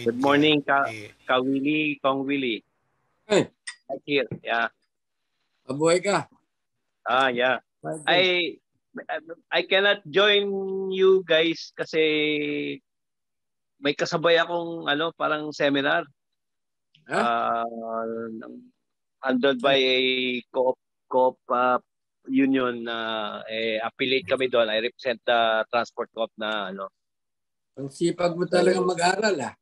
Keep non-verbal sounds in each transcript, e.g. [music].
Good morning, Ka, Eh, Ka Willie, Kong Willie. Hey, Right here. Yeah. mabuhay ka. Ah, yeah. I I cannot join you guys kasi may kasabay akong ano parang seminar. Ha? Uh, handled by a co-op, co-op uh, union na eh, affiliate kami doon. I represent the transport co-op na ano. Ang sipag mo talaga mag-aral ah.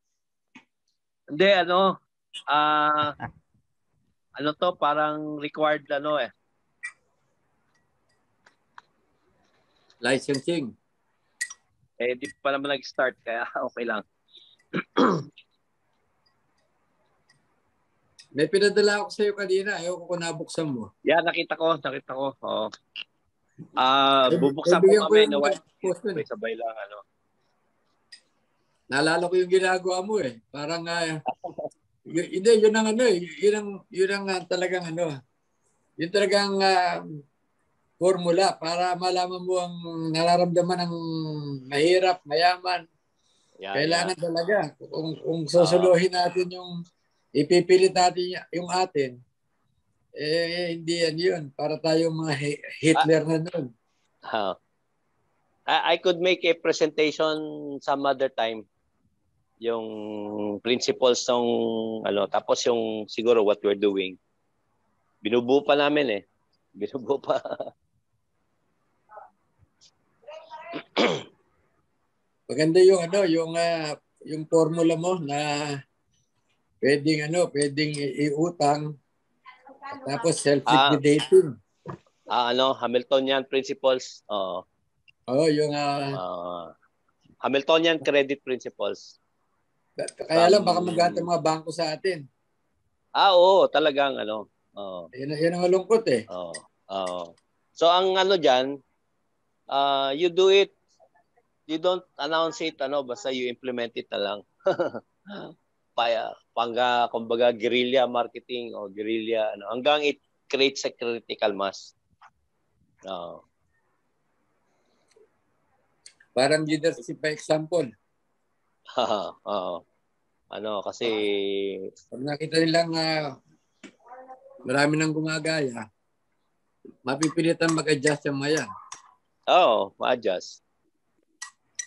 Hindi ano ah ano to parang required ano eh. Licensing. Eh di pa naman nag-start kaya [laughs] okay lang. [clears throat] May pinadala ako sa iyo kanina. Ayaw ko kung nabuksan mo. Yeah, nakita ko, nakita ko. Oo. Ah, Eh, bubuksan ko kami yung na white. post nun eh. Sabay lang ano. Naalala ko yung ginagawa mo eh. Parang, uh, hindi, yun ang ano eh. Yun ang, yun ang ah, talagang ano. Yun talagang ah, formula para malaman mo ang nararamdaman ng mahirap, mayaman. Yeah, Kailangan talaga. Kung, kung susuluhin natin yung ipipilit natin yung atin, eh hindi yan yun. Para tayong mga Hi- Hitler na nun. yeah. I, I could make a presentation some other time yung principles ng ano tapos yung siguro what we're doing. Binubuo pa namin eh. [laughs] Binubuo pa. [clears throat] Maganda yung ano, yung ah, yung formula mo na pwedeng ano, pwedeng iutang tapos self-liquidating. ah, ano Hamiltonian principles? Oo. Oh, yung ah, ah, Hamiltonian credit principles kaya lang baka magata mga bangko sa atin. ah oo talagang ano oo Yan, yan ang malungkot eh. Oo. Oo. So ang ano diyan, uh, you do it you don't announce it ano basta you implement it na lang. [laughs] Paya pangga kumbaga guerrilla marketing o guerrilla ano hanggang it creates a critical mass. Oo. Parang leadership by example. [laughs] Oo. Ano kasi Pag nakita nilang ah, marami nang gumagaya, mapipilitan mag-adjust yung mga yan. oh, ma-adjust.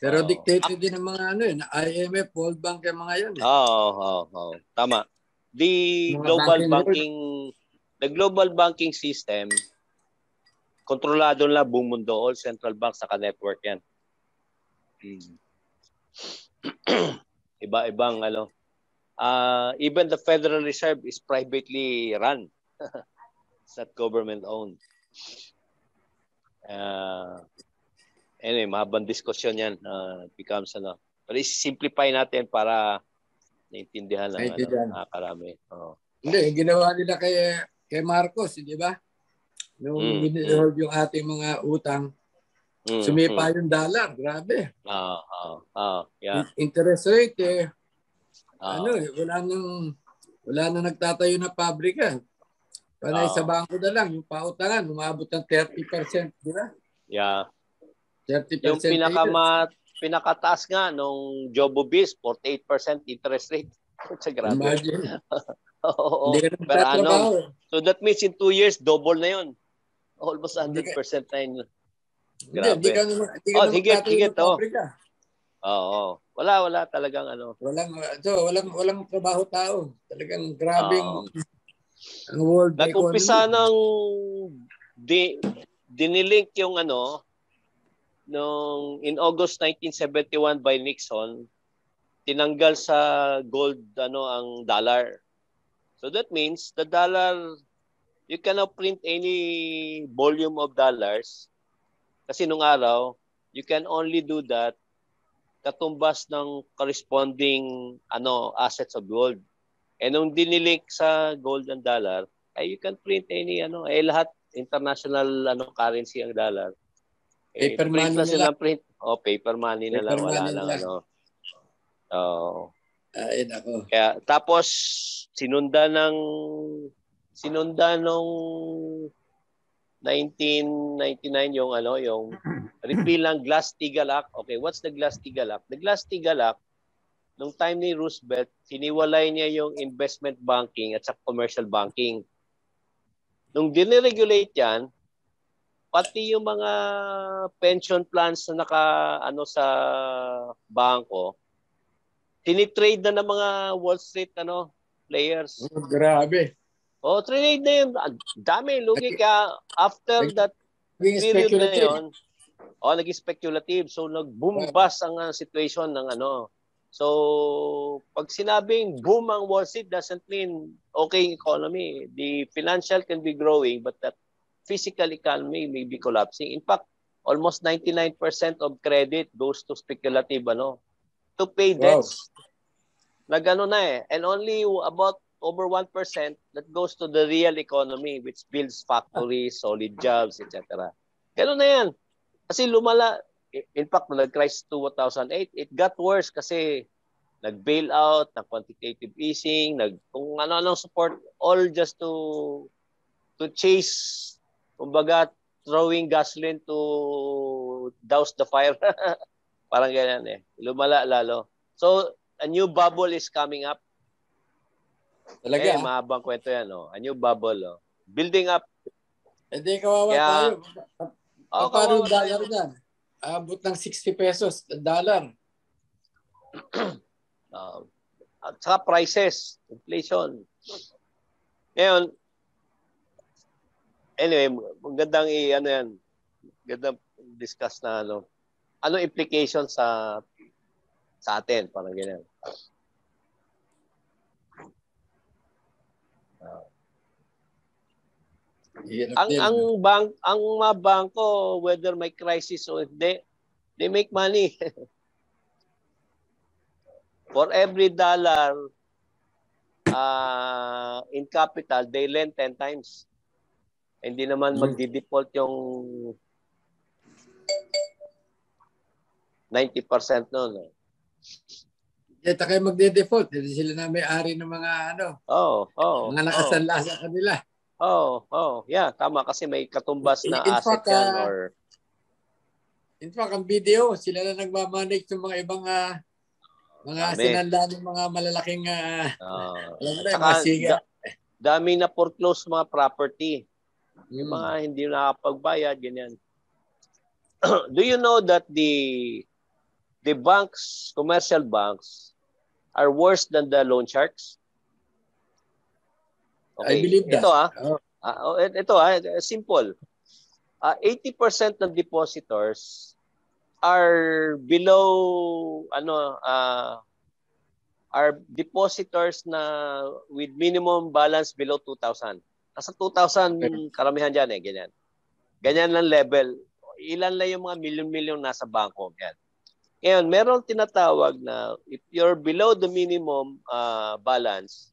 Pero Oo. dictated din ng mga ano eh, na IMF, World Bank yung mga yan eh. Oo, oo, oo. Tama. The Mga global banking banking the global banking system kontrolado na buong mundo, all central banks saka network yan. Hmm. [clears throat] Iba-ibang ano. Uh, even the Federal Reserve is privately run. It's not government owned. Uh, anyway, mahabang diskusyon yan. Uh, becomes ano. Pero i-simplify natin para naintindihan ng Naintindihan. ano, nakakarami. Oo. Hindi, yung ginawa nila kay, kay Marcos, di ba? Nung Mm, mm, yung ating mga utang, Mm, sumipa mm. yung dollar. Grabe. Ah, ah, ah, yeah. Interest rate eh. Ah, Ano eh, wala nang wala nang nagtatayo na pabrika. Panay Oo. sa bangko na lang, yung pautangan, umabot ng 30%, di ba? yeah. 30% Yung pinakama pinakataas nga nung Jobo Biz, 48% interest rate. [laughs] Sa grabe. Imagine. [laughs] Oo. Ka na Pero ano, magtatrabaho. so that means in two years, double na yun. Almost Hindi 100% na yun. Grabe. hindi ka naman, hindi ka Oh, naman higit, oh. Oo. Wala, wala talagang ano. Walang, so, walang, walang trabaho tao. Talagang grabing Oo. ang world Nag-umpisa economy. ng di, dinilink yung ano, nung in August 1971 by Nixon, tinanggal sa gold ano ang dollar. So that means the dollar you cannot print any volume of dollars kasi nung araw you can only do that katumbas ng corresponding ano assets of gold. Eh nung dinilink sa gold and dollar, ay you can print any ano, eh lahat international ano currency ang dollar. Eh, Paper print money na na silang print. Oh, paper money na Paper lang, wala money lang na lang. ano. Oh, Ay, nako. kaya tapos sinunda ng sinunda nung 1999 yung ano yung repeal ng Glass-Steagall Act. Okay, what's the Glass-Steagall Act? The Glass-Steagall Act nung time ni Roosevelt, siniwalay niya yung investment banking at sa commercial banking. Nung diniregulate yan, pati yung mga pension plans na naka ano sa bangko, tinitrade na ng mga Wall Street ano players. Oh, grabe. Oh, trade na yun. Dami, lugi ka. After that period na yun, oh, naging speculative. So, nag-boom bust ang uh, situation ng ano. So, pag sinabing boom ang Wall Street doesn't mean okay economy. The financial can be growing, but that physical economy may be collapsing. In fact, almost 99% of credit goes to speculative ano to pay debts. Wow. Nagano na eh. And only about over 1% that goes to the real economy which builds factories, [laughs] solid jobs, etc. Ganun na yan. Kasi lumala, in fact, nag-crisis 2008, it got worse kasi nag-bail out, nag-quantitative easing, nag kung ano-anong support, all just to to chase, kumbaga, throwing gasoline to douse the fire. [laughs] Parang ganyan eh. Lumala lalo. So, a new bubble is coming up. Talaga? Eh, mahabang kwento yan. Oh. A new bubble. Oh. Building up. Hindi, kawawa Kaya, tayo. Oh, Paano dollar yan? Abot ng 60 pesos, dollar. [clears throat] uh, at saka prices, inflation. Ngayon, anyway, magandang i ano yan, gandang discuss na ano, ano implication sa sa atin, parang ganyan. Ang ang bank ang mga bangko whether may crisis or hindi they make money [laughs] for every dollar uh, in capital they lend 10 times hindi naman hmm. magdi-default yung 90% noon eh. Eh, kayo magde-default. Hindi sila na may-ari ng mga ano. Oh, oh. Mga nakasanla oh. sa kanila. Oh, oh. Yeah, tama kasi may katumbas na in asset fact, yan uh, or In fact, ang video, sila na nagmamanage ng mga ibang uh, mga Dami. sinanda ng mga malalaking uh, oh. alam mo na, siga. Da, dami na foreclose mga property. Hmm. Yung mga hindi nakapagbayad, ganyan. [clears throat] Do you know that the the banks, commercial banks, are worse than the loan sharks? Okay. I believe that. Ito ah, oh. uh, ito ah, simple. Uh, ah, 80% ng depositors are below ano uh, are depositors na with minimum balance below 2,000. Nasa 2,000 karamihan diyan eh, ganyan. Ganyan lang level. Ilan lang yung mga milyon-milyon nasa bangko. Yan. Ngayon, meron tinatawag na if you're below the minimum uh, balance,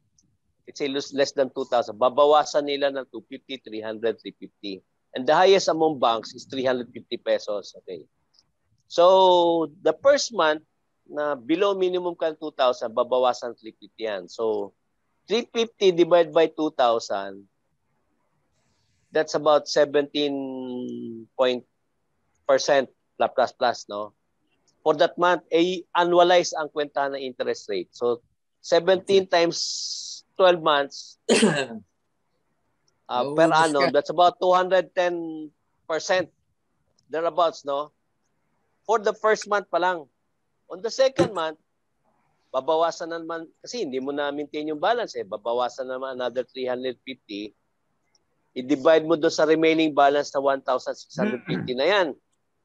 let's say less than 2,000, babawasan nila ng 250, 300, 350. And the highest among banks is 350 pesos. Okay. So, the first month na below minimum ka 2,000, babawasan 350 yan. So, 350 divided by 2,000, that's about 17 point percent plus plus, no? for that month, ay annualize ang kwenta ng interest rate. So, 17 times 12 months uh, [coughs] per annum, that's about 210% thereabouts, no? For the first month pa lang. On the second month, babawasan naman, kasi hindi mo na maintain yung balance eh, babawasan naman another 350. I-divide mo doon sa remaining balance na 1,650 na yan.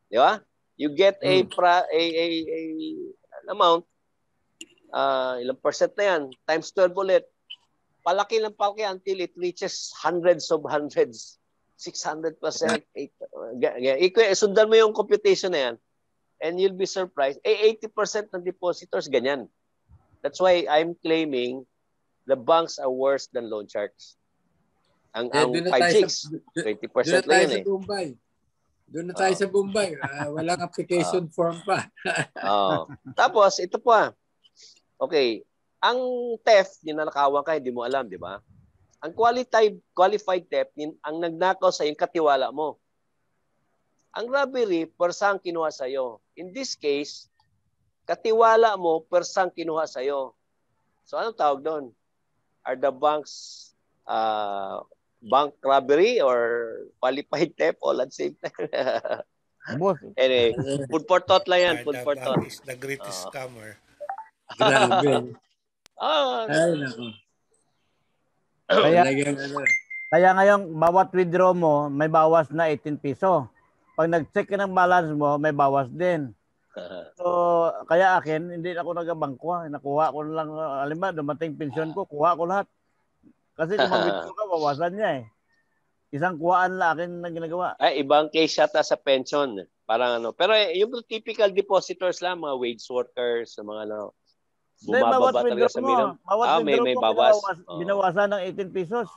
Di ba? You get a, hmm. pra, a, a, a an amount, uh, ilang percent na yan, times 12 ulit, palaki lang palaki until it reaches hundreds of hundreds. 600%. 8, uh, sundan mo yung computation na yan and you'll be surprised. Eh, 80% ng depositors, ganyan. That's why I'm claiming the banks are worse than loan sharks. Ang, eh, ang 5-6, 20% lang yun eh. Doon na tayo oh. sa Bombay. Uh, walang [laughs] application oh. form pa. oh. Tapos, ito pa. Okay. Ang theft, ninanakawan ka, hindi mo alam, di ba? Ang qualified, qualified theft, ang nagnakaw sa yung katiwala mo. Ang robbery, persang kinuha sa iyo. In this case, katiwala mo, persang kinuha sa'yo. So anong tawag doon? Are the banks uh, bank robbery or qualified theft all at same time? [laughs] Anyway, food for thought lang yan. Food the for thought. is the greatest Oo. scammer. Grabe. Ah, Ay, nako. Kaya, Talagang ano. kaya ngayon, bawat withdraw mo, may bawas na 18 piso. Pag nag-check ka ng balance mo, may bawas din. So, kaya akin, hindi ako nagabangko. Nakuha ko lang, alam ba, dumating pensyon ko, kuha ko lahat. Kasi kung mag-withdraw ka, bawasan niya eh. Isang kuhaan lang akin na ginagawa. Ay, ibang case yata sa pension. Parang ano. Pero eh, yung typical depositors lang, mga wage workers, mga ano, Hindi, bawat bumababa talaga sa minimum. Bawat Ah, may- may bawas. binawas, Oo. binawasan ng 18 pesos.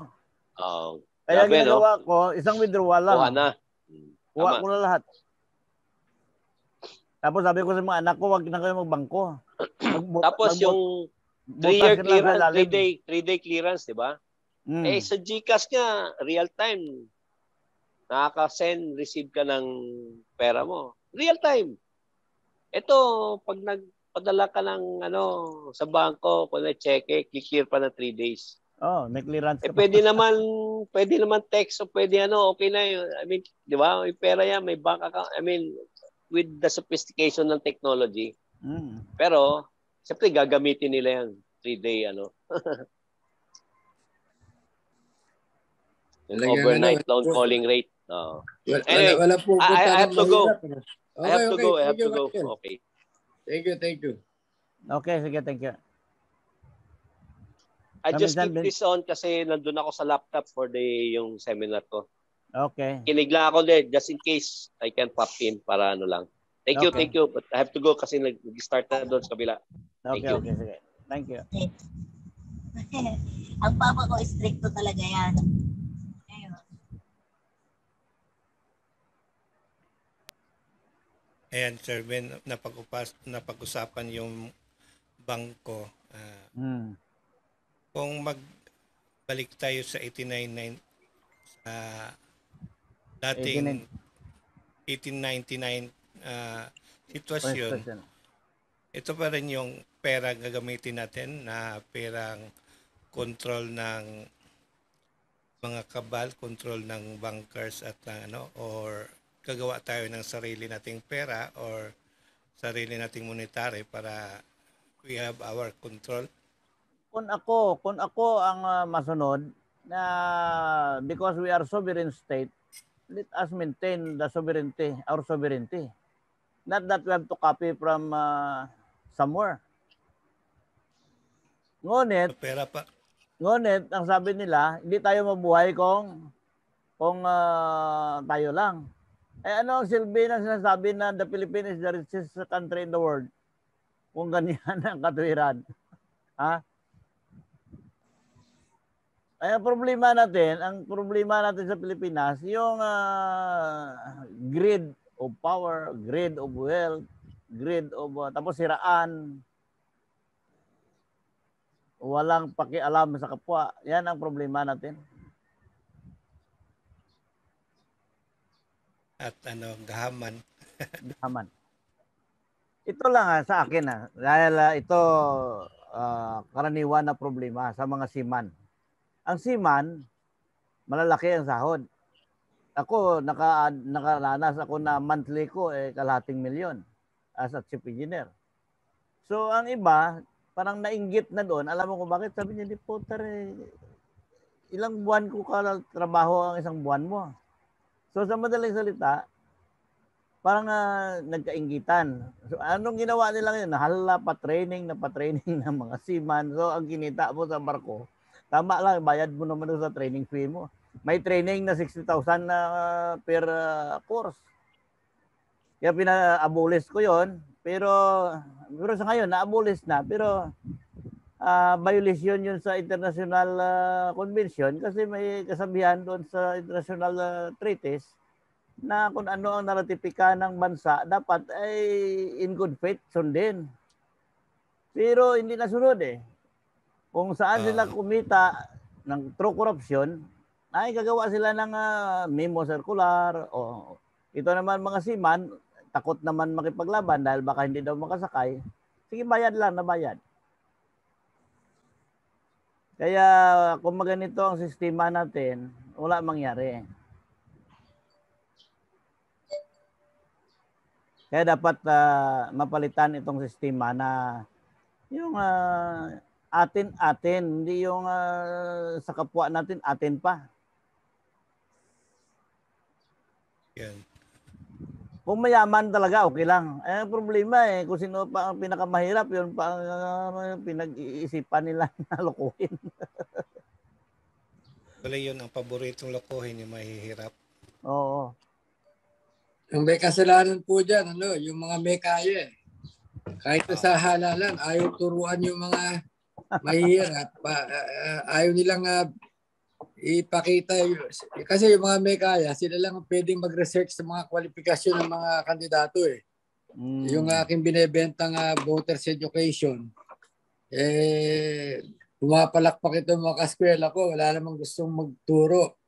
Oo. Kaya Grabe, no? ginagawa ko, isang withdrawal lang. Kuha na. Kuha ko na lahat. Tapos sabi ko sa mga anak ko, wag na kayo magbangko. [clears throat] Mag- Tapos mag- yung butas three-year ka lang sa clearance, ilalim. three-day, three-day clearance, di ba? Mm. Eh, sa GCash nga, real time. Nakaka-send, receive ka ng pera mo. Real time. Ito, pag nagpadala ka ng ano, sa bangko, kung na-cheque, clear pa na 3 days. oh, may clearance Eh, ka pa. pwede naman, pwede naman text o pwede ano, okay na yun. I mean, di ba? May pera yan, may bank account. I mean, with the sophistication ng technology. Mm. Pero, siyempre, gagamitin nila yan. 3-day, ano. [laughs] Yung Talagang overnight ano, loan po- calling rate. Oo. Wala, Anyway, wala, wala po I- I have to go. I have to go. I have to go. Okay. Thank you, thank you. Okay, sige, thank you. I just keep this on kasi nandun ako sa laptop for the yung seminar ko. Okay. Kinig lang ako din just in case I can pop in para ano lang. Thank you, Okay. thank you. But I have to go kasi nag-start na doon sa kabila. Thank Okay, you. okay, sige. Thank you. [laughs] Ang papa ko, stricto talaga yan. Ayan, Sir Ben, napag-upas, napag-usapan yung bangko. Ah, Mm. kung magbalik tayo sa 89 sa dating 1899 ah, sitwasyon, ito pa rin yung pera gagamitin natin na perang control ng mga kabal, control ng bankers at ng ano or gagawa tayo ng sarili nating pera or sarili nating monetary para we have our control. Kung ako, kung ako ang ah, masunod na because we are sovereign state, let us maintain the sovereignty, our sovereignty. Not that we have to copy from ah, somewhere. Ngunit, Pera pa ngunit ang sabi nila, hindi tayo mabuhay kung kung ah, tayo lang. Eh ano ang silbi ng sinasabi na the Philippines is the richest country in the world? Kung ganyan [laughs] ang katwiran. Ha? Ay, ang problema natin, ang problema natin sa Pilipinas, yung ah, greed of power, greed of wealth, greed of, ah, tapos siraan, walang pakialam sa kapwa. Yan ang problema natin. At ano gahaman. [laughs] Haman. Ito lang ah, sa akin ah, dahil ah, ito ah, karaniwan na problema sa mga seaman. Ang seaman, malalaki ang sahod. Ako, naka, nakaranas ako na monthly ko eh, kalahating milyon as a chief engineer. So ang iba, parang nainggit na doon. Alam mo kung bakit? Sabi niya, di po, eh, ilang buwan ko ka trabaho ang isang buwan mo. So sa madaling salita, parang ah, nagkainggitan. So anong ginawa nila ngayon? Nahala pa training na pa training [laughs] ng mga seaman. So ang kinita mo sa barko, tama lang bayad mo naman sa training fee mo. May training na 60,000 na ah, per ah, course. Kaya pina-abolish ko 'yon. Pero pero sa ngayon na-abolish na pero ah, violation yun sa international ah, convention kasi may kasabihan doon sa international ah, treaties na kung ano ang naratipika ng bansa dapat ay in good faith sundin. Pero hindi nasunod eh. Kung saan sila kumita ng true corruption, ay gagawa sila ng ah, memo circular o ito naman mga siman takot naman makipaglaban dahil baka hindi daw makasakay Sige, bayad lang na bayad. Kaya kung maganito ang sistema natin, wala mangyari. Kaya dapat ah, mapalitan itong sistema na yung ah, atin-atin, hindi yung ah, sa kapwa natin atin pa. Yan. Kung mayaman talaga, okay lang. Eh, ang problema eh, kung sino pa ang pinakamahirap, yun pa ang ah, pinag-iisipan nila [laughs] na lokohin. Wala yun ang paboritong lokohin yung mahihirap. Oo. Ang may kasalanan po dyan, ano, yung mga may kaya eh. Kahit na sa halalan, ayaw turuan yung mga mahirap. [laughs] Pa, ah, ayaw nilang ah, ipakita. Kasi yung mga may kaya, sila lang ang pwedeng mag-research sa mga kwalifikasyon ng mga kandidato eh. Mm. Yung aking binebentang uh, voters education, eh, pumapalakpak ito mga kaskwela ko, wala namang gustong magturo.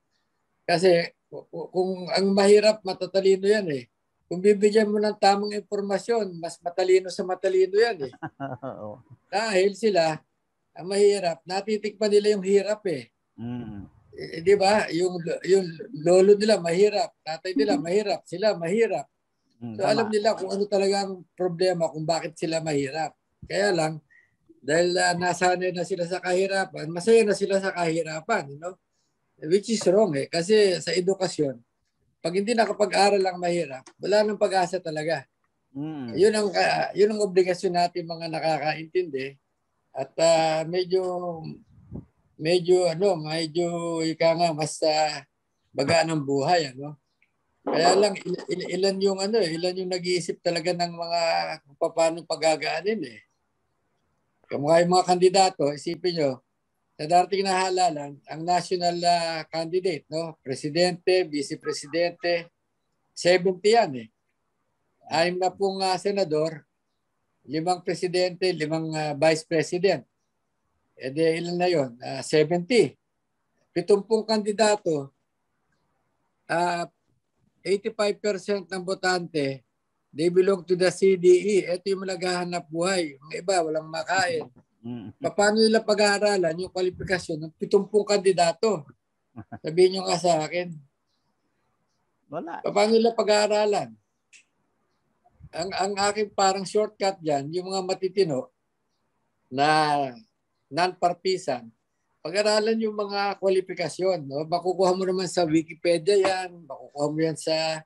Kasi ku- ku- kung ang mahirap, matatalino yan eh. Kung bibigyan mo ng tamang impormasyon, mas matalino sa matalino yan eh. [laughs] Dahil sila, ang mahirap, natitikpan nila yung hirap eh. Mm. Eh, di ba? Yung, yung lolo nila mahirap, tatay nila mahirap, sila mahirap. Mm, So alam nila kung ano talaga ang problema, kung bakit sila mahirap. Kaya lang, dahil uh, nasanay na sila sa kahirapan, masaya na sila sa kahirapan. You know? Which is wrong eh. Kasi sa edukasyon, pag hindi nakapag-aral ang mahirap, wala nang pag-asa talaga. Mm. Yun ang, ah, yun ang obligasyon natin mga nakakaintindi. At ah, medyo, medyo, ano, medyo, ika nga, mas ah, baga ng buhay, ano. Kaya lang, il- il- ilan yung, ano, eh, ilan yung nag-iisip talaga ng mga paano pagagaanin, eh. Kamukha yung mga kandidato, isipin nyo, sa darating na halalan, ang national ah, candidate, no? Presidente, vice-presidente, 70 yan, eh anim na pong ah, senador, limang presidente, limang ah, vice president. E di ilan na yun? Ah, 70. Pitumpung kandidato, ah 85% ng botante, they belong to the CDE. Ito yung naghahanap buhay. Yung iba, walang makain. Mm. Paano nila pag-aaralan yung kwalifikasyon ng pitumpung kandidato? Sabihin nyo nga sa akin. Wala. Paano nila pag-aaralan? Ang ang aking parang shortcut diyan, yung mga matitino na non-partisan, pag-aralan yung mga kwalifikasyon, no? Makukuha mo naman sa Wikipedia 'yan, makukuha mo 'yan sa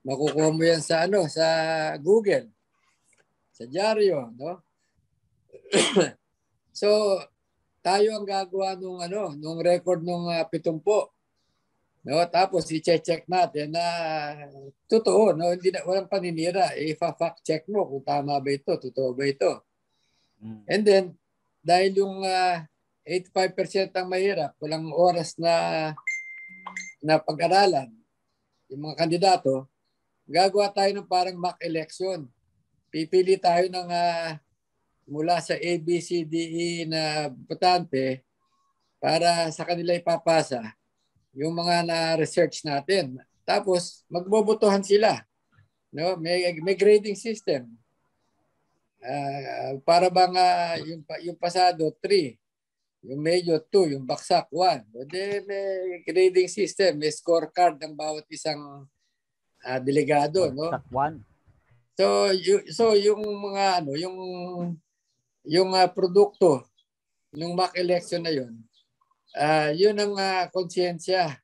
makukuha mo 'yan sa ano, sa Google. Sa dyaryo, no? [clears throat] so, tayo ang gagawa nung ano, nung record nung uh, 70. No, tapos i-check natin na totoo, no, hindi na walang paninira. I-fact check mo kung tama ba ito, totoo ba ito. Mm. And then dahil yung ah, 85% ang mahirap, walang oras na na pag-aralan yung mga kandidato, gagawa tayo ng parang mock election. Pipili tayo ng ah, mula sa A, B, C, D, E na botante para sa kanila ipapasa yung mga na-research natin. Tapos, magbobotohan sila. No? May, may grading system. Ah, para bang ah, yung, yung pasado, 3. Yung medyo, 2. Yung baksak, 1. O di, may grading system. May scorecard ng bawat isang ah, delegado. No? Takwan. So, yu- so yung mga ano, yung yung ah, produkto ng mock election na yun, ah yun ang ah, konsyensya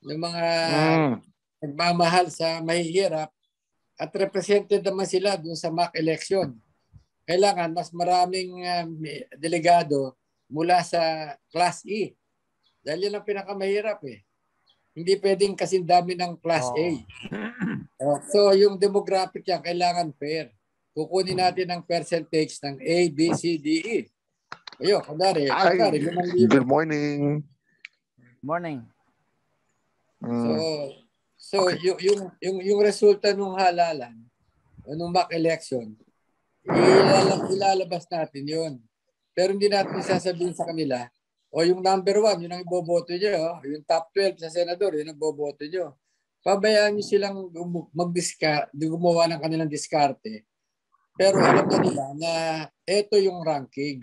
ng mga nagmamahal sa mahihirap at represented naman sila dun sa mock election. Kailangan mas maraming may- delegado mula sa Class E. Dahil yun ang pinakamahirap eh. Hindi pwedeng kasing dami ng Class Oo. A. [clears throat] Oh, so yung demographic yan, kailangan fair. Kukunin natin ang percentage ng A, B, C, D, E. Ayun, kunwari, Ay, kunwari. Good morning. Morning. So, Mm, so yung, yung, yung, yung resulta ng halalan, nung mock election, ilalabas, ilalabas natin yun. Pero hindi natin sasabihin sa kanila, o yung number one, yun ang iboboto nyo. Yung top 12 sa senador, yun ang boboto nyo. Pabayaan nyo silang mag-discard, gumawa ng kanilang diskarte. Pero alam na nila na ito yung ranking.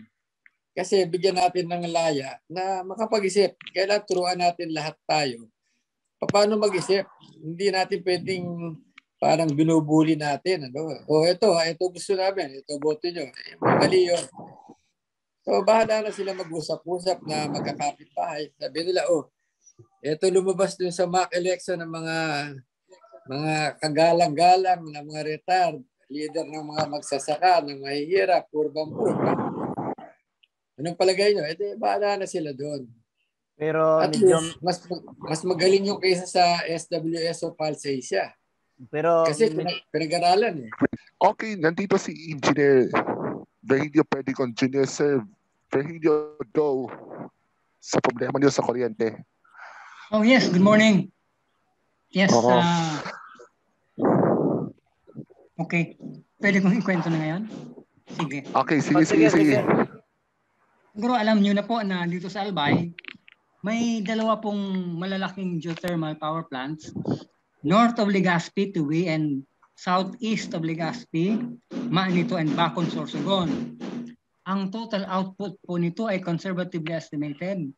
Kasi bigyan natin ng laya na makapag-isip. Kailan turuan natin lahat tayo. Paano mag-isip? Hindi natin pwedeng parang binubuli natin. Ano? O ito, ito gusto namin. Ito boto nyo. Eh, mali yun. So bahala na sila mag-usap-usap na magkakapit bahay. Sabi nila, oh, ito lumabas dun sa mock election ng mga mga kagalang-galang ng mga retard, leader ng mga magsasaka, ng mahihirap, urban poor. Anong palagay nyo? Eh, bahala na sila doon. Pero At medyo, mas, mas magaling yung kaysa sa SWS o Palsacia. Pero Kasi pinag- pinag-aralan eh. Okay, nandito si Engineer Virgilio Perdigon Jr. Sir, Virgilio Doe sa problema niyo sa kuryente. Oh yes, good morning. Yes, Oo. ah, okay. Pwede kong ikwento na ngayon? Sige. Okay, sige, Oh, sige, sige. Siguro alam niyo na po na dito sa Albay, may dalawa pong malalaking geothermal power plants north of Legazpi, Tuwi, and southeast of Legazpi, Manito, and Bacon, Sorsogon. Ang total output po nito ay conservatively estimated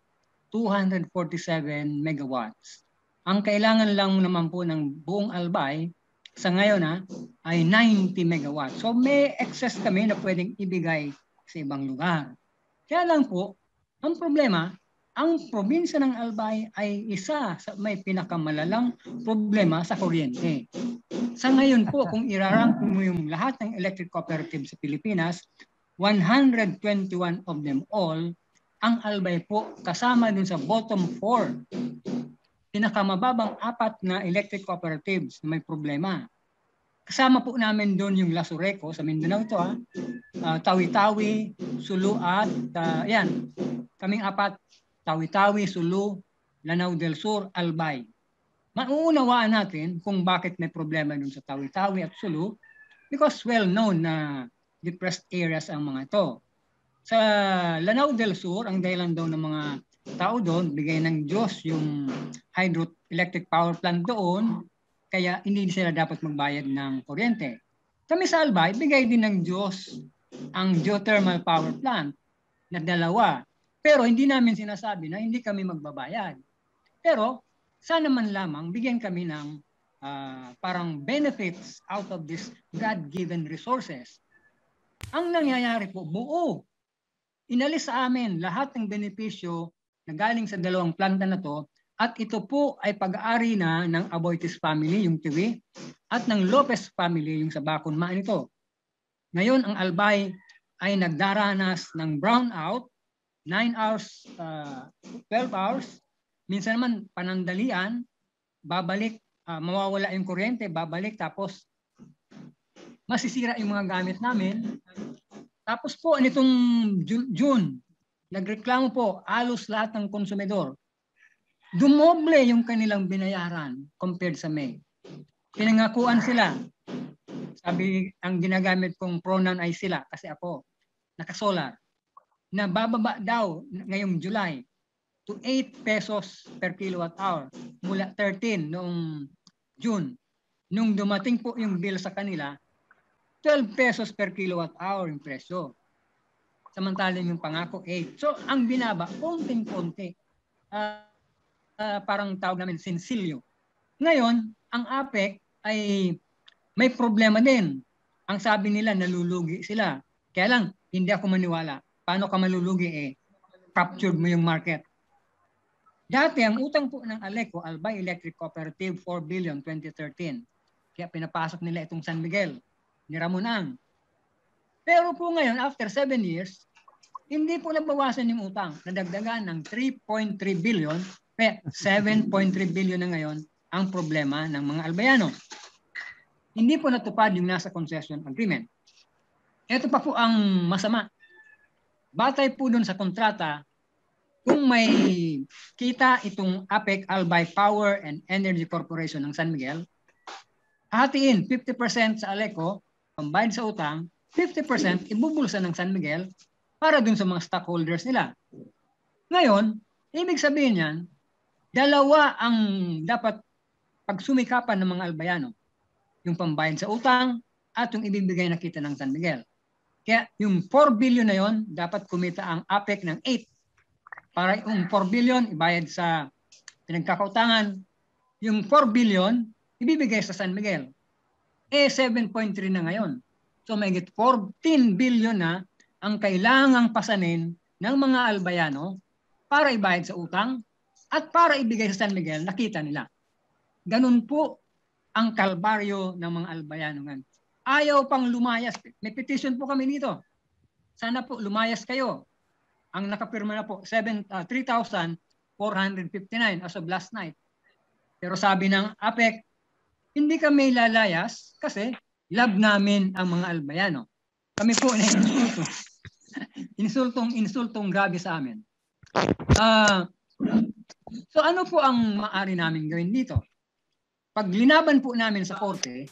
247 megawatts. Ang kailangan lang naman po ng buong Albay sa ngayon ha, ay 90 megawatts. So may excess kami na pwedeng ibigay sa ibang lugar. Kaya lang po, ang problema, ang probinsya ng Albay ay isa sa may pinakamalalang problema sa kuryente. Sa ngayon po, kung irarank mo yung lahat ng electric cooperatives sa Pilipinas, 121 of them all, ang Albay po kasama dun sa bottom 4 pinakamababang apat na electric cooperatives na may problema. Kasama po namin doon yung Lasureco sa Mindanao ito ha. Ah, Tawi-Tawi, Sulu at ah, yan. Kaming apat, Tawi-Tawi, Sulu, Lanao del Sur, Albay. Mauunawaan natin kung bakit may problema doon sa Tawi-Tawi at Sulu because well known na depressed areas ang mga ito. Sa Lanao del Sur, ang dahilan daw ng mga tao doon, bigay ng Diyos yung hydroelectric power plant doon, kaya hindi sila dapat magbayad ng kuryente. Kami sa Albay, bigay din ng Diyos ang geothermal power plant na dalawa. Pero hindi namin sinasabi na hindi kami magbabayad. Pero sana man lamang bigyan kami ng ah, parang benefits out of this God-given resources. Ang nangyayari po, buo. Inalis sa amin lahat ng benepisyo na galing sa dalawang planta na to at ito po ay pag-aari na ng Aboites family, yung Tiwi, at ng Lopez family, yung sa Bakunmaan ito. Ngayon, ang Albay ay nagdaranas ng brownout, 9 hours, uh, 12 hours, minsan naman panandalian, babalik, ah, mawawala yung kuryente, babalik, tapos masisira yung mga gamit namin. Tapos po, nitong Ju- June, nagreklamo po alos lahat ng konsumidor. Dumoble yung kanilang binayaran compared sa May. Pinangakuan sila. Sabi, ang ginagamit kong pronoun ay sila kasi ako, nakasolar, na bababa daw ngayong July to 8 pesos per kilowatt hour mula 13 noong June. Nung dumating po yung bill sa kanila, 12 pesos per kilowatt hour yung presyo. Samantalang yung pangako 8. So ang binaba, konting-konti. Ah, ah, parang tawag namin sinsilyo. Ngayon, ang APEC ay may problema din. Ang sabi nila, nalulugi sila. Kaya lang, hindi ako maniwala. Paano ka malulugi eh? Captured mo yung market. Dati, ang utang po ng Aleco, Albay Electric Cooperative, 4 billion 2013. Kaya pinapasok nila itong San Miguel. Ni Ramonang. Pero po ngayon, after 7 years, hindi po nabawasan yung utang. Nadagdagan ng 3.3 billion, eh, 7.3 billion na ngayon ang problema ng mga albayano. Hindi po natupad yung nasa concession agreement. Ito pa po ang masama. Batay po dun sa kontrata, kung may kita itong APEC Albay Power and Energy Corporation ng San Miguel, hatiin 50% sa Aleco, pambayad sa utang, 50% ibubulsa ng San Miguel para dun sa mga stockholders nila. Ngayon, ibig sabihin yan, dalawa ang dapat pagsumikapan ng mga albayano. Yung pambayad sa utang at yung ibibigay na kita ng San Miguel. Kaya yung 4 billion na yon dapat kumita ang APEC ng 8 para yung 4 billion ibayad sa pinagkakautangan. Yung 4 billion ibibigay sa San Miguel. Eh 7.3 na ngayon. So may 14 billion na ang kailangang pasanin ng mga albayano para ibayad sa utang at para ibigay sa San Miguel, nakita nila. Ganun po ang kalbaryo ng mga albayano ngayon. Ayaw pang lumayas. May petition po kami dito. Sana po lumayas kayo. Ang nakapirma na po, 7, uh, 3,459 as of last night. Pero sabi ng APEC, hindi kami lalayas kasi love namin ang mga albayano. Kami po na insulto. [laughs] insultong, insultong grabe sa amin. Uh, so ano po ang maaari namin gawin dito? Pag linaban po namin sa korte,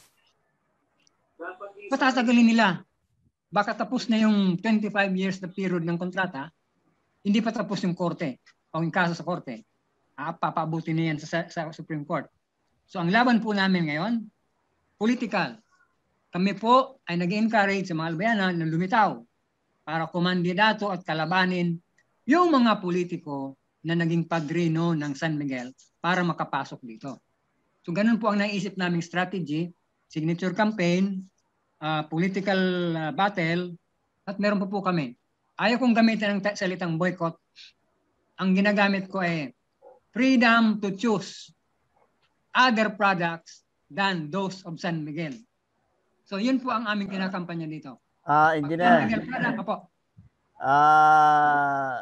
patatagalin nila. Baka tapos na yung 25 years na period ng kontrata, hindi pa tapos yung korte o yung kaso sa korte. Ah, papabuti na yan sa, sa Supreme Court. So ang laban po namin ngayon, political. Kami po ay nag-encourage sa mga albayanan na lumitaw para kumandidato at kalabanin yung mga politiko na naging padrino ng San Miguel para makapasok dito. So ganun po ang naisip naming strategy, signature campaign, uh, political uh, battle, at meron pa po kami. Ayaw kong gamitin ang salitang boycott. Ang ginagamit ko ay freedom to choose other products than those of San Miguel. So yun po ang aming kinakampanya dito. Ah, uh, engineer. San Miguel product, po. Ah, uh,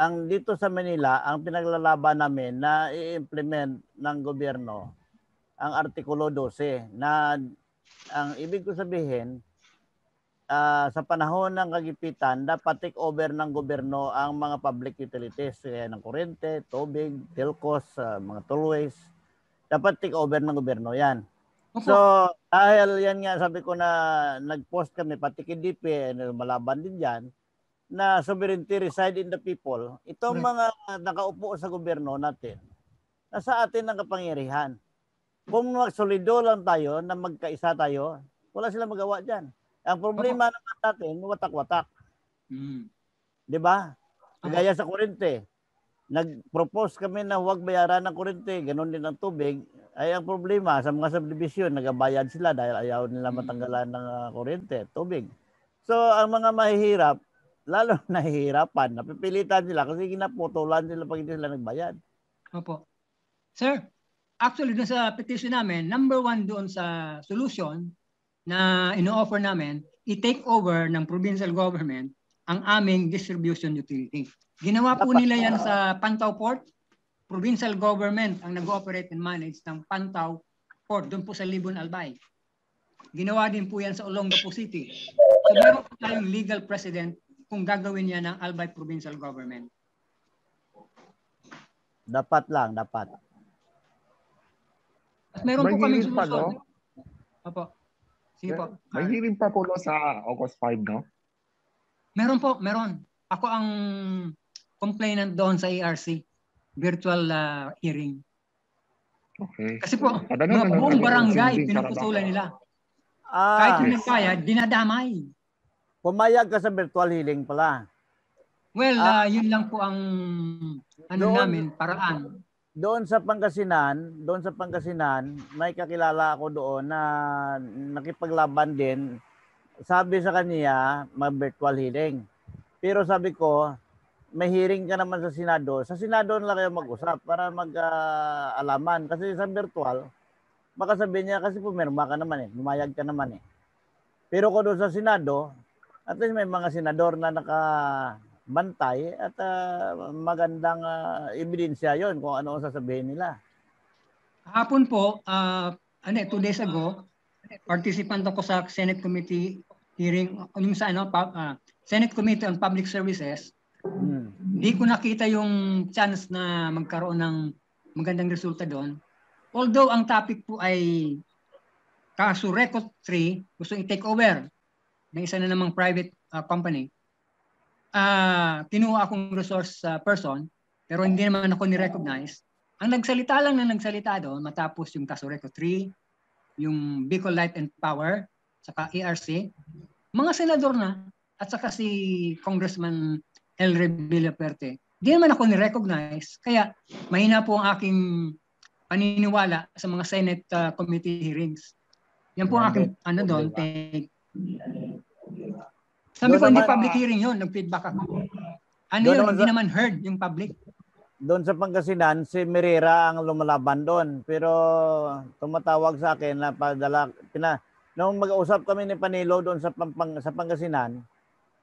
ang dito sa Manila, ang pinaglalaban namin na i-implement ng gobyerno ang Artikulo 12 na ang ibig ko sabihin, uh, sa panahon ng kagipitan, dapat take over ng gobyerno ang mga public utilities, kaya ng kuryente, tubig, telcos, uh, mga tollways. Dapat take over ng gobyerno yan. So, dahil yan nga, sabi ko na nag-post kami, pati KDP, malaban din dyan, na sovereignty reside in the people. Itong mga nakaupo sa gobyerno natin, nasa atin ang kapangyarihan. Kung magsolido lang tayo, na magkaisa tayo, wala silang magawa dyan. Ang problema oh. naman natin, watak-watak. Mm. Di ba? Gaya sa kurente. Nag-propose kami na huwag bayaran ng kurente, ganun din ang tubig. Ay ang problema sa mga subdivision, nagabayad sila dahil ayaw nila matanggalan ng uh, kurente, tubig. So ang mga mahihirap, lalo [laughs] nahihirapan, napipilitan sila kasi ginaputulan sila pag hindi sila nagbayad. Opo. Sir, actually doon sa petition namin, number one doon sa solution na ino-offer namin, i-take over ng provincial government ang aming distribution utility. Ginawa po nila yan sa Pantaw Port. Provincial government ang nag-operate and manage ng Pantaw Port doon po sa Libon Albay. Ginawa din po yan sa Olongapo City. So meron po tayong legal precedent kung gagawin yan ng Albay Provincial Government. Dapat lang, dapat. At meron May po kaming solusyon. Pa, no? Opo. Sige po. May hearing pa po sa August 5, no? Meron po, meron. Ako ang complainant doon sa ARC. Virtual uh, hearing. Okay. Kasi po, mga ano, buong barangay, pinuputulan nila. Ah, Kahit hindi kaya, dinadamay. Pumayag ka sa virtual hearing pala. Well, ah, uh, yun lang po ang ano doon, namin, paraan doon sa Pangasinan, doon sa Pangasinan, may kakilala ako doon na nakipaglaban din. Sabi sa kanya, mag-virtual hearing. Pero sabi ko, may hearing ka naman sa Senado. Sa Senado na kayo mag-usap para mag-alaman. Kasi sa virtual, baka sabihin niya, kasi pumirma ka naman eh, lumayag ka naman eh. Pero kung doon sa Senado, at least may mga senador na naka bantay at uh, magandang uh, ebidensya yon kung ano ang sasabihin nila. Hapon po, uh, ano, two days ago, participant ako sa Senate Committee hearing, yung sa ano, uh, Senate Committee on Public Services. Hmm. Hindi ko nakita yung chance na magkaroon ng magandang resulta doon. Although ang topic po ay kaso Record 3, gusto i-take over ng isa na namang private uh, company uh, kinuha akong resource uh, person, pero hindi naman ako ni-recognize. Ang nagsalita lang na nagsalita doon, matapos yung Kasureko 3, yung Bicol Light and Power, saka ERC, mga senador na, at saka si Congressman El Revilla Perte, di naman ako ni-recognize. Kaya mahina po ang aking paniniwala sa mga Senate uh, committee hearings. Yan po ang aking ano doon, take. Sabi ko, Doon hindi naman- public hearing yun, nag-feedback ako. Ano Doon yun, naman hindi naman heard yung public. Doon sa Pangasinan, si Mirera ang lumalaban doon. Pero tumatawag sa akin na padala, pina, nung mag-usap kami ni Panilo doon sa, Pampang, sa Pangasinan,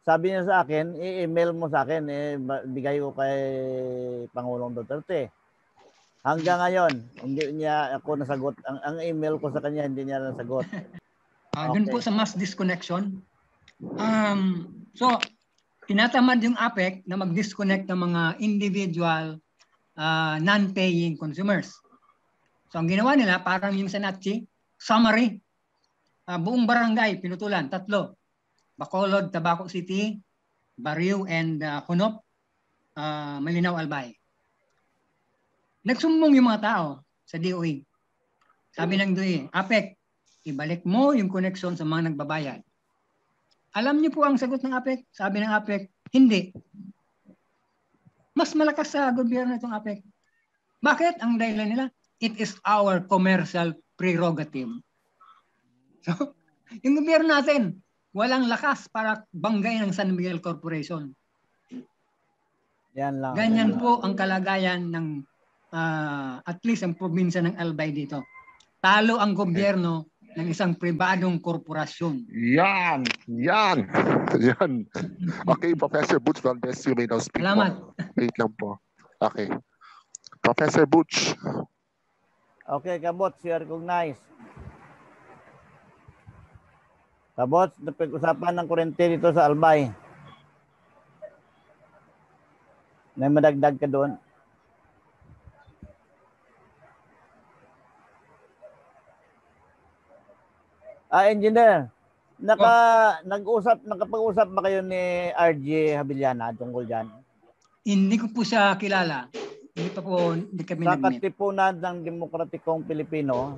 sabi niya sa akin, i-email mo sa akin, eh, bigay ko kay Pangulong Duterte. Hanggang ngayon, hindi niya ako nasagot. Ang, ang email ko sa kanya, hindi niya nasagot. Doon Okay. po sa mass disconnection. Um, so, tinatamad yung APEC na mag-disconnect ng mga individual ah, non-paying consumers. So, ang ginawa nila, parang yung sa summary. Ah, buong barangay, pinutulan, tatlo. Bacolod, Tabaco City, Bariu, and uh, Hunop, ah, Malinaw, Albay. Nagsumbong yung mga tao sa DOE. Sabi ng DOE, APEC, ibalik mo yung connection sa mga nagbabayad. Alam niyo po ang sagot ng APEC? Sabi ng APEC, hindi. Mas malakas sa gobyerno itong APEC. Bakit? Ang dahilan nila, it is our commercial prerogative. [laughs] So, yung gobyerno natin, walang lakas para banggay ng San Miguel Corporation. Yan lang. Ganyan po ang kalagayan ng ah, at least ang probinsya ng Albay dito. Talo ang gobyerno ng isang pribadong korporasyon. Yan! Yan! [laughs] Yan! Okay, Professor Butch Valdez, you may now speak Salamat. po. Wait lang po. Okay. Professor Butch. Okay, kabot, si recognize. Kabot, napag-usapan ng kurente dito sa Albay. May madagdag ka doon. Ah, engineer. Naka, nag-usap, nakapag-usap ba kayo ni RJ Habiliana tungkol dyan? Hindi ko po siya kilala. Hindi pa po, hindi kami Sa katipunan ng Demokratikong Pilipino,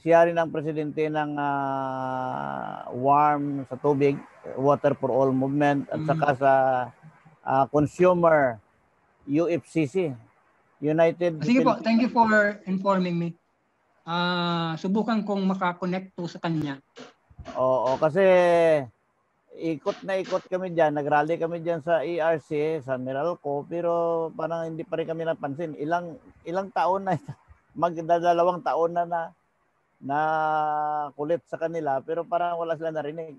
siya rin ang presidente ng ah, warm sa tubig, Water for All movement at Mm. saka sa ah, consumer UFCC, United Sige po, thank you for informing me. Ah, subukan kong makakonect po sa kanya. Oo, kasi ikot na ikot kami diyan, nagrally kami diyan sa ERC, sa Meralco, pero parang hindi pa rin kami napansin. Ilang ilang taon na [laughs] magdadalawang taon na na na kulit sa kanila pero parang wala sila narinig.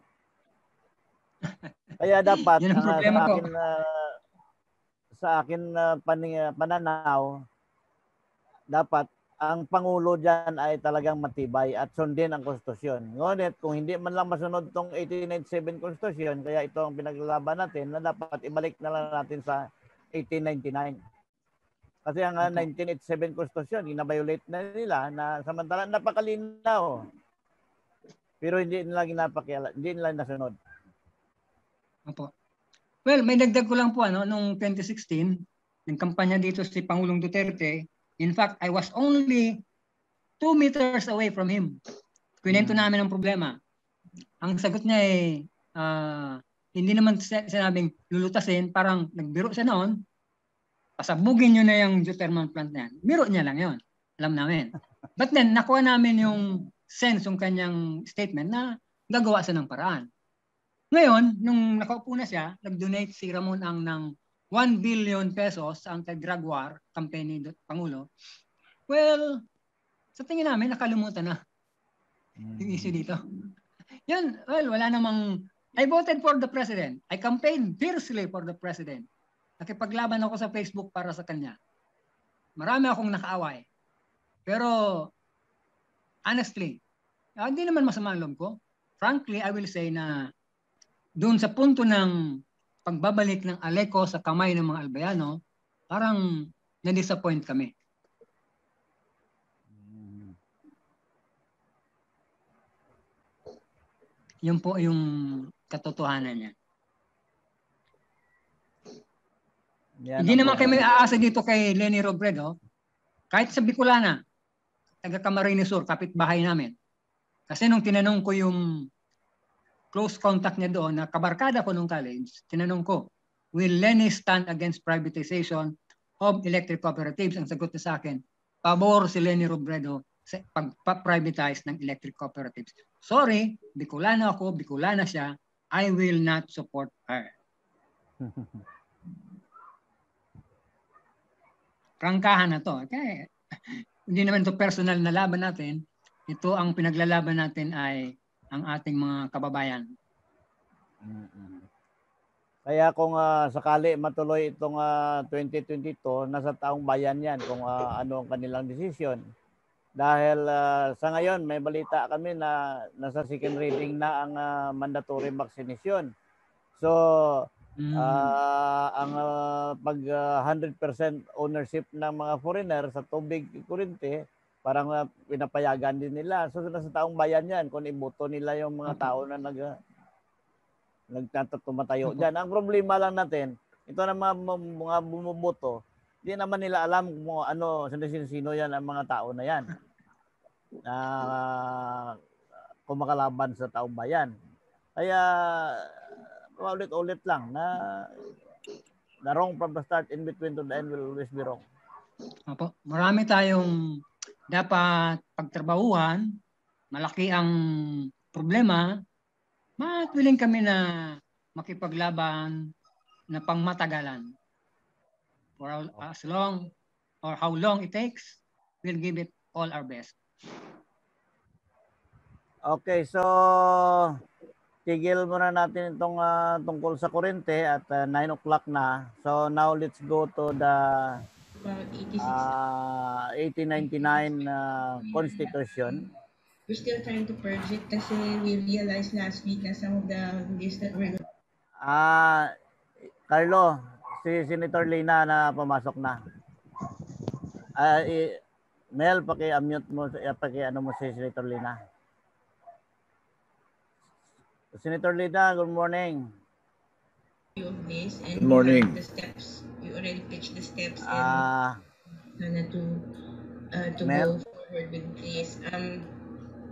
Kaya [laughs] dapat Yun ang problema sa akin na sa akin na paning- pananaw dapat ang pangulo diyan ay talagang matibay at sundin ang konstitusyon. Ngunit kung hindi man lang masunod tong 1897 konstitusyon, kaya ito ang pinaglalaban natin na dapat ibalik na lang natin sa 1899. Kasi ang ah, 1987 konstitusyon, ina-violate na nila na samantalang napakalinaw. Pero hindi nila ginapakiala, hindi nila nasunod. Opo. Well, may dagdag ko lang po ano, nung 2016, ng kampanya dito si Pangulong Duterte, in fact, I was only two meters away from him. Kwento namin ang problema. Ang sagot niya ay, ah, hindi naman sin- sinabing lulutasin, parang nagbiro siya noon, pasabugin nyo na yung geothermal plant na yan. Biro niya lang yon Alam namin. But then, nakuha namin yung sense yung kanyang statement na gagawa siya ng paraan. Ngayon, nung nakaupo na siya, nag-donate si Ramon Ang ng 1 billion pesos sa anti-drug war campaign ni Pangulo. Well, sa tingin namin, nakalimutan na yung issue dito. Yan, well, wala namang, I voted for the president. I campaigned fiercely for the president. Nakipaglaban ako sa Facebook para sa kanya. Marami akong nakaaway. Pero, honestly, ah, hindi naman masama ang loob ko. Frankly, I will say na doon sa punto ng pagbabalik ng Aleco sa kamay ng mga Albayano, parang na-disappoint kami. Yun po yung katotohanan niya. Yan Hindi naman kami aasa dito kay Lenny Robredo. Kahit sa Bicolana, taga Camarines Sur, kapitbahay namin. Kasi nung tinanong ko yung close contact niya doon na kabarkada ko nung college, tinanong ko, will Lenny stand against privatization of electric cooperatives? Ang sagot niya sa akin, pabor si Lenny Robredo sa pag-privatize ng electric cooperatives. Sorry, Bicolano ako, Bicolana siya, I will not support her. [laughs] Prangkahan na to. Kaya, [laughs] hindi naman to personal na laban natin. Ito ang pinaglalaban natin ay ang ating mga kababayan. Kaya kung ah, sakali matuloy itong ah, 2022, nasa taong bayan yan kung ah, ano ang kanilang desisyon. Dahil ah, sa ngayon, may balita kami na nasa second reading na ang ah, mandatory vaccination. So, Mm. ang ah, pag ah, 100% ownership ng mga foreigner sa tubig kurente, parang ah, pinapayagan din nila. So, nasa taong bayan yan kung iboto nila yung mga tao na nag nagtatumatayo Opo. diyan. Ang problema lang natin, ito na mga, mga bumuboto, hindi naman nila alam kung ano, sino-sino yan ang mga tao na yan. Na kumakalaban sa taong bayan. Kaya ulit-ulit lang na the wrong from the start in between to the end will always be wrong. Opo. Marami tayong dapat pagtrabahuhan. Malaki ang problema. Mas willing kami na makipaglaban na pangmatagalan. For how- as long or how long it takes, we'll give it all our best. Okay, so tigil muna natin itong ah, tungkol sa kurente at ah, 9 o'clock na. So now let's go to the about 86. ah, 1899 ah, Constitution. We're still trying to purge it kasi we realized last week na some of the lists that were Ah, Carlo, si Senator Lina na pumasok na. Ah, i- Mel, paki-unmute mo, eh, paki-ano mo si Senator Lina. Senator Lina, good morning. Few of this and Good morning. the steps. We already pitched the steps and Ah, sana to uh, to Ma'am? go forward with this. Um,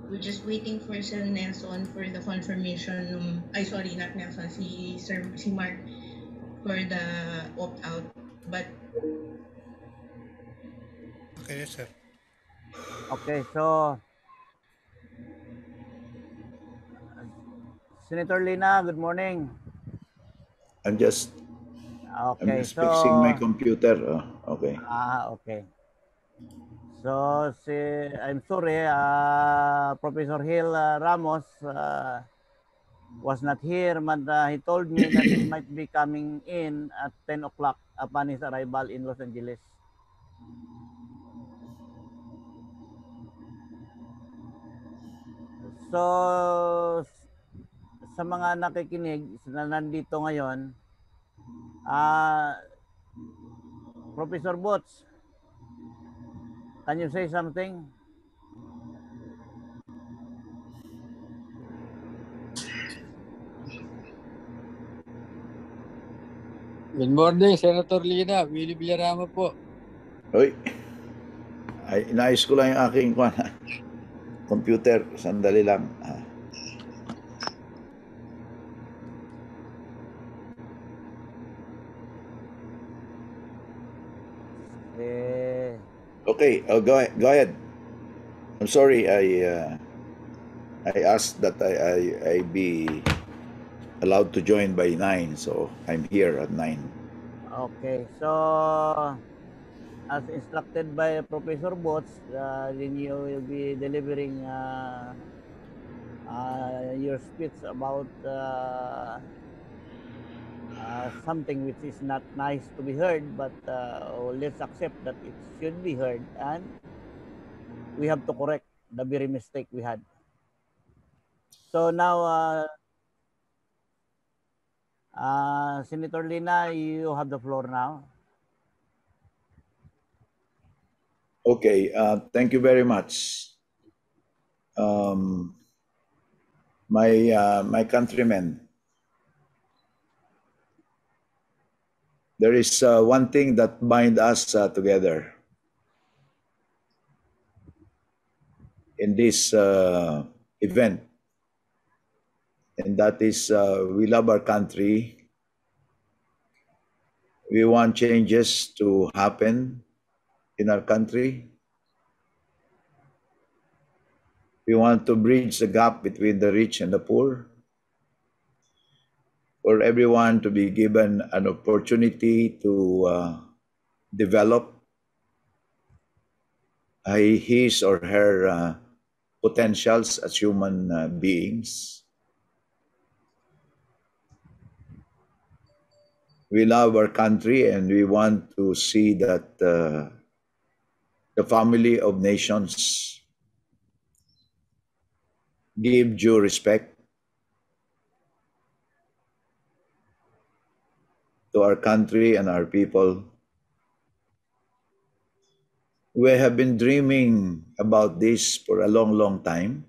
we're just waiting for Sir Nelson for the confirmation. Nung, ay, sorry, not Nelson, si Sir si Mark for the opt-out. But Okay, sir. okay, so Senator Lina, good morning. I'm just I'm Okay, just so fixing my computer. Oh, okay. Ah, okay. So, si, I'm sorry, uh, Professor Hill uh, Ramos uh, was not here, but uh, he told me that he [coughs] might be coming in at 10 o'clock upon his arrival in Los Angeles. So, sa mga nakikinig na nandito ngayon, ah, Professor Boots, can you say something? Good morning, Senator Lina. Willie Villarama po. Hoy. Ay, inayos ko lang yung aking [laughs] computer. Sandali lang. Ah. Okay, oh, go, ahead- go ahead. I'm sorry, I uh, I asked that I, I, I be allowed to join by 9, so I'm here at 9. okay, so as instructed by Professor Boots, uh, then you will be delivering uh, uh, your speech about uh, something which is not nice to be heard, but uh, let's accept that it should be heard and we have to correct the very mistake we had. So now, uh, uh, Senator Lina, you have the floor now. Okay, uh, thank you very much. Um, my uh, my countrymen, there is uh, one thing that bind us uh, together in this uh, event, and that is uh, we love our country. We want changes to happen in our country. We want to bridge the gap between the rich and the poor. For everyone to be given an opportunity to uh, develop his or her uh, potentials as human uh, beings. We love our country and we want to see that uh, the family of nations give due respect to our country and our people. We have been dreaming about this for a long, long time.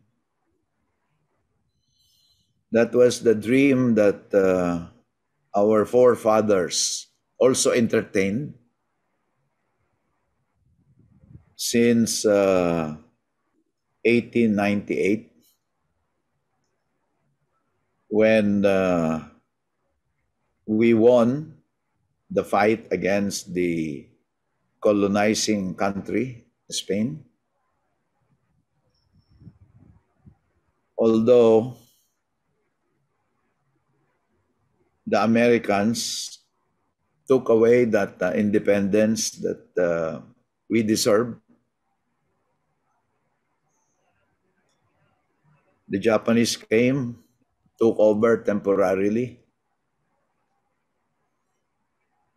That was the dream that uh, our forefathers also entertained since uh, 1898 when uh, we won the fight against the colonizing country, Spain. Although the Americans took away that uh, independence that uh, we deserve. The Japanese came, took over temporarily,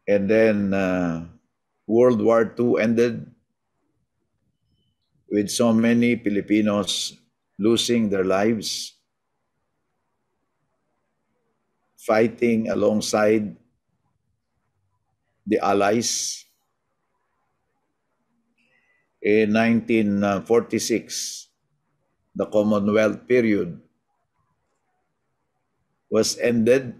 and then uh, World War II ended with so many Filipinos losing their lives fighting alongside the Allies. In 1946, the Commonwealth period was ended.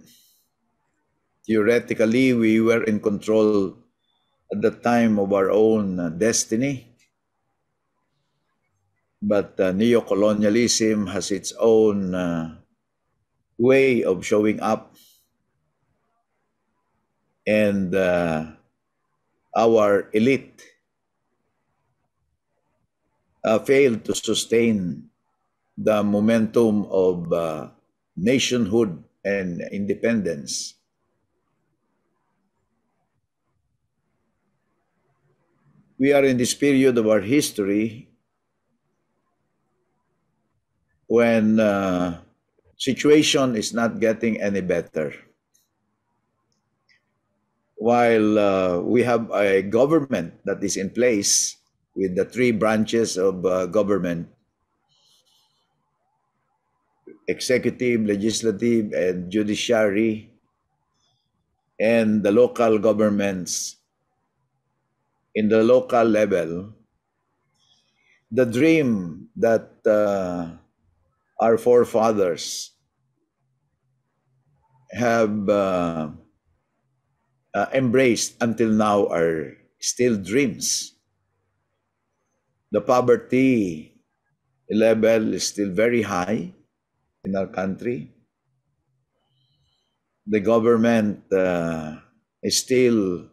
Theoretically, we were in control at the time of our own uh, destiny. But uh, neocolonialism has its own uh, way of showing up. And uh, our elite uh, failed to sustain the momentum of uh, nationhood and independence. We are in this period of our history when uh, situation is not getting any better. While uh, we have a government that is in place with the three branches of uh, government executive, legislative, and judiciary, and the local governments in the local level, the dream that uh, our forefathers have uh, uh, embraced until now are still dreams. The poverty level is still very high in our country. The government uh, is still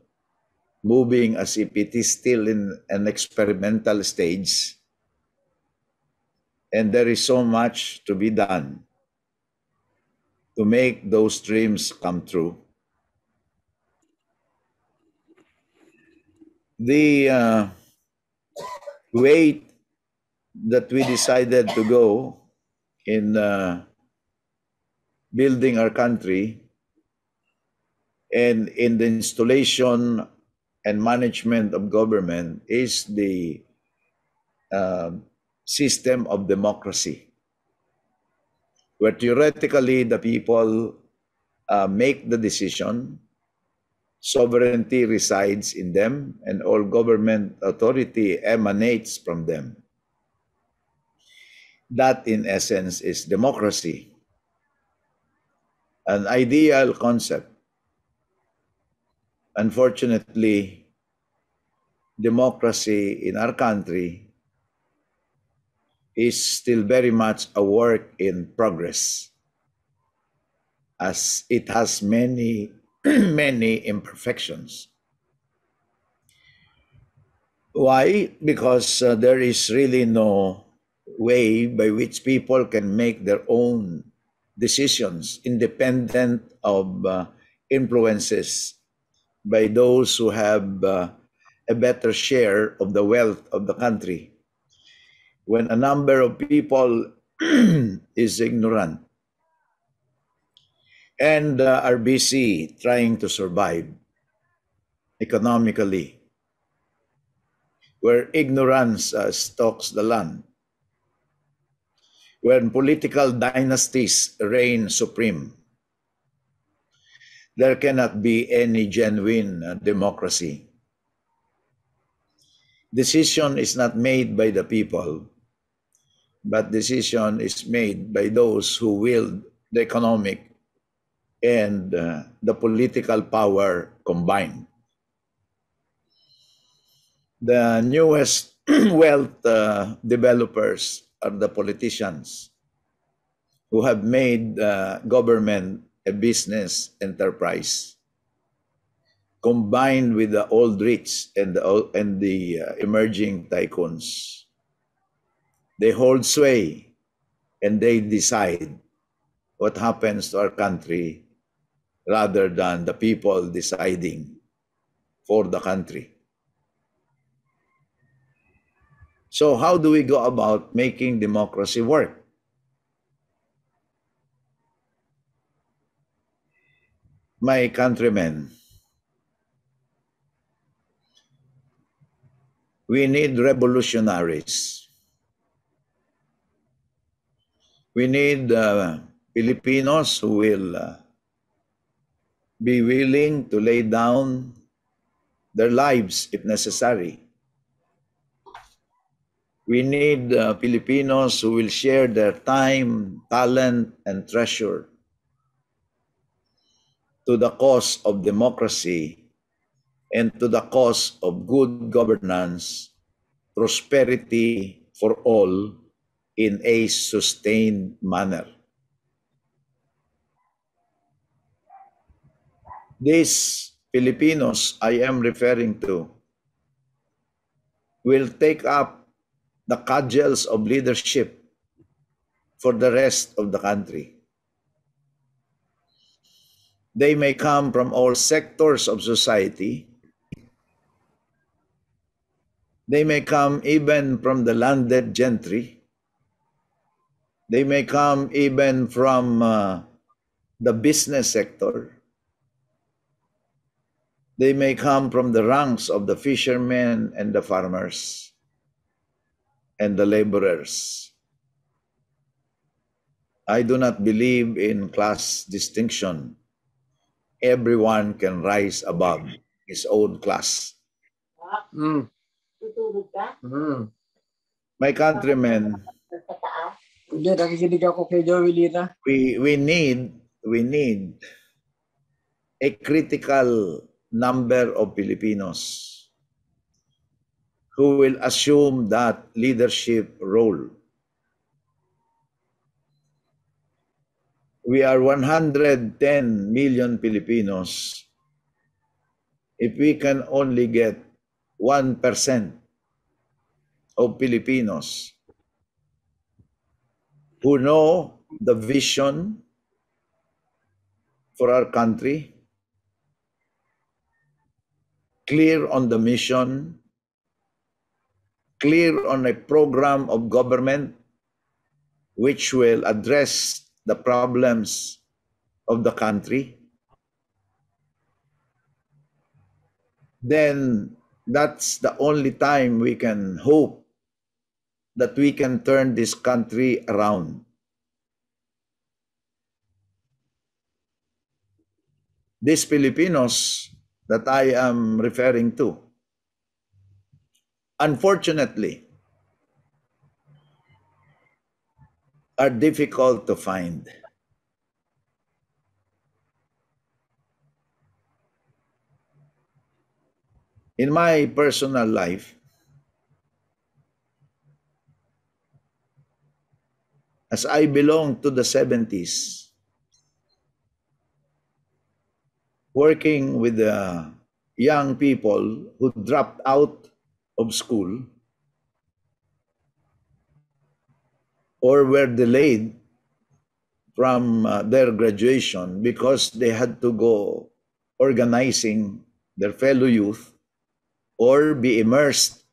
moving as if it is still in an experimental stage. And there is so much to be done to make those dreams come true. The uh, way that we decided to go in uh, building our country and in the installation and management of government is the uh, system of democracy, where theoretically the people uh, make the decision, sovereignty resides in them, and all government authority emanates from them. That, in essence, is democracy, an ideal concept unfortunately, democracy in our country is still very much a work in progress. as it has many, [clears throat] many imperfections. Why? Because uh, there is really no way by which people can make their own decisions independent of uh, influences by those who have uh, a better share of the wealth of the country. When a number of people [clears throat] is ignorant and uh, are busy trying to survive economically, where ignorance uh, stalks the land, when political dynasties reign supreme, there cannot be any genuine uh, democracy. Decision is not made by the people, but decision is made by those who wield the economic and uh, the political power combined. The newest [clears throat] wealth uh, developers are the politicians who have made uh, government a business enterprise combined with the old rich and the, and the uh, emerging tycoons. They hold sway and they decide what happens to our country rather than the people deciding for the country. So how do we go about making democracy work? My countrymen, we need revolutionaries. We need uh, Filipinos who will uh, be willing to lay down their lives if necessary. We need uh, Filipinos who will share their time, talent, and treasure to the cause of democracy and to the cause of good governance, prosperity for all in a sustained manner. These Filipinos I am referring to will take up the cudgels of leadership for the rest of the country. They may come from all sectors of society. They may come even from the landed gentry. They may come even from uh, the business sector. They may come from the ranks of the fishermen and the farmers and the laborers. I do not believe in class distinction. Everyone can rise above his own class. Mm. Mm. My countrymen, Hindi, nakikinig ako kay Joey Lina. we, we need we need a critical number of Filipinos who will assume that leadership role. We are 110 million Filipinos. If we can only get 1% of Filipinos who know the vision for our country, clear on the mission, clear on a program of government which will address the problems of the country, then that's the only time we can hope that we can turn this country around. These Filipinos that I am referring to, unfortunately, are difficult to find. In my personal life, as I belong to the 70s, working with the young people who dropped out of school or were delayed from uh, their graduation because they had to go organizing their fellow youth or be immersed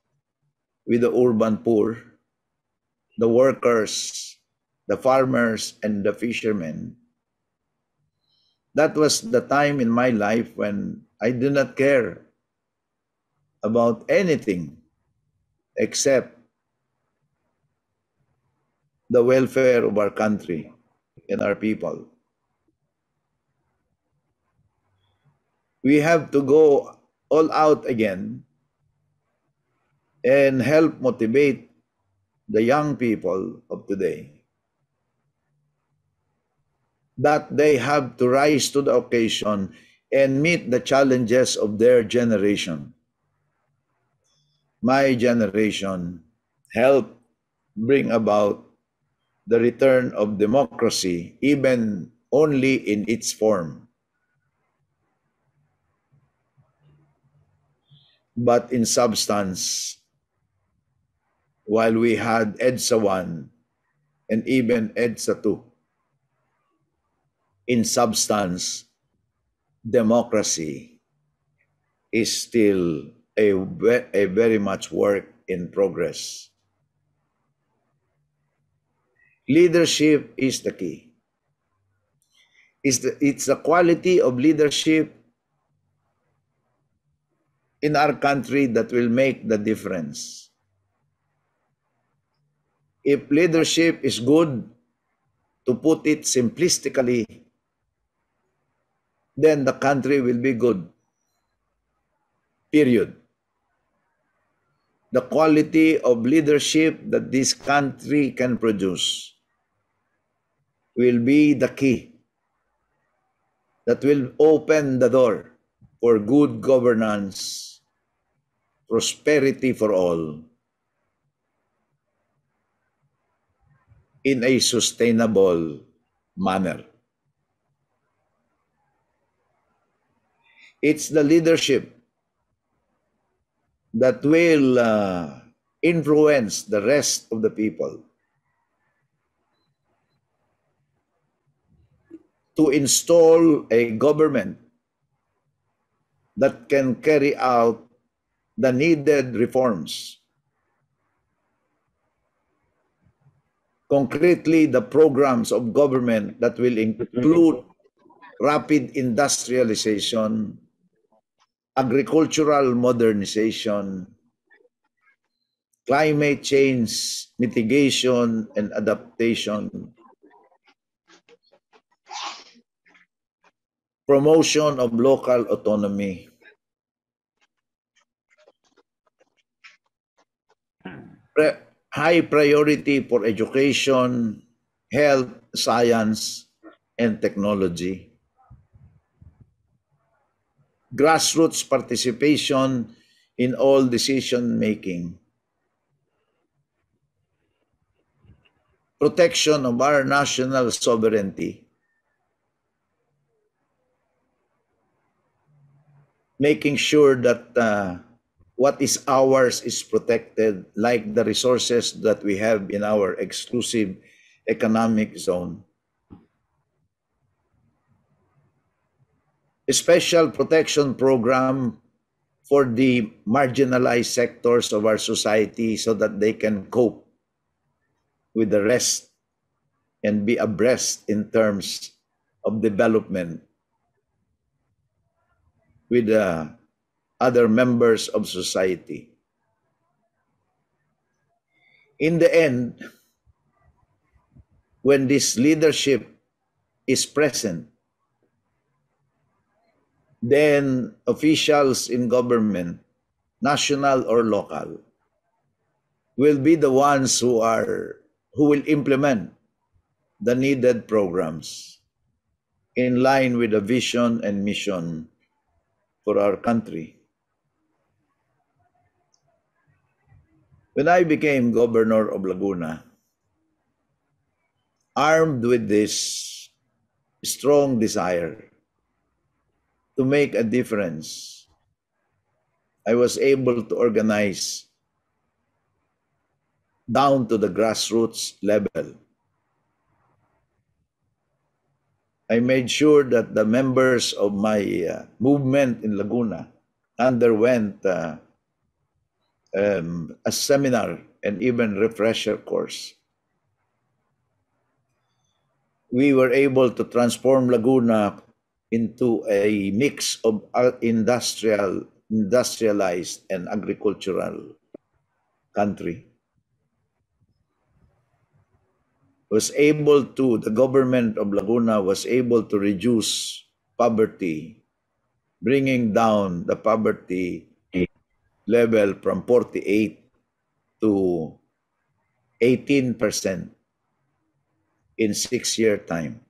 with the urban poor, the workers, the farmers, and the fishermen. That was the time in my life when I did not care about anything except the welfare of our country and our people. We have to go all out again and help motivate the young people of today that they have to rise to the occasion and meet the challenges of their generation. My generation helped bring about the return of democracy, even only in its form. But in substance, while we had EDSA 1 and even EDSA 2, in substance, democracy is still a, a very much work in progress. Leadership is the key. It's the, it's the quality of leadership in our country that will make the difference. If leadership is good, to put it simplistically, then the country will be good. Period. The quality of leadership that this country can produce will be the key that will open the door for good governance, prosperity for all, in a sustainable manner. It's the leadership that will uh, influence the rest of the people to install a government that can carry out the needed reforms. Concretely, the programs of government that will include rapid industrialization, agricultural modernization, climate change mitigation and adaptation, promotion of local autonomy, Pre- high priority for education, health, science, and technology, grassroots participation in all decision making, protection of our national sovereignty, making sure that uh, what is ours is protected, like the resources that we have in our exclusive economic zone. A special protection program for the marginalized sectors of our society so that they can cope with the rest and be abreast in terms of development with the other members of society. In the end, when this leadership is present, then officials in government, national or local, will be the ones who are who will implement the needed programs in line with the vision and mission for our country. When I became governor of Laguna, armed with this strong desire to make a difference. I was able to organize down to the grassroots level. I made sure that the members of my uh, movement in Laguna underwent uh, um, a seminar and even refresher course. We were able to transform Laguna into a mix of industrial, industrialized and agricultural country. Was able to, the government of Laguna was able to reduce poverty, bringing down the poverty level from 48 to 18% in six year time.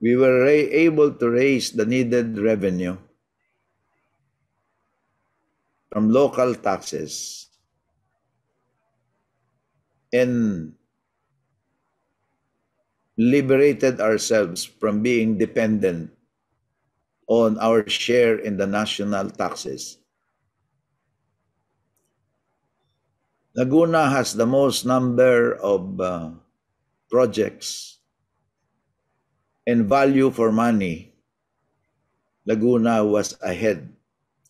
We were able to raise the needed revenue from local taxes and liberated ourselves from being dependent on our share in the national taxes. Laguna has the most number of uh, projects and value for money. Laguna was ahead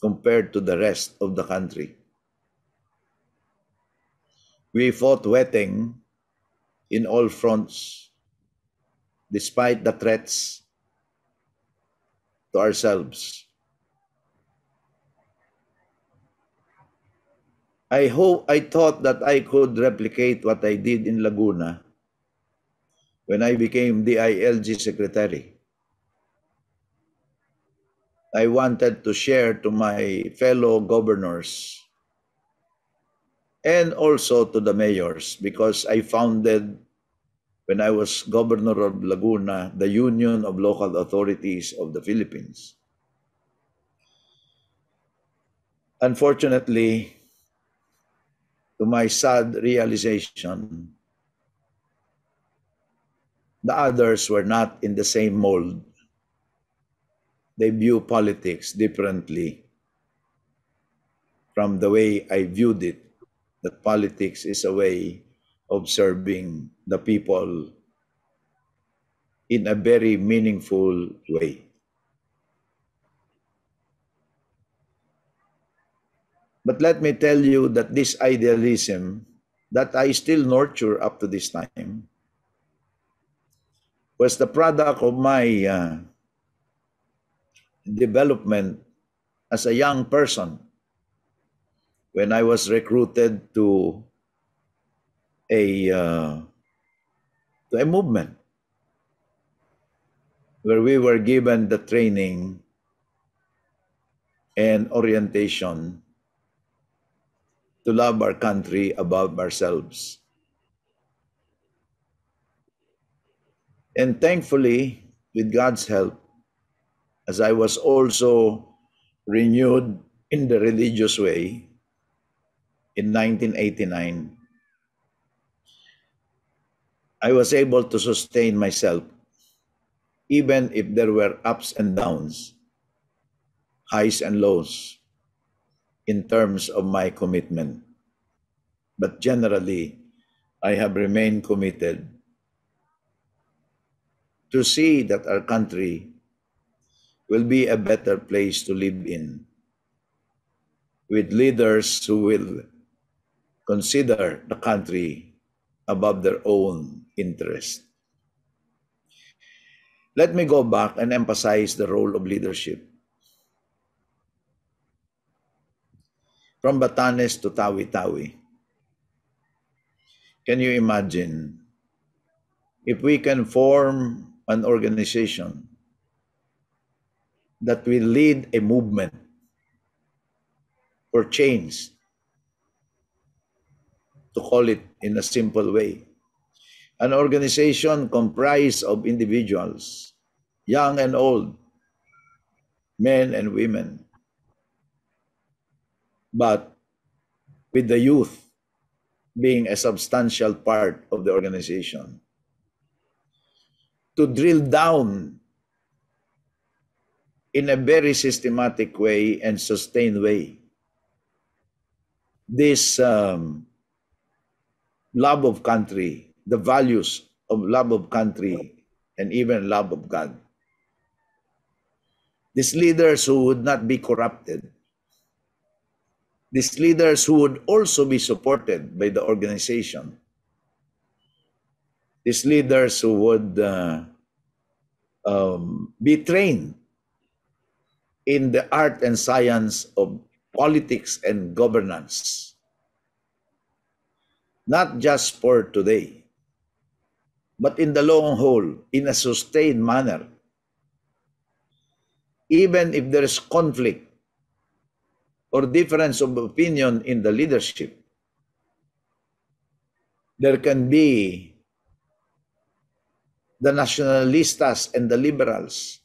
compared to the rest of the country. We fought wetting in all fronts, despite the threats to ourselves. I hope I thought that I could replicate what I did in Laguna when I became the ILG secretary. I wanted to share to my fellow governors and also to the mayors because I founded when I was governor of Laguna the Union of Local Authorities of the Philippines. Unfortunately, to my sad realization, the others were not in the same mold. They view politics differently from the way I viewed it, that politics is a way of serving the people in a very meaningful way. But let me tell you that this idealism that I still nurture up to this time was the product of my uh, development as a young person when I was recruited to a uh, a movement where we were given the training and orientation to love our country above ourselves. And thankfully, with God's help, as I was also renewed in the religious way in 1989, I was able to sustain myself even if there were ups and downs, highs and lows in terms of my commitment. But generally, I have remained committed to see that our country will be a better place to live in with leaders who will consider the country above their own interest. Let me go back and emphasize the role of leadership. From Batanes to Tawi-Tawi. Can you imagine if we can form an organization that will lead a movement for change, to call it in a simple way. An organization comprised of individuals, young and old, men and women, but with the youth being a substantial part of the organization. To drill down in a very systematic way and sustained way this um, love of country, the values of love of country, and even love of God. These leaders who would not be corrupted, these leaders who would also be supported by the organization, these leaders who would uh, um, be trained in the art and science of politics and governance. Not just for today, but in the long haul, in a sustained manner. Even if there is conflict or difference of opinion in the leadership, there can be the nationalistas and the liberals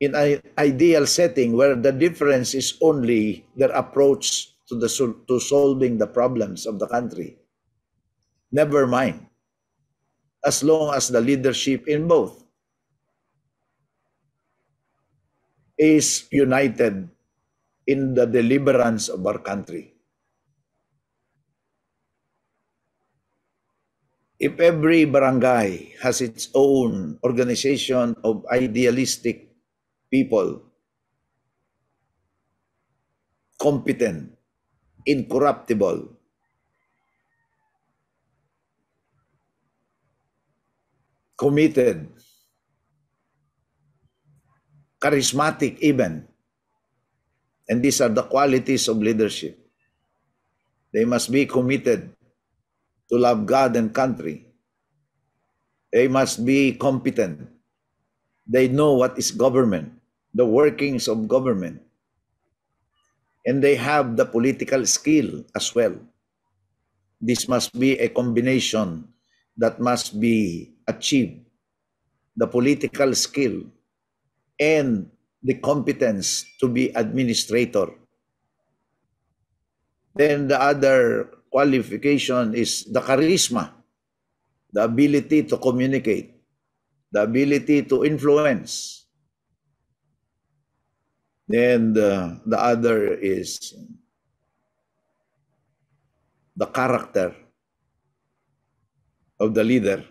in an ideal setting where the difference is only their approach to the to solving the problems of the country. Never mind. As long as the leadership in both is united in the deliverance of our country. If every barangay has its own organization of idealistic people competent, incorruptible, committed, charismatic even. And these are the qualities of leadership. They must be committed to love God and country. They must be competent. They know what is government the workings of government. And they have the political skill as well. This must be a combination that must be achieved. The political skill and the competence to be administrator. Then the other qualification is the charisma, the ability to communicate, the ability to influence, Then the, the other is the character of the leader.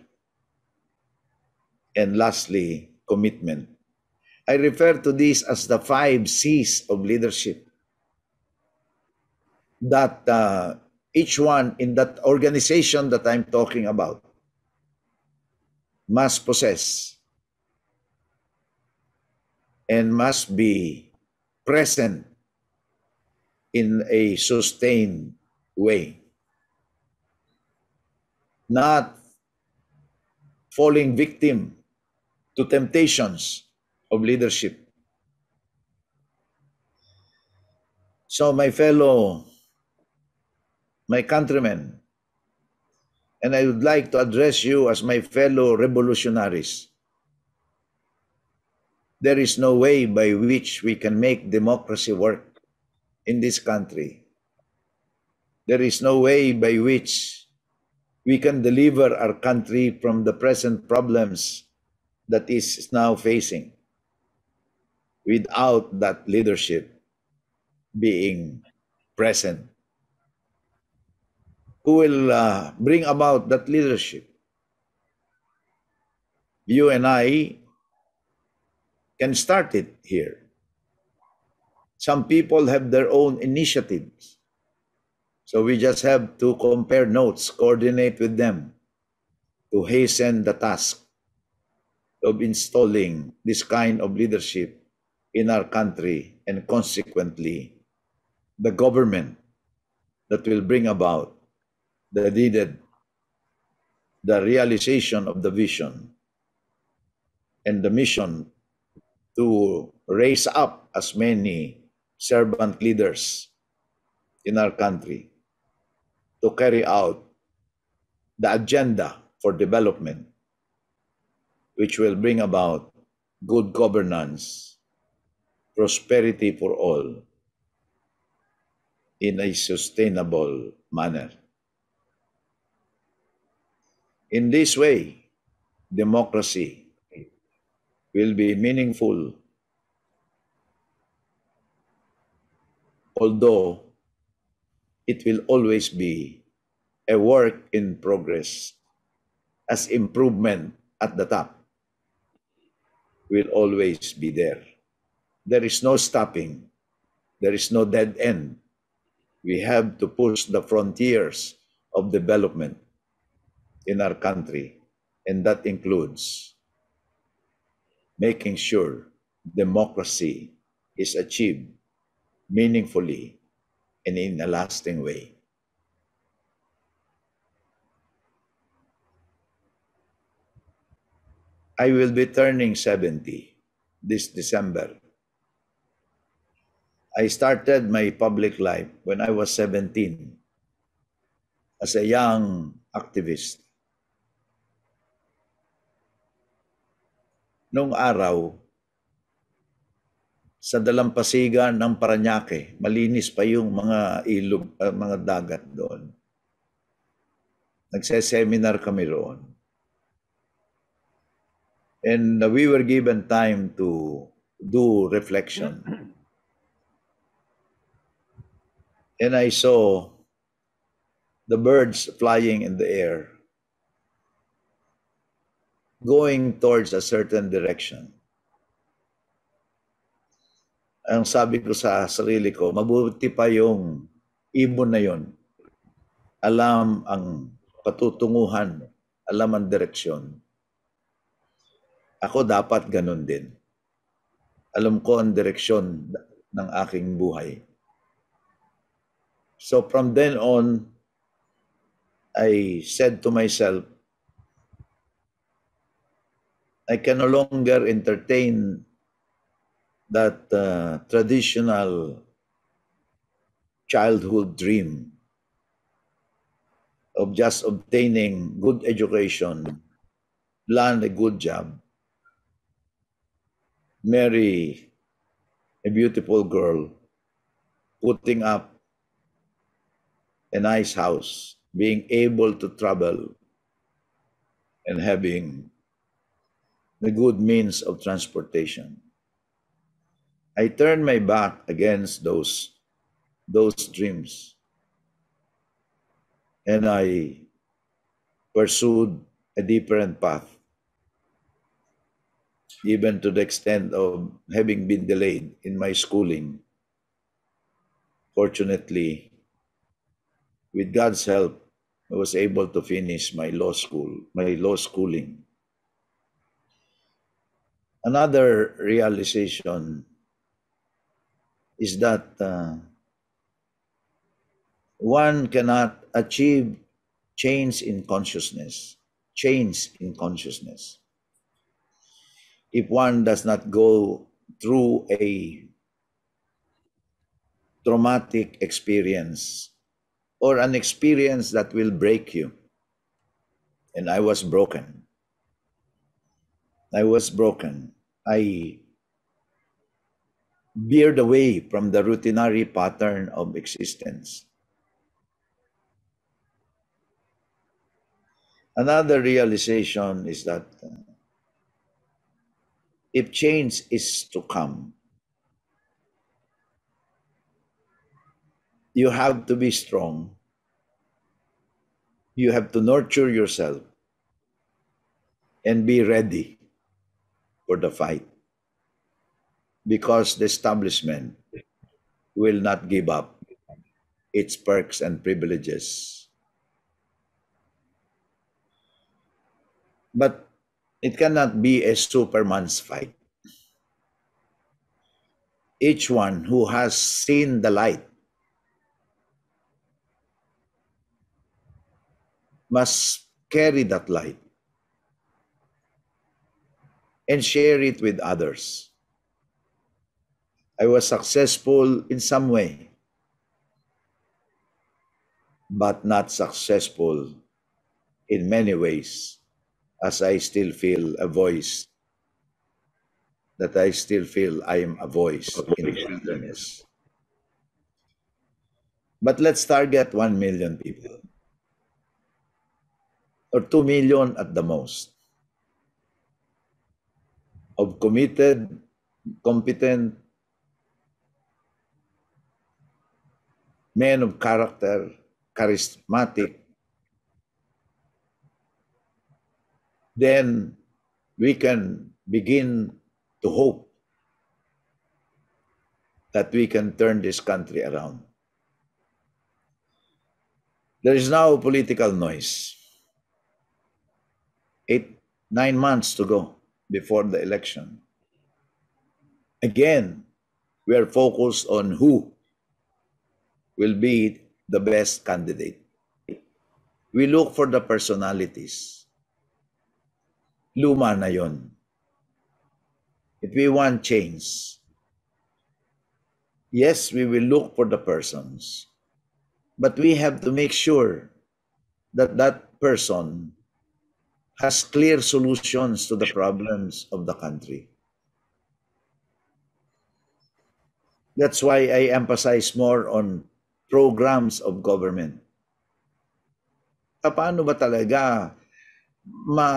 And lastly, commitment. I refer to this as the five C's of leadership. That uh, each one in that organization that I'm talking about must possess and must be present in a sustained way. Not falling victim to temptations of leadership. So, my fellow, my countrymen, and I would like to address you as my fellow revolutionaries there is no way by which we can make democracy work in this country. There is no way by which we can deliver our country from the present problems that is now facing without that leadership being present. Who will uh, bring about that leadership? You and I can start it here. Some people have their own initiatives. So we just have to compare notes, coordinate with them to hasten the task of installing this kind of leadership in our country and consequently the government that will bring about the needed the realization of the vision and the mission to raise up as many servant leaders in our country to carry out the agenda for development, which will bring about good governance, prosperity for all in a sustainable manner. In this way, democracy will be meaningful, although it will always be a work in progress as improvement at the top will always be there. There is no stopping. There is no dead end. We have to push the frontiers of development in our country, and that includes making sure democracy is achieved meaningfully and in a lasting way. I will be turning 70 this December. I started my public life when I was 17 as a young activist. Noong araw, sa dalampasigan ng Paranaque, malinis pa yung mga ilog, uh, mga dagat doon. Nagse-seminar kami roon. And uh, we were given time to do reflection. And I saw the birds flying in the air going towards a certain direction. Ang sabi ko sa sarili ko, mabuti pa yung ibon na yon. Alam ang patutunguhan, alam ang direksyon. Ako dapat ganun din. Alam ko ang direksyon ng aking buhay. So from then on, I said to myself, I can no longer entertain that uh, traditional childhood dream of just obtaining good education, land a good job, marry a beautiful girl, putting up a nice house, being able to travel, and having the good means of transportation. I turned my back against those, those dreams. And I pursued a different path, even to the extent of having been delayed in my schooling. Fortunately, with God's help, I was able to finish my law school, my law schooling. Another realization is that uh, one cannot achieve change in consciousness, change in consciousness, if one does not go through a traumatic experience or an experience that will break you. And I was broken. I was broken. I veered away from the routinary pattern of existence. Another realization is that uh, if change is to come, you have to be strong. You have to nurture yourself and be ready for the fight because the establishment will not give up its perks and privileges. But it cannot be a superman's fight. Each one who has seen the light must carry that light and share it with others. I was successful in some way, but not successful in many ways, as I still feel a voice, that I still feel I am a voice in the wilderness. But let's target 1 million people, or 2 million at the most, of committed, competent, men of character, charismatic, then we can begin to hope that we can turn this country around. There is now political noise. Eight, nine months to go before the election. Again, we are focused on who will be the best candidate. We look for the personalities. Luma na yon. If we want change, yes, we will look for the persons. But we have to make sure that that person has clear solutions to the problems of the country. That's why I emphasize more on programs of government. Paano ba talaga ma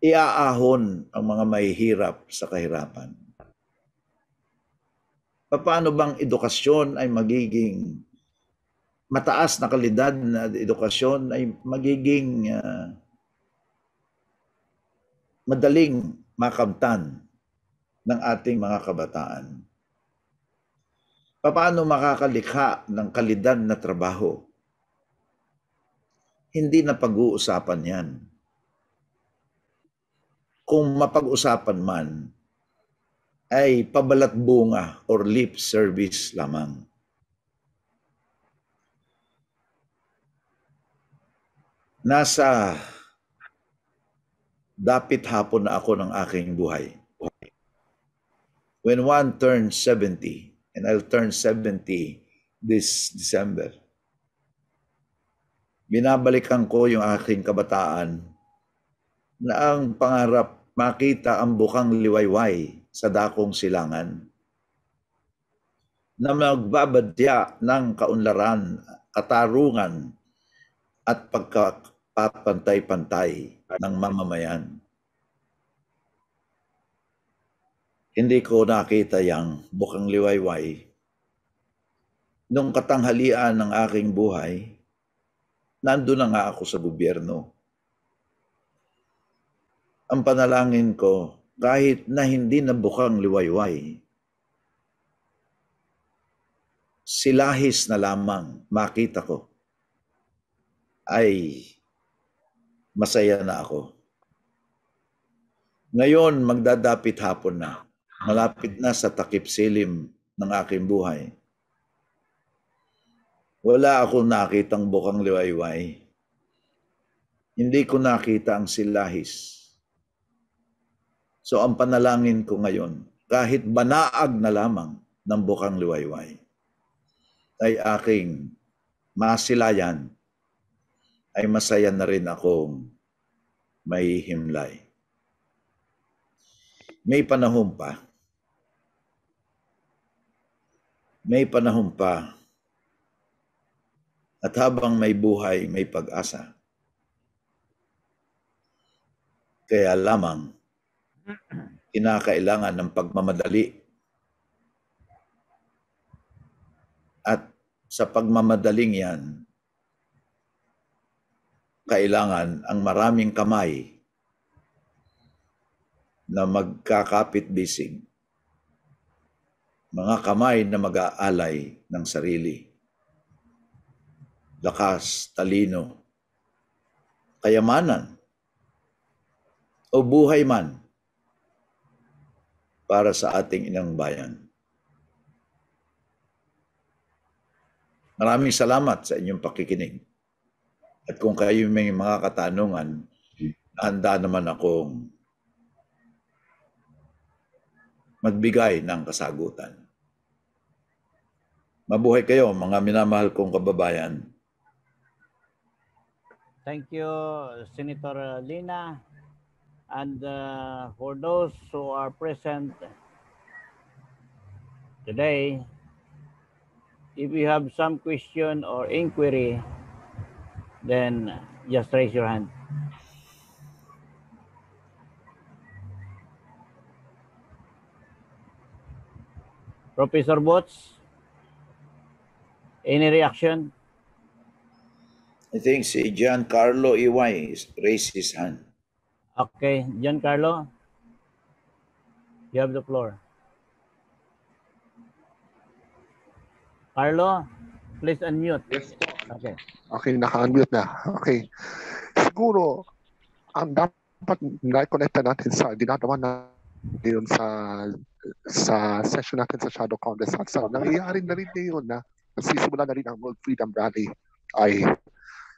iaahon ang mga mahihirap sa kahirapan? Paano bang edukasyon ay magiging mataas na kalidad na edukasyon ay magiging uh, madaling makamtan ng ating mga kabataan? Paano makakalikha ng kalidad na trabaho? Hindi na pag-uusapan yan kung mapag-usapan man, ay pabalat bunga or lip service lamang. Nasa dapit hapon na ako ng aking buhay. When one turns 70, and I'll turn 70 this December, binabalikan ko yung aking kabataan na ang pangarap makita ang bukang liwayway sa dakong silangan na magbabadya ng kaunlaran, katarungan at pagkapapantay-pantay ng mamamayan. Hindi ko nakita yang bukang liwayway. Nung katanghalian ng aking buhay, nandun na nga ako sa gobyerno ang panalangin ko kahit na hindi na bukang liwayway. Silahis na lamang makita ko ay masaya na ako. Ngayon, magdadapit hapon na. Malapit na sa takip silim ng aking buhay. Wala akong nakitang bukang liwayway. Hindi ko nakita ang silahis So ang panalangin ko ngayon, kahit banaag na lamang ng bukang liwayway, ay aking masilayan, ay masaya na rin akong may himlay. May panahon pa. May panahon pa. At habang may buhay, may pag-asa. Kaya lamang, kinakailangan ng pagmamadali. At sa pagmamadaling yan, kailangan ang maraming kamay na magkakapit bisig. Mga kamay na mag-aalay ng sarili. Lakas, talino, kayamanan, o buhay man para sa ating inang bayan. Maraming salamat sa inyong pakikinig. At kung kayo may mga katanungan, handa naman akong magbigay ng kasagutan. Mabuhay kayo, mga minamahal kong kababayan. Thank you, Senator Lina. And uh, for those who are present today, if you have some question or inquiry, then just raise your hand. Professor Bots? Any reaction? I think si Giancarlo Iway is- raised his hand. Okay, Giancarlo, you have the floor. Carlo, please unmute. Yes. Okay. Okay, naka-unmute na. Okay. Siguro, ang dapat na-connect natin sa ginagawa na ngayon sa sa session natin sa Shadow Congress at sa nangyayari na rin ngayon na nagsisimula na rin ang World Freedom Rally ay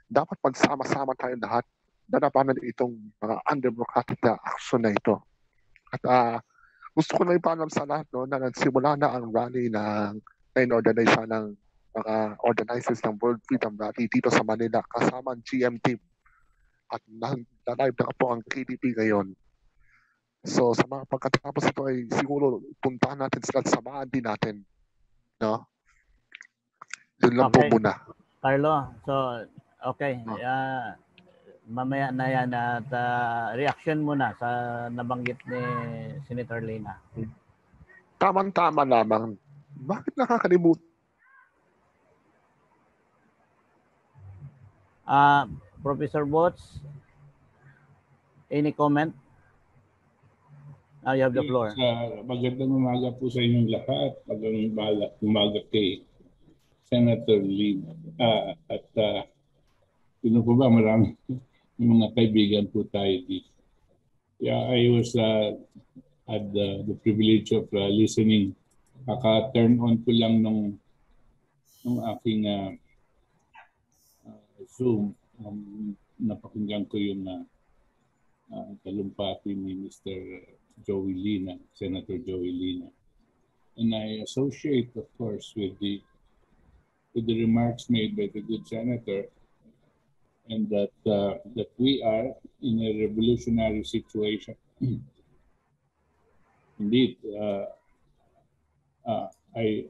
dapat magsama-sama tayong lahat dalabanan itong mga undemocratic na action na ito. At ah, gusto ko na ipaalam sa lahat no, na nagsimula na ang rally ng in-organize ng mga organizers ng World Freedom Rally dito sa Manila kasama ang GM team at na- na-live na po ang KDP ngayon. So sa mga pagkatapos ito ay siguro puntahan natin sila at samahan din natin. No? Yun lang po Okay. muna. Carlo, so okay, Oh. ah, mamaya na yan at ah, reaction muna sa nabanggit ni Senator Lina. Tamang-tama lamang. Bakit nakakalimutan? Ah, Professor Bots, any comment? Now you have the floor. Sa magandang umaga po sa inyong lahat. Magandang umaga kay Senator Lee. Ah, at uh, yun po ba, marami mga kaibigan po tayo dito. Yeah, I was uh, had the, the privilege of uh, listening. Kaka-turn on ko lang nung, nung aking uh, uh, Zoom. Um, napakinggan ko yung uh, uh, talumpati ni Mr. Joey Lina, Senator Joey Lina. And I associate, of course, with the with the remarks made by the good senator, and that uh, that we are in a revolutionary situation. [clears throat] Indeed, uh, uh, I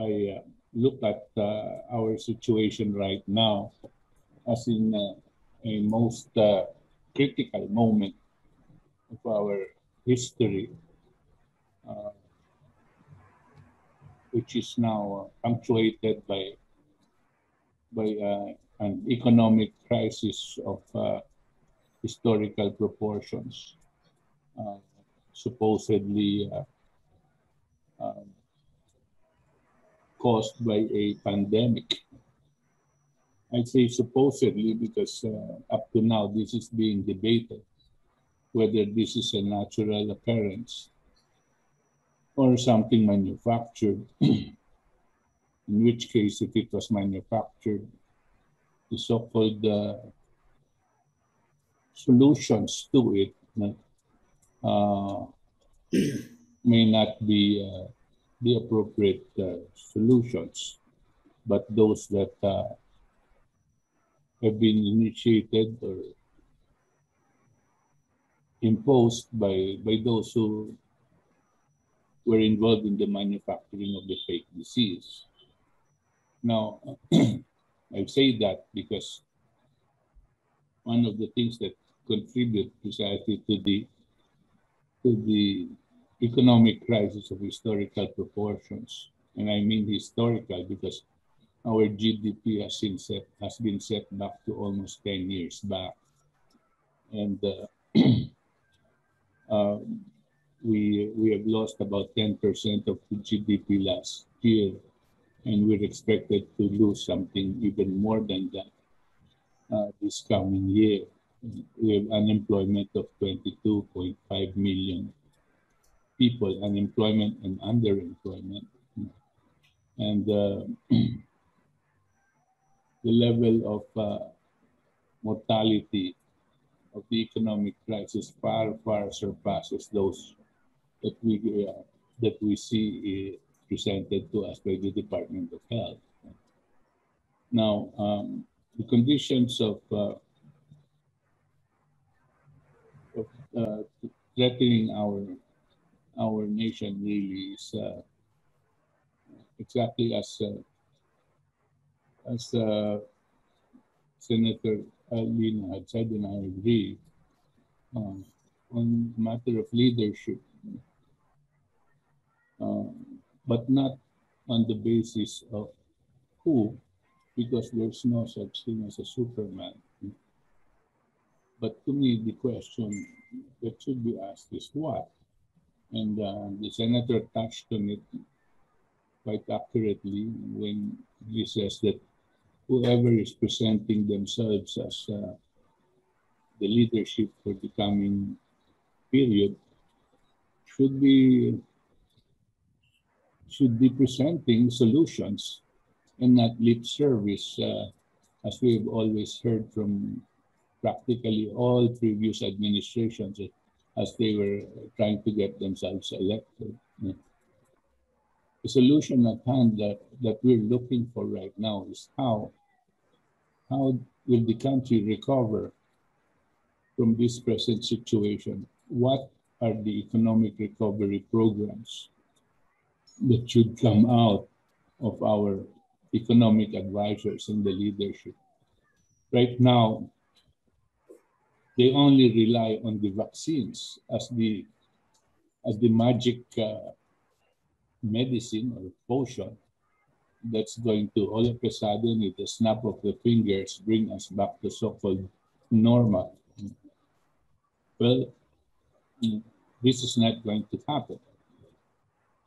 I uh, look at uh, our situation right now as in a most critical moment of our history, which is now punctuated by by uh, an economic crisis of uh, historical proportions, uh, supposedly uh, um, caused by a pandemic. I say supposedly because uh, up to now this is being debated whether this is a natural occurrence or something manufactured. [clears throat] In which case, if it was manufactured, the so-called uh, solutions to it uh, [clears throat] may not be uh, the appropriate uh, solutions, but those that uh, have been initiated or imposed by, by those who were involved in the manufacturing of the fake disease. Now, [clears throat] I say that because one of the things that contribute precisely to the to the economic crisis of historical proportions, and I mean historical because our GDP has been set has been set back to almost 10 years back. And uh, [clears throat] uh, we we have lost about 10% of the GDP last year, and we're expected to lose something even more than that uh, this coming year. We have unemployment of 22.5 million people, unemployment and underemployment. And uh, [clears throat] the level of uh, mortality of the economic crisis far, far surpasses those that we uh, that we see uh, presented to us by the Department of Health. Now, um, the conditions of, uh, of uh, threatening our our nation really is uh, exactly as uh, as uh, Senator Alina had said, and I agree, um, on the matter of leadership, um, but not on the basis of who because there's no such thing as a Superman. But to me, the question that should be asked is what? And uh, the senator touched on it quite accurately when he says that whoever is presenting themselves as uh, the leadership for the coming period should be should be presenting solutions and not lip service, uh, as we've always heard from practically all previous administrations as they were trying to get themselves elected. The solution at hand that, that we're looking for right now is how, how will the country recover from this present situation? What are the economic recovery programs that should come out of our economic advisors and the leadership. Right now, they only rely on the vaccines as the as the magic uh, medicine or potion that's going to all of a sudden with the snap of the fingers bring us back to so-called normal. Well, this is not going to happen.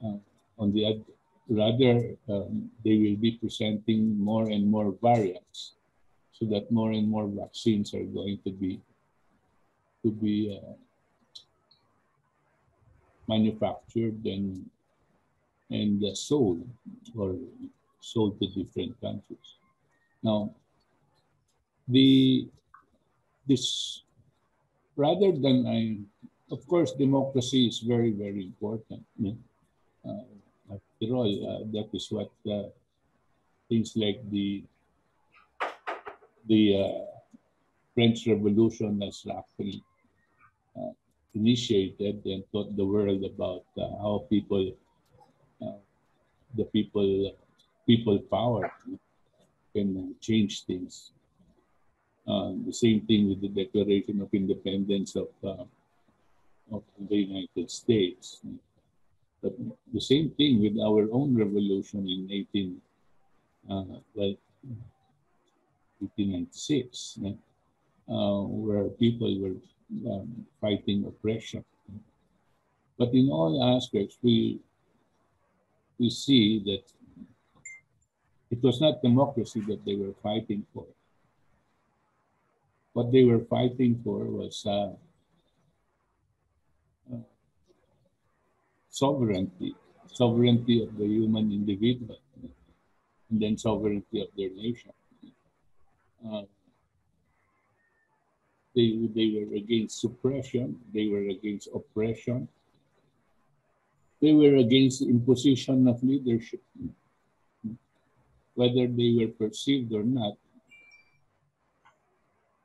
Uh, on the other, rather um, they will be presenting more and more variants so that more and more vaccines are going to be to be uh, manufactured and and uh, sold or sold to different countries. Now, the this rather than I, of course, democracy is very very important. Uh, uh, that is what uh, things like the the uh, French Revolution has actually uh, initiated and taught the world about uh, how people, uh, the people, people power can change things. the same thing with the Declaration of Independence of, of the United States. But the same thing with our own revolution in 18, uh, well, 1896, uh, where people were um, fighting oppression. But in all aspects, we we see that it was not democracy that they were fighting for. What they were fighting for was uh, sovereignty, sovereignty of the human individual, and then sovereignty of their nation. Uh, they, they were against suppression, they were against oppression, they were against imposition of leadership. Whether they were perceived or not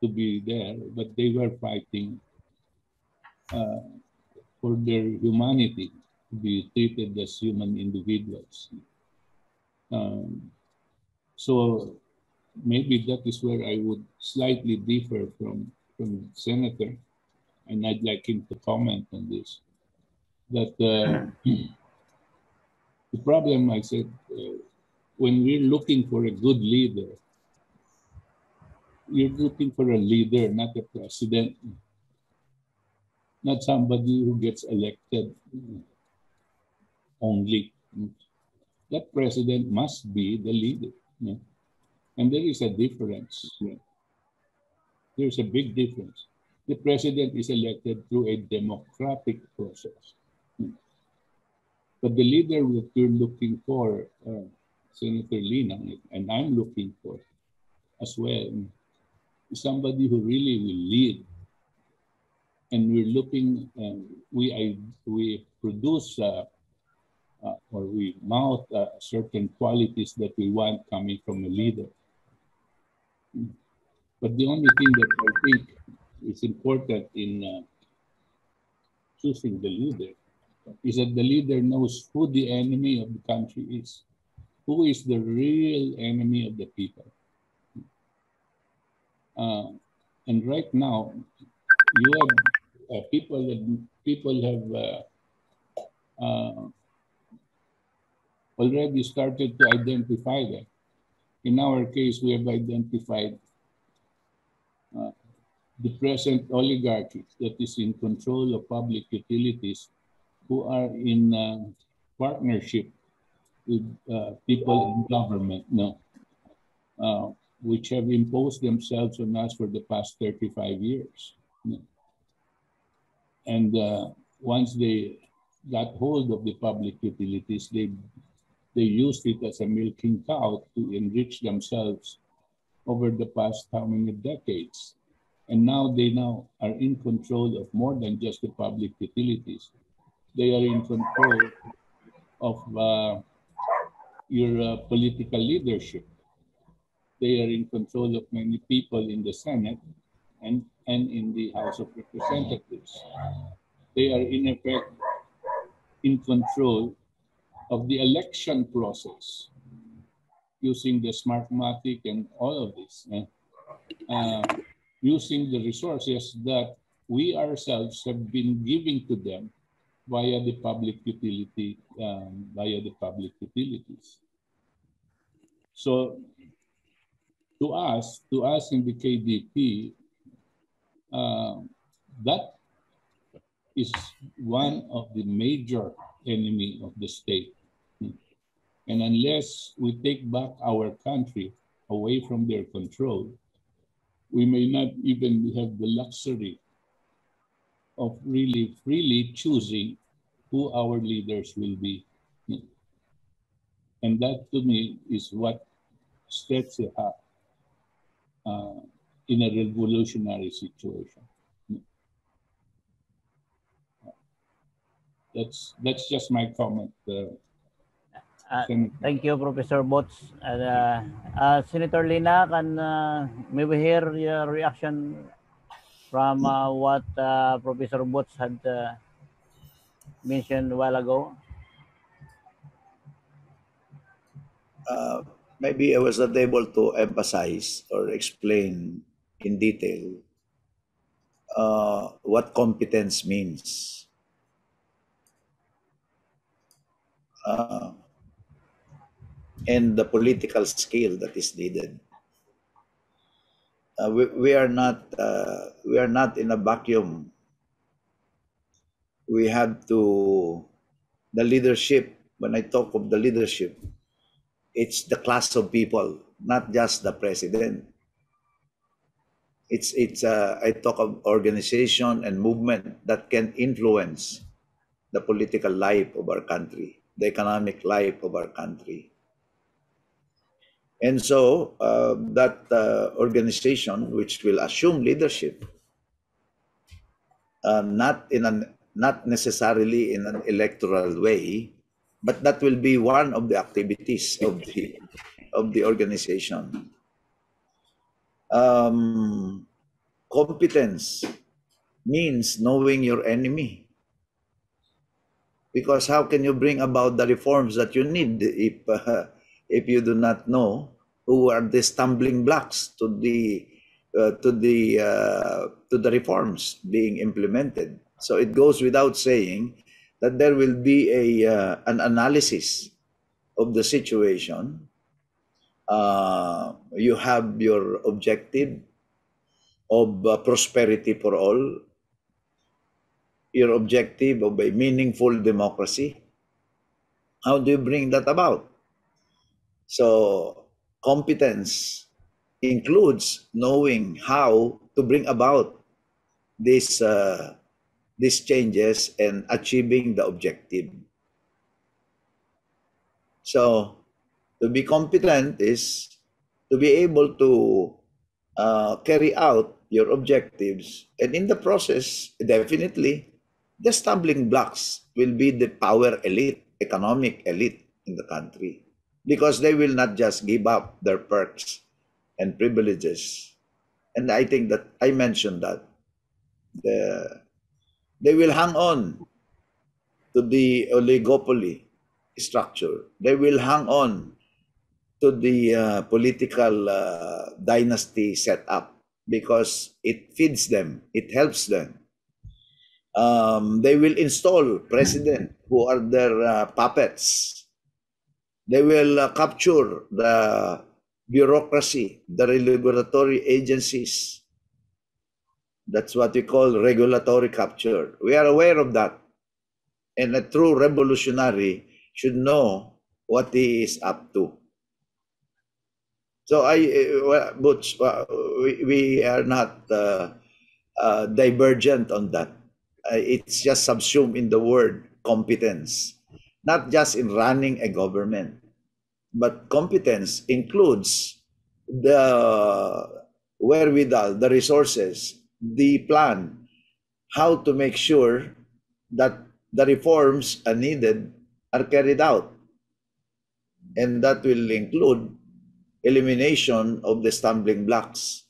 to be there, but they were fighting uh, for their humanity, be treated as human individuals. Um, so maybe that is where I would slightly differ from, from Senator, and I'd like him to comment on this. That uh, [clears throat] the problem, I said, uh, when we're looking for a good leader, you're looking for a leader, not a president, not somebody who gets elected only. That president must be the leader. And there is a difference. There's a big difference. The president is elected through a democratic process. But the leader that you're looking for, uh, Senator Lina, and I'm looking for as well, is somebody who really will lead. And we're looking, uh, we, I, we produce uh, uh, or we mount uh, certain qualities that we want coming from a leader. But the only thing that I think is important in uh, choosing the leader is that the leader knows who the enemy of the country is, who is the real enemy of the people. Uh, and right now, you have uh, people that people have uh, uh, already started to identify them. In our case, we have identified uh, the present oligarchy that is in control of public utilities who are in uh, partnership with uh, people in government, no, uh, which have imposed themselves on us for the past 35 years. No. And uh, once they got hold of the public utilities, they they used it as a milking cow to enrich themselves over the past how many decades. And now they now are in control of more than just the public utilities. They are in control of uh, your uh, political leadership. They are in control of many people in the Senate and, and in the House of Representatives. They are in effect in control of the election process using the Smartmatic and all of this, eh? uh, using the resources that we ourselves have been giving to them via the public utility, um, via the public utilities. So to us, to us in the KDP, uh, that is one of the major enemy of the state. And unless we take back our country away from their control, we may not even have the luxury of really freely choosing who our leaders will be. And that to me is what sets it up uh, in a revolutionary situation. That's that's just my comment. Uh, Uh, thank you, Professor Bots. Uh, uh, Senator Lina, can uh, may we hear your reaction from uh, what uh, Professor Bots had uh, mentioned a while ago? Uh, maybe I was not able to emphasize or explain in detail uh, what competence means. Uh, and the political skill that is needed. Uh, we, we are not uh, we are not in a vacuum. We have to the leadership. When I talk of the leadership, it's the class of people, not just the president. It's it's uh, I talk of organization and movement that can influence the political life of our country, the economic life of our country. And so uh, that uh, organization, which will assume leadership, uh, not in an not necessarily in an electoral way, but that will be one of the activities of the of the organization. Um, competence means knowing your enemy. Because how can you bring about the reforms that you need if uh, if you do not know who are the stumbling blocks to the uh, to the uh, to the reforms being implemented. So it goes without saying that there will be a uh, an analysis of the situation. Uh, you have your objective of uh, prosperity for all, your objective of a meaningful democracy. How do you bring that about? So competence includes knowing how to bring about these uh, these changes and achieving the objective. So to be competent is to be able to uh, carry out your objectives and in the process definitely the stumbling blocks will be the power elite economic elite in the country because they will not just give up their perks and privileges. And I think that I mentioned that the, they will hang on to the oligopoly structure. They will hang on to the uh, political uh, dynasty set up because it feeds them, it helps them. Um, they will install president who are their uh, puppets they will uh, capture the bureaucracy, the regulatory agencies. That's what we call regulatory capture. We are aware of that. And a true revolutionary should know what he is up to. So I, uh, well, we are not uh, uh, divergent on that. Uh, it's just subsumed in the word competence, not just in running a government, but competence includes the wherewithal, the resources, the plan, how to make sure that the reforms are needed are carried out. And that will include elimination of the stumbling blocks.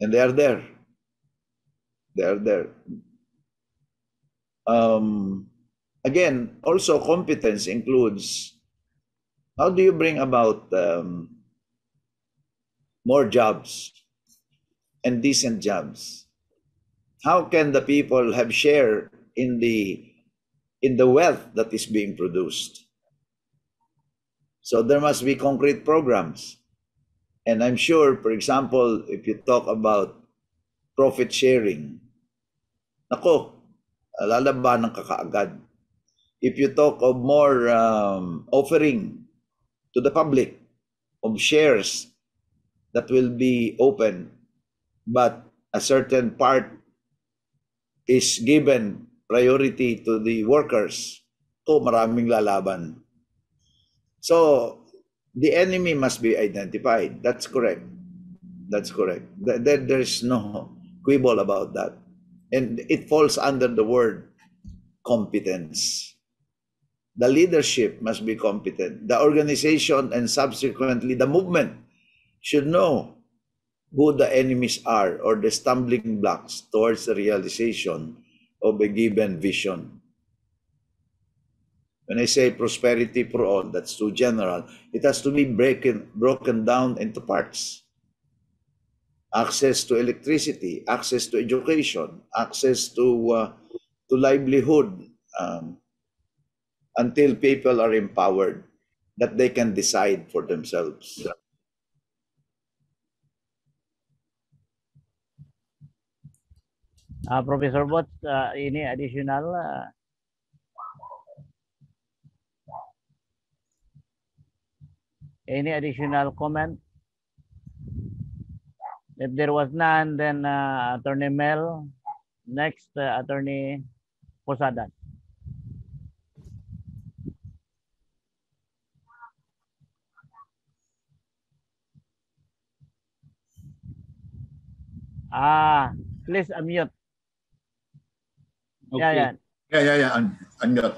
And they are there. They are there. Um, again, also competence includes how do you bring about um, more jobs and decent jobs? How can the people have share in the in the wealth that is being produced? So there must be concrete programs. And I'm sure, for example, if you talk about profit sharing, nako, lalaban ng kakaagad. If you talk of more um, offering to the public of shares that will be open, but a certain part is given priority to the workers, ko maraming lalaban. So, the enemy must be identified. That's correct. That's correct. There, there's no quibble about that. And it falls under the word competence. The leadership must be competent. The organization and subsequently the movement should know who the enemies are or the stumbling blocks towards the realization of a given vision. When I say prosperity for all, that's too general. It has to be broken, broken down into parts. Access to electricity, access to education, access to, uh, to livelihood, um, until people are empowered that they can decide for themselves. Uh, Professor Bot, uh, ini additional uh, Any additional comment? If there was none, then uh, Attorney Mel. Next, uh, Attorney Posadas. Ah, please unmute. Okay. Yeah, yeah. Yeah, yeah, yeah. Un- unmute.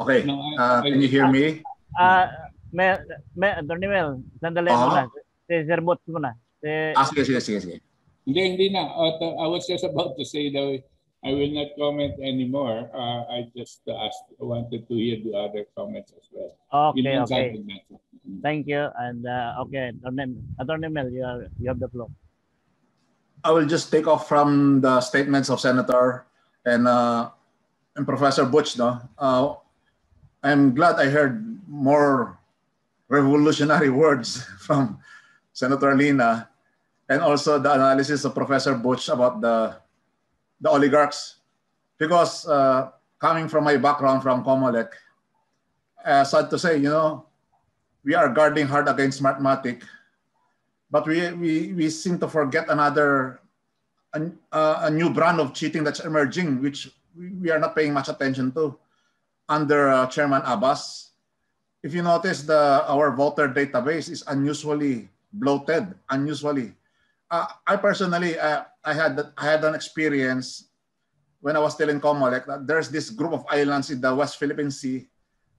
Okay. Uh, can you hear me? Ah, Mel, Mel, Attorney Mel, sandali Oo. muna. Si Sir Bot muna. Si, Ah, sige, sige, sige, sige. Hindi, hindi na. Uh, I was just about to say that I will not comment anymore. Uh, I just asked, wanted to hear the other comments as well. Okay, okay. Thank you. And uh, okay, Attorney, Attorney Mel, you, are, you have the floor. I will just take off from the statements of Senator and uh, and Professor Butch. No, uh, I'm glad I heard more revolutionary [laughs] words from Senator Lina, and also the analysis of Professor Butch about the the oligarchs, because uh, coming from my background from Comolec, uh, sad to say, you know, we are guarding hard against Smartmatic but we we we seem to forget another a, uh, a new brand of cheating that's emerging which we, are not paying much attention to under uh, chairman abbas. If you notice the our voter database is unusually bloated unusually. Uh, i personally uh, i had i had an experience when i was still in that there's this group of islands in the west philippine sea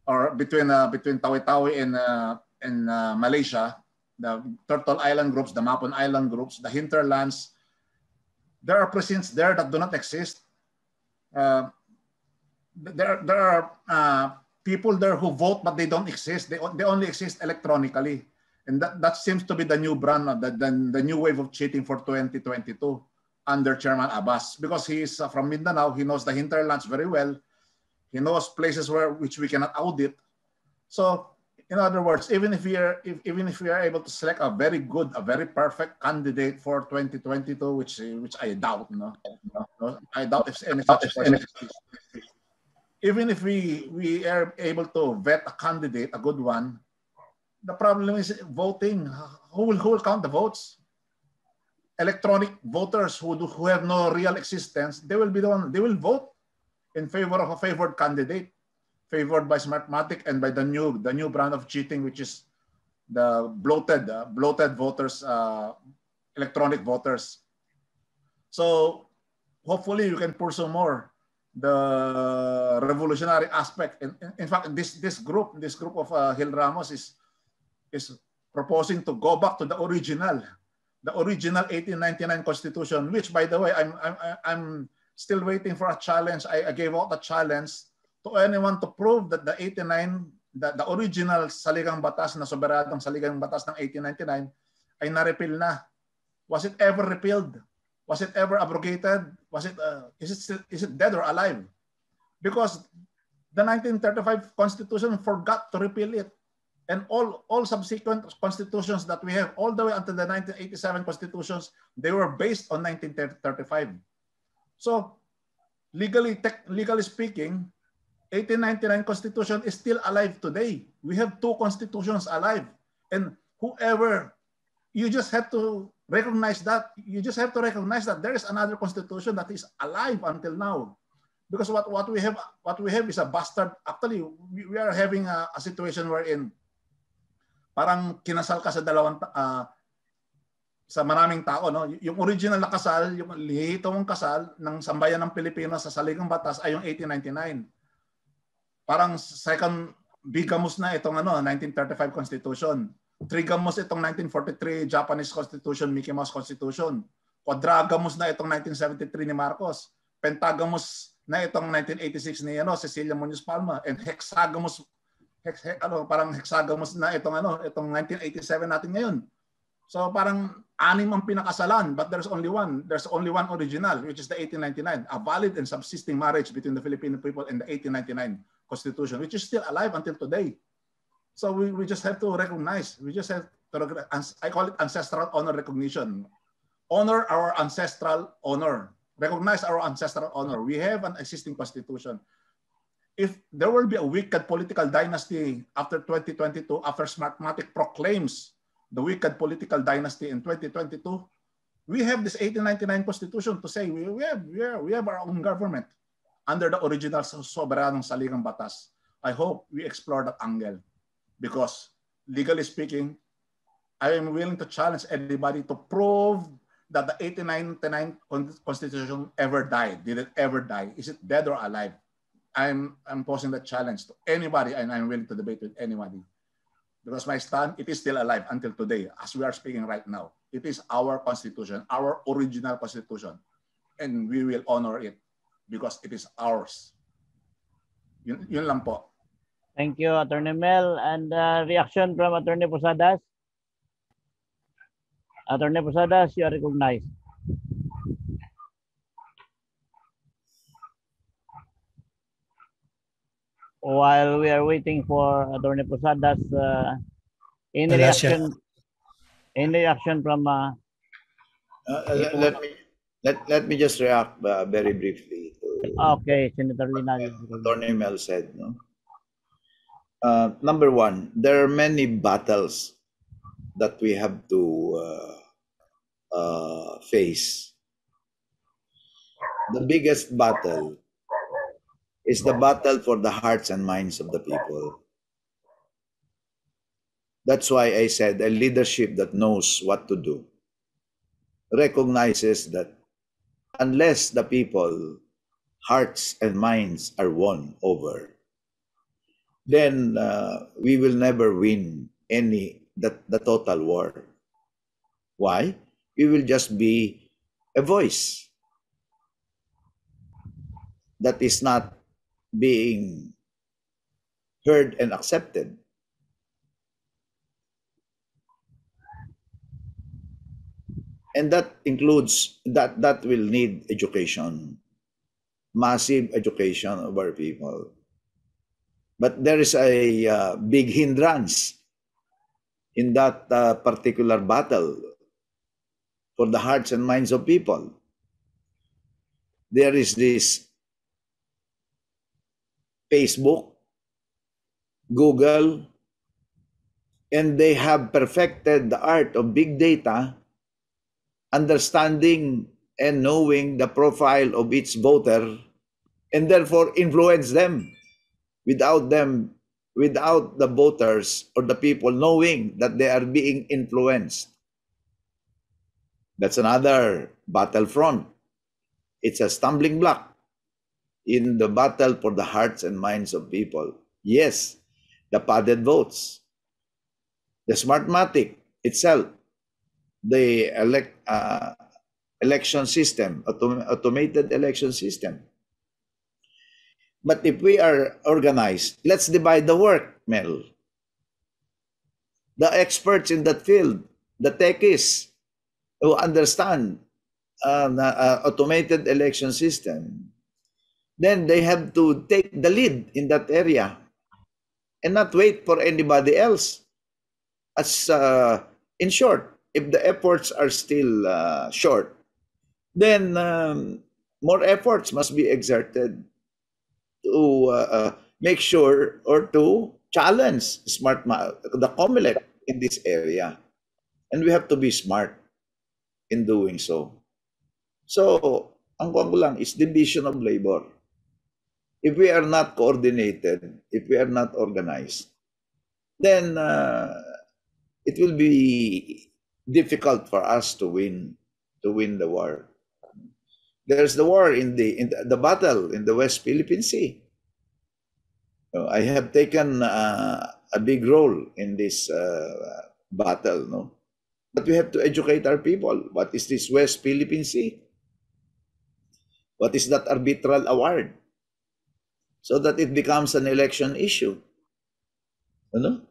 or between uh, between tawi-tawi and uh, and malaysia the Turtle Island groups, the Mapon Island groups, the hinterlands. There are precincts there that do not exist. Uh, there, there are uh, people there who vote, but they don't exist. They, they only exist electronically. And that, that seems to be the new brand, the, the, the new wave of cheating for 2022 under Chairman Abbas. Because he is uh, from Mindanao, he knows the hinterlands very well. He knows places where which we cannot audit. So in other words, even if we are if, even if we are able to select a very good, a very perfect candidate for 2022, which which I doubt, no, no I doubt if any such person even if we we are able to vet a candidate, a good one, the problem is voting. Who will who will count the votes? Electronic voters who do, who have no real existence, they will be the one. They will vote in favor of a favored candidate favored by Smartmatic and by the new the new brand of cheating, which is the bloated uh, bloated voters, uh, electronic voters. So hopefully you can pursue more the revolutionary aspect. In, in, in fact, this this group this group of uh, Gil Ramos is is proposing to go back to the original the original 1899 constitution which by the way i'm i'm, I'm still waiting for a challenge i, I gave out the challenge to anyone to prove that the 89, the, the original saligang batas na soberanong saligang batas ng 1899 ay na-repeal na. Was it ever repealed? Was it ever abrogated? Was it uh, is it still, is it dead or alive? Because the 1935 Constitution forgot to repeal it. And all, all subsequent constitutions that we have, all the way until the 1987 constitutions, they were based on 1935. So, legally, tech, legally speaking, 1899 Constitution is still alive today. We have two constitutions alive. And whoever, you just have to recognize that. You just have to recognize that there is another constitution that is alive until now. Because what, what we have what we have is a bastard. Actually, we, are having a, a situation wherein parang kinasal ka sa dalawang uh, sa maraming tao no yung original na kasal yung lihito mong kasal ng sambayan ng Pilipinas sa saligang batas ay yung 1899 parang second bigamos na itong ano 1935 Constitution. Trigamos itong 1943 Japanese Constitution, Mickey Mouse Constitution. Quadragamos na itong 1973 ni Marcos. Pentagamos na itong 1986 ni ano Cecilia Muñoz Palma and hexagamos hex, hex, ano parang hexagamos na itong ano itong 1987 natin ngayon. So parang anim ang pinakasalan but there's only one. There's only one original which is the 1899, a valid and subsisting marriage between the Filipino people and the 1899 Constitution, which is still alive until today. So we, we just have to recognize, we just have to, I call it ancestral honor recognition. Honor our ancestral honor. Recognize our ancestral honor. We have an existing constitution. If there will be a wicked political dynasty after 2022, after Smartmatic proclaims the wicked political dynasty in 2022, we have this 1899 constitution to say we, we, have, we, have, we have our own government under the original soberanong saligang batas. I hope we explore that angle because legally speaking, I am willing to challenge anybody to prove that the 1899 Constitution ever died. Did it ever die? Is it dead or alive? I'm, I'm posing the challenge to anybody and I'm willing to debate with anybody. Because my stand, it is still alive until today, as we are speaking right now. It is our constitution, our original constitution, and we will honor it because it is ours. Yun, yun lang po. Thank you, Attorney Mel. And uh, reaction from Attorney Posadas? Attorney Posadas, you are recognized. While we are waiting for Attorney Posadas, uh, in reaction, in reaction from uh, uh, let, me let, let me just react uh, very briefly. Okay, Senator Linal. Attorney Mel said, no? Uh, number one, there are many battles that we have to uh, uh, face. The biggest battle is the battle for the hearts and minds of the people. That's why I said a leadership that knows what to do recognizes that unless the people hearts and minds are won over, then uh, we will never win any the, the total war. Why? We will just be a voice that is not being heard and accepted. And that includes that that will need education massive education of our people. But there is a uh, big hindrance in that uh, particular battle for the hearts and minds of people. There is this Facebook, Google, and they have perfected the art of big data, understanding and knowing the profile of each voter, and therefore influence them without them, without the voters or the people knowing that they are being influenced. That's another battlefront. It's a stumbling block in the battle for the hearts and minds of people. Yes, the padded votes, the Smartmatic itself, the elect, uh, election system, autom- automated election system. But if we are organized, let's divide the work, Mel. The experts in that field, the techies who understand uh, uh, automated election system, then they have to take the lead in that area and not wait for anybody else. As uh, in short, if the efforts are still uh, short, then um, more efforts must be exerted to uh, uh, make sure or to challenge smart ma- the COMELEC in this area. And we have to be smart in doing so. So, ang kuwan ko lang is division of labor. If we are not coordinated, if we are not organized, then uh, it will be difficult for us to win to win the war. There's the war in the in the, battle in the West Philippine Sea. Uh, I have taken uh, a big role in this uh, battle, no. But we have to educate our people. What is this West Philippine Sea? What is that arbitral award? So that it becomes an election issue. Ano?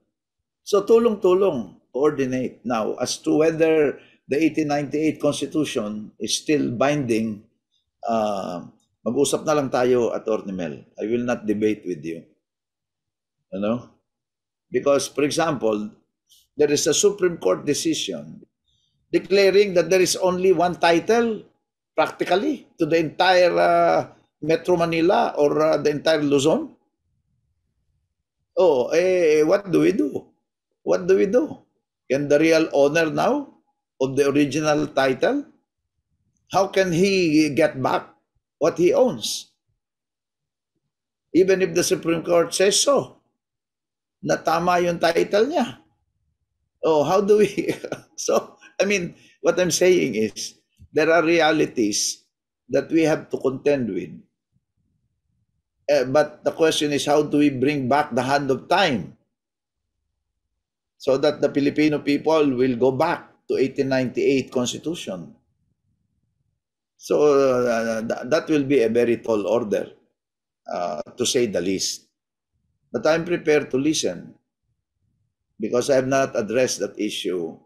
So tulong-tulong, coordinate now as to whether the 1898 Constitution is still binding. Uh, mag-usap na lang tayo, Attorney Mel. I will not debate with you. Ano? Because, for example, there is a Supreme Court decision declaring that there is only one title practically to the entire uh, Metro Manila or uh, the entire Luzon. Oh, eh, what do we do? What do we do? Can the real owner now of the original title, how can he get back what he owns? Even if the Supreme Court says so, na tama yung title niya. Oh, how do we? [laughs] so, I mean, what I'm saying is, there are realities that we have to contend with. Uh, but the question is, how do we bring back the hand of time so that the Filipino people will go back to 1898 Constitution? So uh, th- that will be a very tall order, uh, to say the least. But I'm prepared to listen because I have not addressed that issue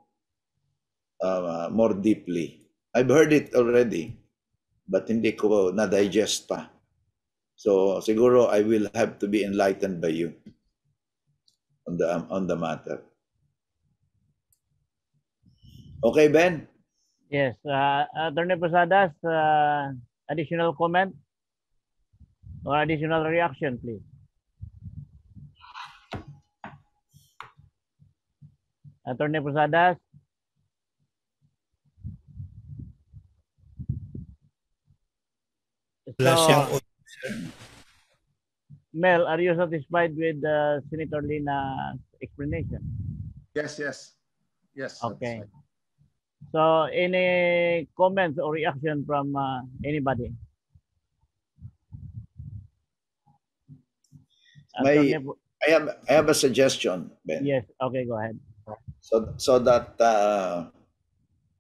uh, more deeply. I've heard it already, but hindi ko na-digest pa. So siguro I will have to be enlightened by you on the on the matter. Okay, Ben? Yes. Uh, Attorney Posadas, uh, additional comment or additional reaction, please. Attorney Posadas. So, Mel, are you satisfied with uh, Senator Lina's explanation? Yes, yes. Yes. Okay. So, any comments or reaction from uh, anybody? May, Attorney Po- I have I have a suggestion, Ben. Yes. Okay, go ahead. So so that uh,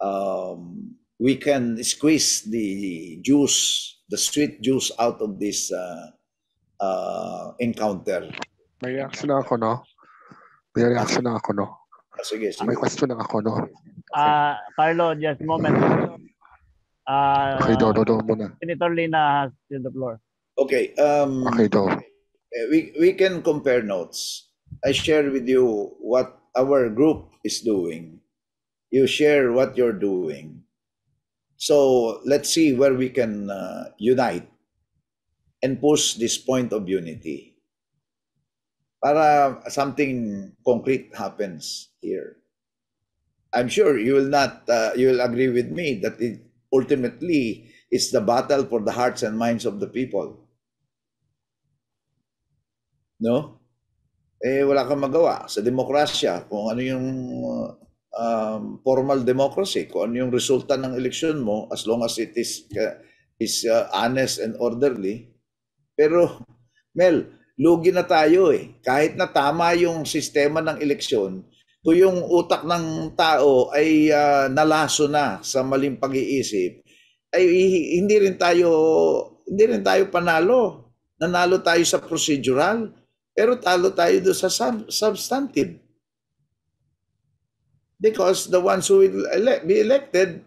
um, we can squeeze the juice, the sweet juice out of this uh, uh, encounter. May reaction na ako, no? May reaction na ako, no? Ah, Sige, sige. May question na ako, no? Uh, Carlo, just a moment. Uh, Okay, do, do, do muna. Senator Lina has the floor. Okay. Um, Okay, do. eh, we, we can compare notes. I share with you what our group is doing. You share what you're doing. So let's see where we can uh, unite and push this point of unity para something concrete happens here. I'm sure you will not, uh, you will agree with me that it ultimately is the battle for the hearts and minds of the people. No? Eh, wala kang magawa sa demokrasya kung ano yung um, formal democracy, kung ano yung resulta ng eleksyon mo as long as it is uh, is uh, honest and orderly. Pero Mel, lugi na tayo eh. Kahit na tama yung sistema ng eleksyon, kung yung utak ng tao ay uh, nalaso na sa maling pag-iisip, ay hindi rin tayo hindi rin tayo panalo. Nanalo tayo sa procedural pero talo tayo doon sa sub- substantive. Because the ones who will ele- be elected,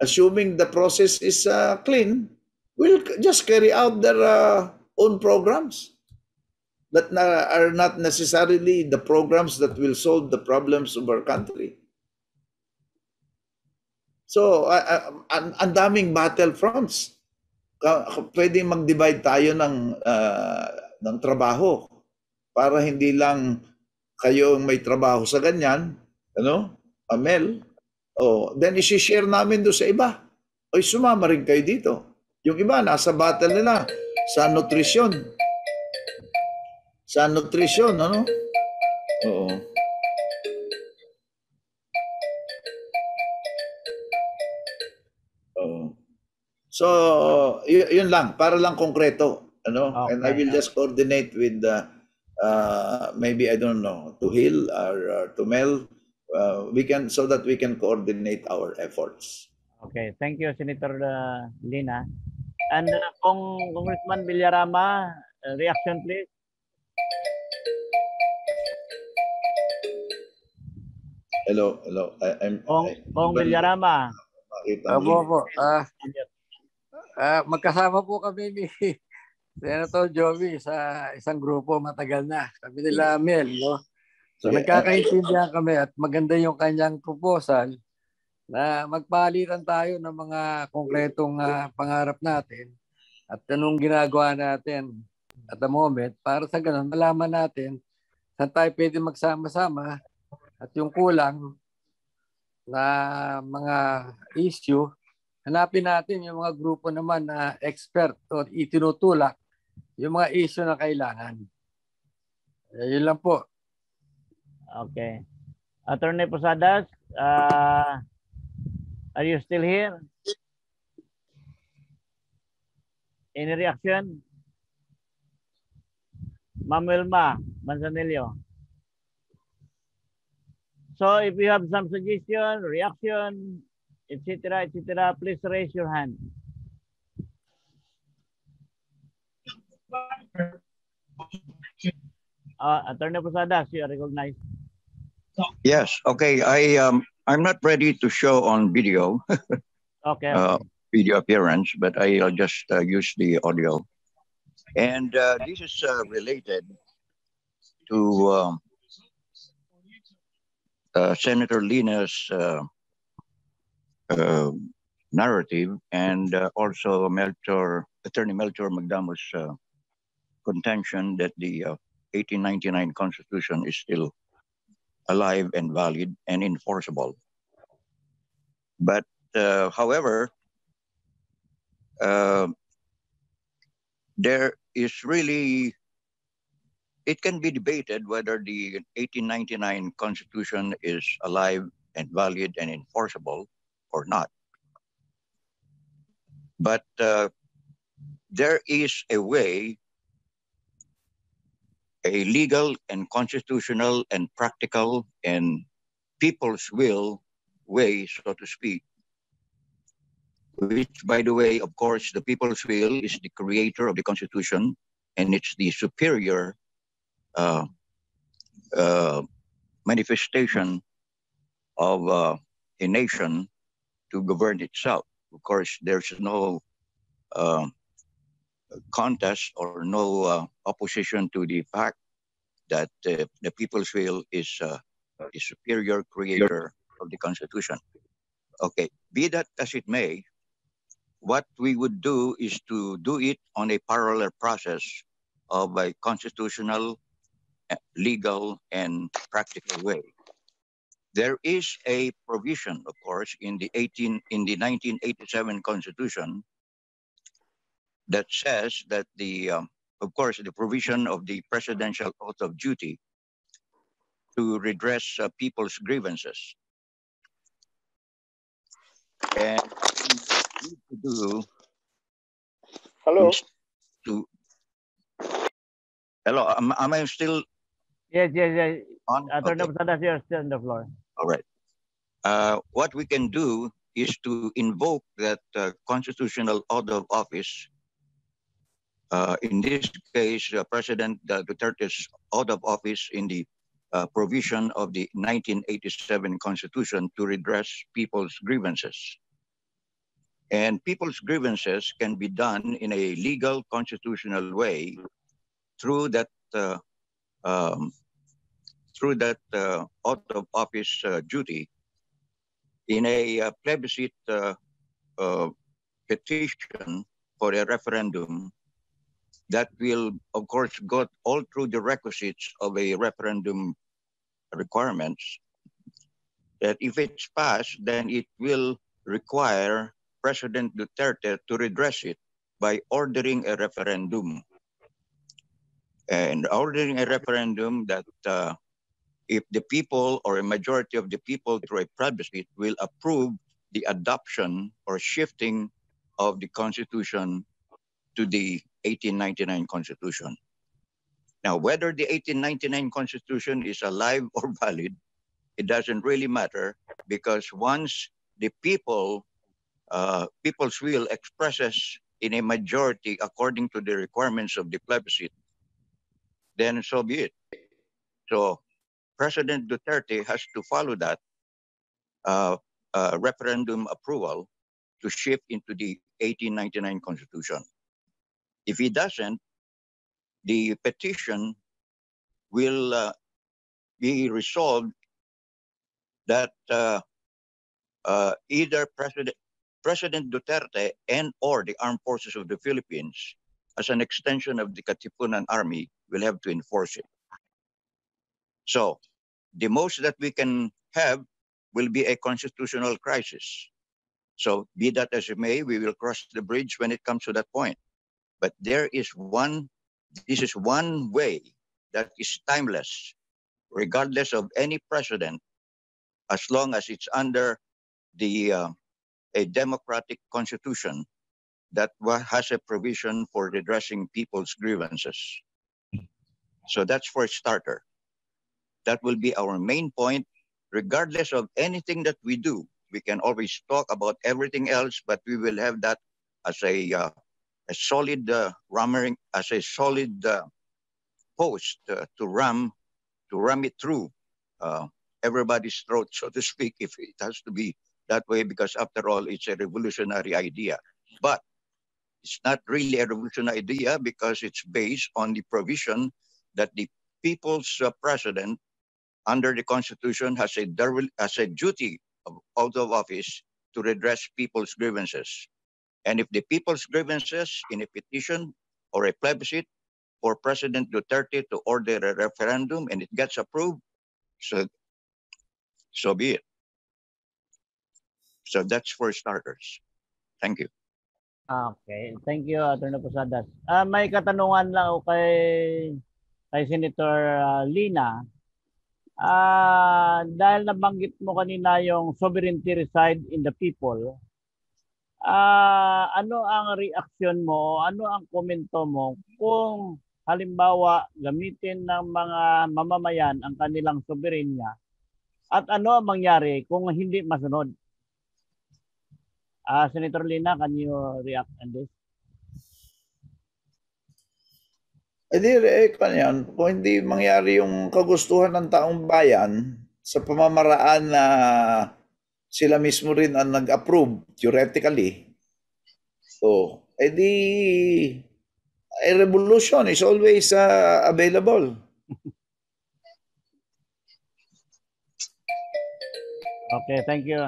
assuming the process is uh, clean, will just carry out their uh, own programs that are not necessarily the programs that will solve the problems of our country. So, uh, ang, ang daming battlefronts. Pwede mag-divide tayo ng, uh, ng trabaho para hindi lang kayo may trabaho sa ganyan, ano, Amel, oh, then isi-share namin do sa iba. O sumama rin kayo dito. Yung iba, nasa battle nila sa nutrisyon. Sa nutrisyon, ano? Oo. Oo. So, y- yun lang, para lang konkreto, ano? Okay. And I will just coordinate with the uh, maybe I don't know to Hill or, or to Mel. Uh, we can so that we can coordinate our efforts. Okay, thank you, Senator uh, Lina. And uh, Kong Congressman Villarama, uh, reaction please. Hello, hello. I, I'm Kong, I, Kong Villarama. mo. po. Ah, ah, magkasama po kami ni [laughs] Senator Joey sa isang grupo matagal na. Kami nila Mel, no? So Sige. nagkakaintindihan kami at maganda yung kanyang proposal na magpalitan tayo ng mga konkretong ah, pangarap natin at anong ginagawa natin at the moment para sa ganun malaman natin saan tayo pwede magsama-sama at yung kulang na mga issue hanapin natin yung mga grupo naman na expert o itinutulak yung mga issue na kailangan. Eh, yun lang po. Okay. Attorney Posadas, uh, are you still here? Any reaction? Ma'am Wilma Manzanillo. So if you have some suggestion, reaction, etc., etc., please raise your hand. Uh, Attorney Posadas, you are recognized. Yes. Okay. I um I'm not ready to show on video [laughs] Okay. uh, video appearance, but I'll just uh, use the audio. And uh, this is uh, related to um, uh, Senator Lina's uh, uh, narrative and uh, also Melchor, Attorney Melchor McDermott's uh, contention that the uh, 1899 Constitution is still alive and valid and enforceable. But however, there is really, it can be debated whether the 1899 Constitution is alive and valid and enforceable or not. But uh, there is a way a legal and constitutional and practical and people's will way, so to speak. Which, by the way, of course, the people's will is the creator of the Constitution and it's the superior uh, uh, manifestation of uh, a nation to govern itself. Of course, there's no uh, contest or no uh, opposition to the fact that uh, the people's will is the superior creator of the Constitution. Okay, be that as it may, what we would do is to do it on a parallel process of a constitutional, uh, legal, and practical way. There is a provision, of course, in the 18 in the 1987 Constitution that says that the, um, of course, the provision of the presidential oath of duty to redress uh, people's grievances. And need to do Hello. to hello am, am i still Yes, yes, yes. on Attorney Okay. Posadas, you're still on the floor. all right uh, what we can do is to invoke that uh, constitutional order of office uh, in this case uh, president uh, duterte's order of office in the uh, provision of the 1987 constitution to redress people's grievances and people's grievances can be done in a legal constitutional way through that uh, um, through that uh, out of office uh, duty in a uh, plebiscite uh, uh, petition for a referendum that will, of course, go all through the requisites of a referendum requirements. That if it's passed, then it will require President Duterte to redress it by ordering a referendum. And ordering a referendum that uh, if the people or a majority of the people through a plebiscite will approve the adoption or shifting of the Constitution to the 1899 Constitution. Now, whether the 1899 Constitution is alive or [laughs] valid, it doesn't really matter because once the people, uh, people's will expresses in a majority according to the requirements of the plebiscite, then so be it. So President Duterte has to follow that uh, uh, referendum approval to shift into the 1899 Constitution. If he doesn't, the petition will uh, be resolved that uh, uh, either President President Duterte and or the armed forces of the Philippines, as an extension of the Katipunan Army, will have to enforce it. So, the most that we can have will be a constitutional crisis. So, be that as it may, we will cross the bridge when it comes to that point. But there is one, this is one way that is timeless, regardless of any precedent, as long as it's under the uh, a democratic constitution that has a provision for redressing people's grievances. So that's for a starter. That will be our main point, regardless of anything that we do. We can always talk about everything else, but we will have that as a uh, a solid uh, ramming, as a solid uh, post uh, to ram to ram it through uh, everybody's throat, so to speak, if it has to be that way, because after all, it's a revolutionary idea. But it's not really a revolutionary idea because it's based on the provision that the people's uh, president under the constitution has a, has a duty of, out of office to redress people's grievances. And if the people's grievances in a petition or a plebiscite for President Duterte to order a referendum and it gets approved, so, so be it. So that's for starters. Thank you. Okay, thank you, Attorney Posadas. Ah, may katanungan lang ako kay kay Senator ah, Lina. Ah, dahil nabanggit mo kanina yung sovereignty reside in the people. Ah, ano ang reaksyon mo? Ano ang komento mo kung halimbawa gamitin ng mga mamamayan ang kanilang soberenya at ano ang mangyari kung hindi masunod? Ah, Senator Lina, can you react on this? Eh di, eh, kung yan, kung hindi mangyari yung kagustuhan ng taong bayan sa pamamaraan na sila mismo rin ang nag-approve, theoretically, so, eh di, A revolution is always uh, available. Okay, thank you.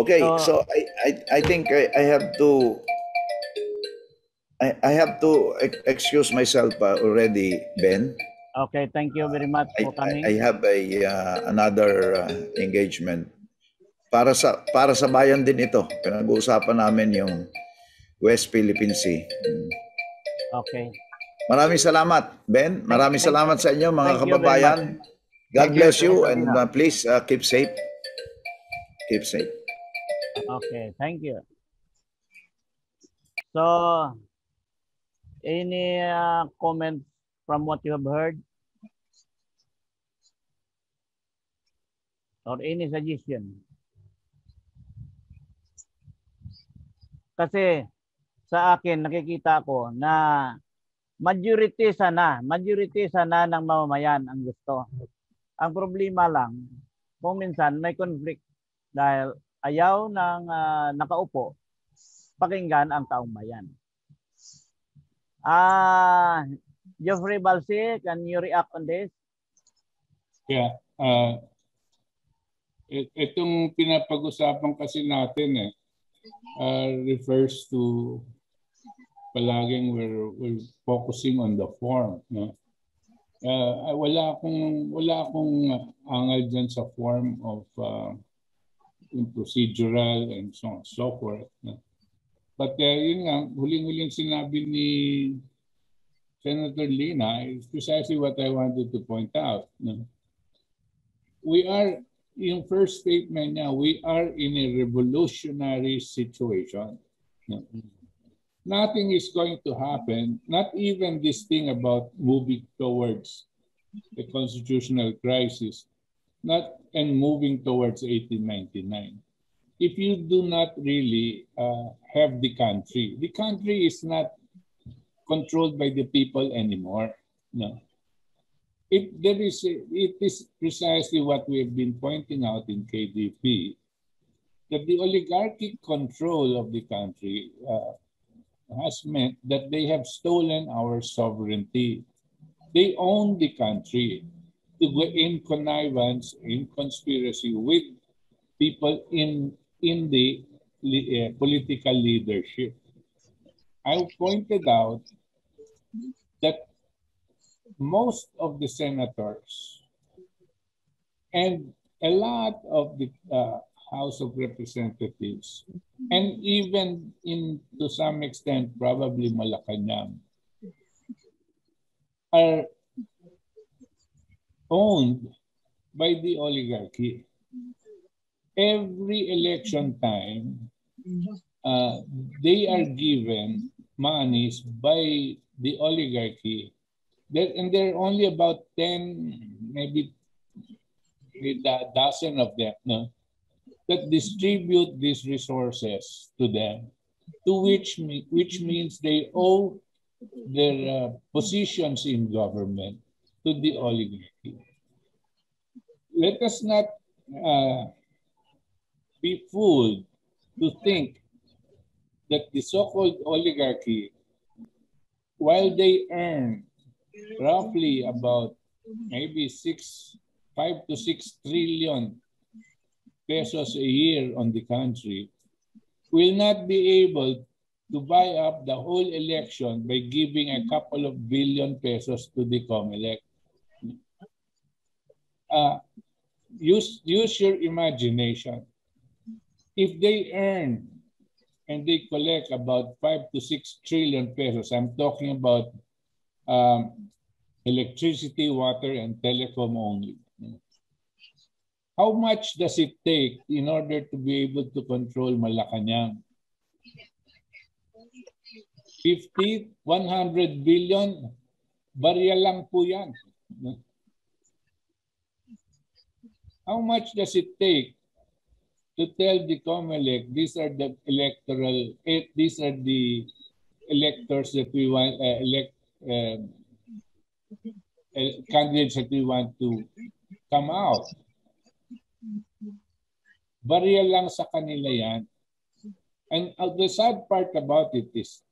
Okay, So- so I I, I think I, I have to I, I have to ex- excuse myself uh, already, Ben. Okay, thank you very much for coming. I, I have a uh, another uh, engagement para sa para sa bayan din ito. Pinag-uusapan namin yung West Philippine Sea. Mm. Okay. Maraming salamat, Ben. Maraming thank- salamat sa inyo mga thank you kababayan. God Thank you, bless you Senator and uh, please uh, keep safe. Keep safe. Okay, thank you. So, any uh, comments from what you have heard? Or any suggestion? Kasi sa akin nakikita ko na majority sana, majority sana ng mamamayan ang gusto. Ang problema lang, kung minsan may conflict dahil ayaw ng ah, nakaupo pakinggan ang taong bayan. Ah, Geoffrey Balsi, can you react on this? Yeah. Uh, it- itong pinapag-usapan kasi natin eh, uh, refers to palaging we're, we're focusing on the form. No? Uh, wala akong wala akong angal dyan sa form of uh, yung procedural and so on and so forth. But uh, yun nga, huling-huling sinabi ni Senator Lina is precisely what I wanted to point out. No? We are, yung first statement niya, we are in a revolutionary situation. No? Nothing is going to happen, not even this thing about moving towards a constitutional crisis, not and moving towards 1899 if you do not really uh, have the country, the country is not controlled by the people anymore. No. It, there is, it is precisely what we have been pointing out in KDP, that the oligarchic control of the country uh, has meant that they have stolen our sovereignty. They own the country in connivance, in conspiracy with people in in the uh, political leadership. I pointed out that most of the senators and a lot of the uh, House of Representatives, and even in to some extent probably Malacanang, are owned by the oligarchy every election time, uh, they are given monies by the oligarchy. And there are only about 10, maybe a dozen of them no, that distribute these resources to them, to which, me- which means they owe their uh, positions in government to the oligarchy. Let us not uh, be fooled to think that the so-called oligarchy, while they earn roughly about maybe six, five to six trillion pesos a year on the country, will not be able to buy up the whole election by giving a couple of billion pesos to the COMELEC. Uh, use, use your imagination if they earn and they collect about five to six trillion pesos, I'm talking about um, electricity, water, and telecom only. How much does it take in order to be able to control Malacanang? 50, 100 billion, barya lang po yan. How much does it take to tell the COMELEC these are the electoral, eh, these are the electors that we want, uh, elect, um, eh, candidates that we want to come out. Barya lang sa kanila yan. And uh, the sad part about it is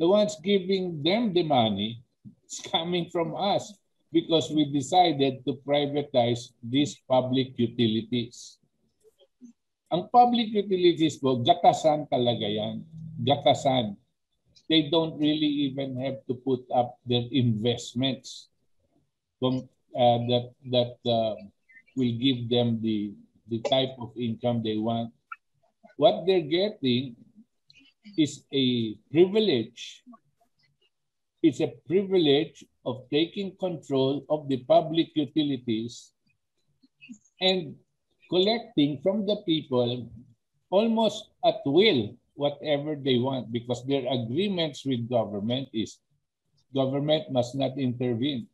The ones giving them the money is coming from us because we decided to privatize these public utilities. Ang public utilities po, gakasan talaga yan. Gakasan. They don't really even have to put up their investments from, uh, that, that uh, will give them the, the type of income they want. What they're getting is a privilege. It's a privilege of taking control of the public utilities and collecting from the people almost at will whatever they want because their agreements with government is government must not intervene.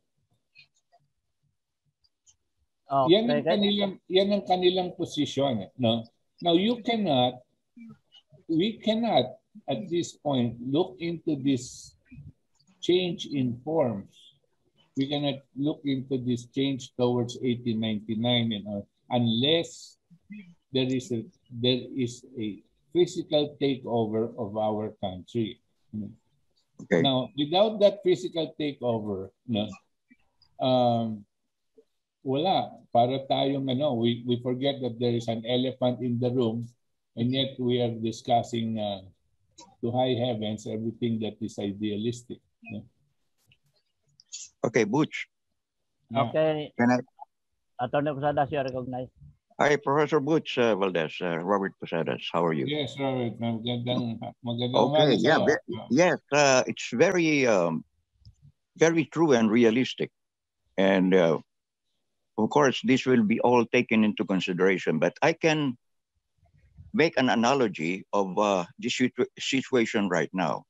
Okay. Yan ang kanilang yan ang kanilang position, no? Now you cannot we cannot at this point look into this change in forms. We cannot look into this change towards 1899 and all unless there is a there is a physical takeover of our country. Okay. Now, without that physical takeover, no, um, wala. Para tayong ano, we, we forget that there is an elephant in the room and yet we are discussing uh, to high heavens everything that is idealistic. No? Okay, Butch. Yeah. Okay. Can I? Attorney Posadas, you are recognized. Hi, Professor Butch uh, Valdez, uh, Robert Posadas. How are you? Yes, Robert. Magandang, magandang Okay, yeah, sa'yo. yes, uh, it's very, um, very true and realistic. And uh, of course, this will be all taken into consideration, but I can make an analogy of uh, this situ- situation right now.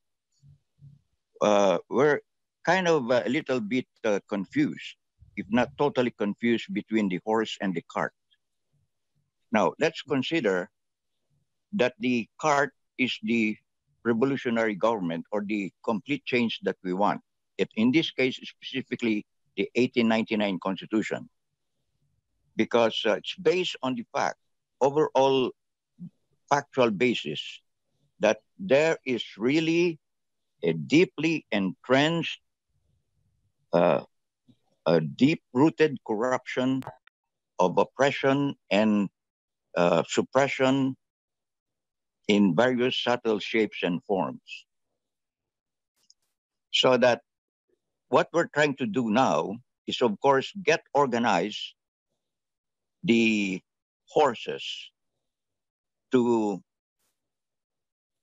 Uh, we're kind of a little bit uh, confused, if not totally confused, between the horse and the cart. Now, let's consider that the cart is the revolutionary government or the complete change that we want. It, in this case, specifically the 1899 Constitution, because uh, it's based on the fact, overall factual basis, that there is really a deeply entrenched, uh, a deep-rooted corruption of oppression and uh, suppression in various subtle shapes and forms. So that what we're trying to do now is, of course, get organized the horses to,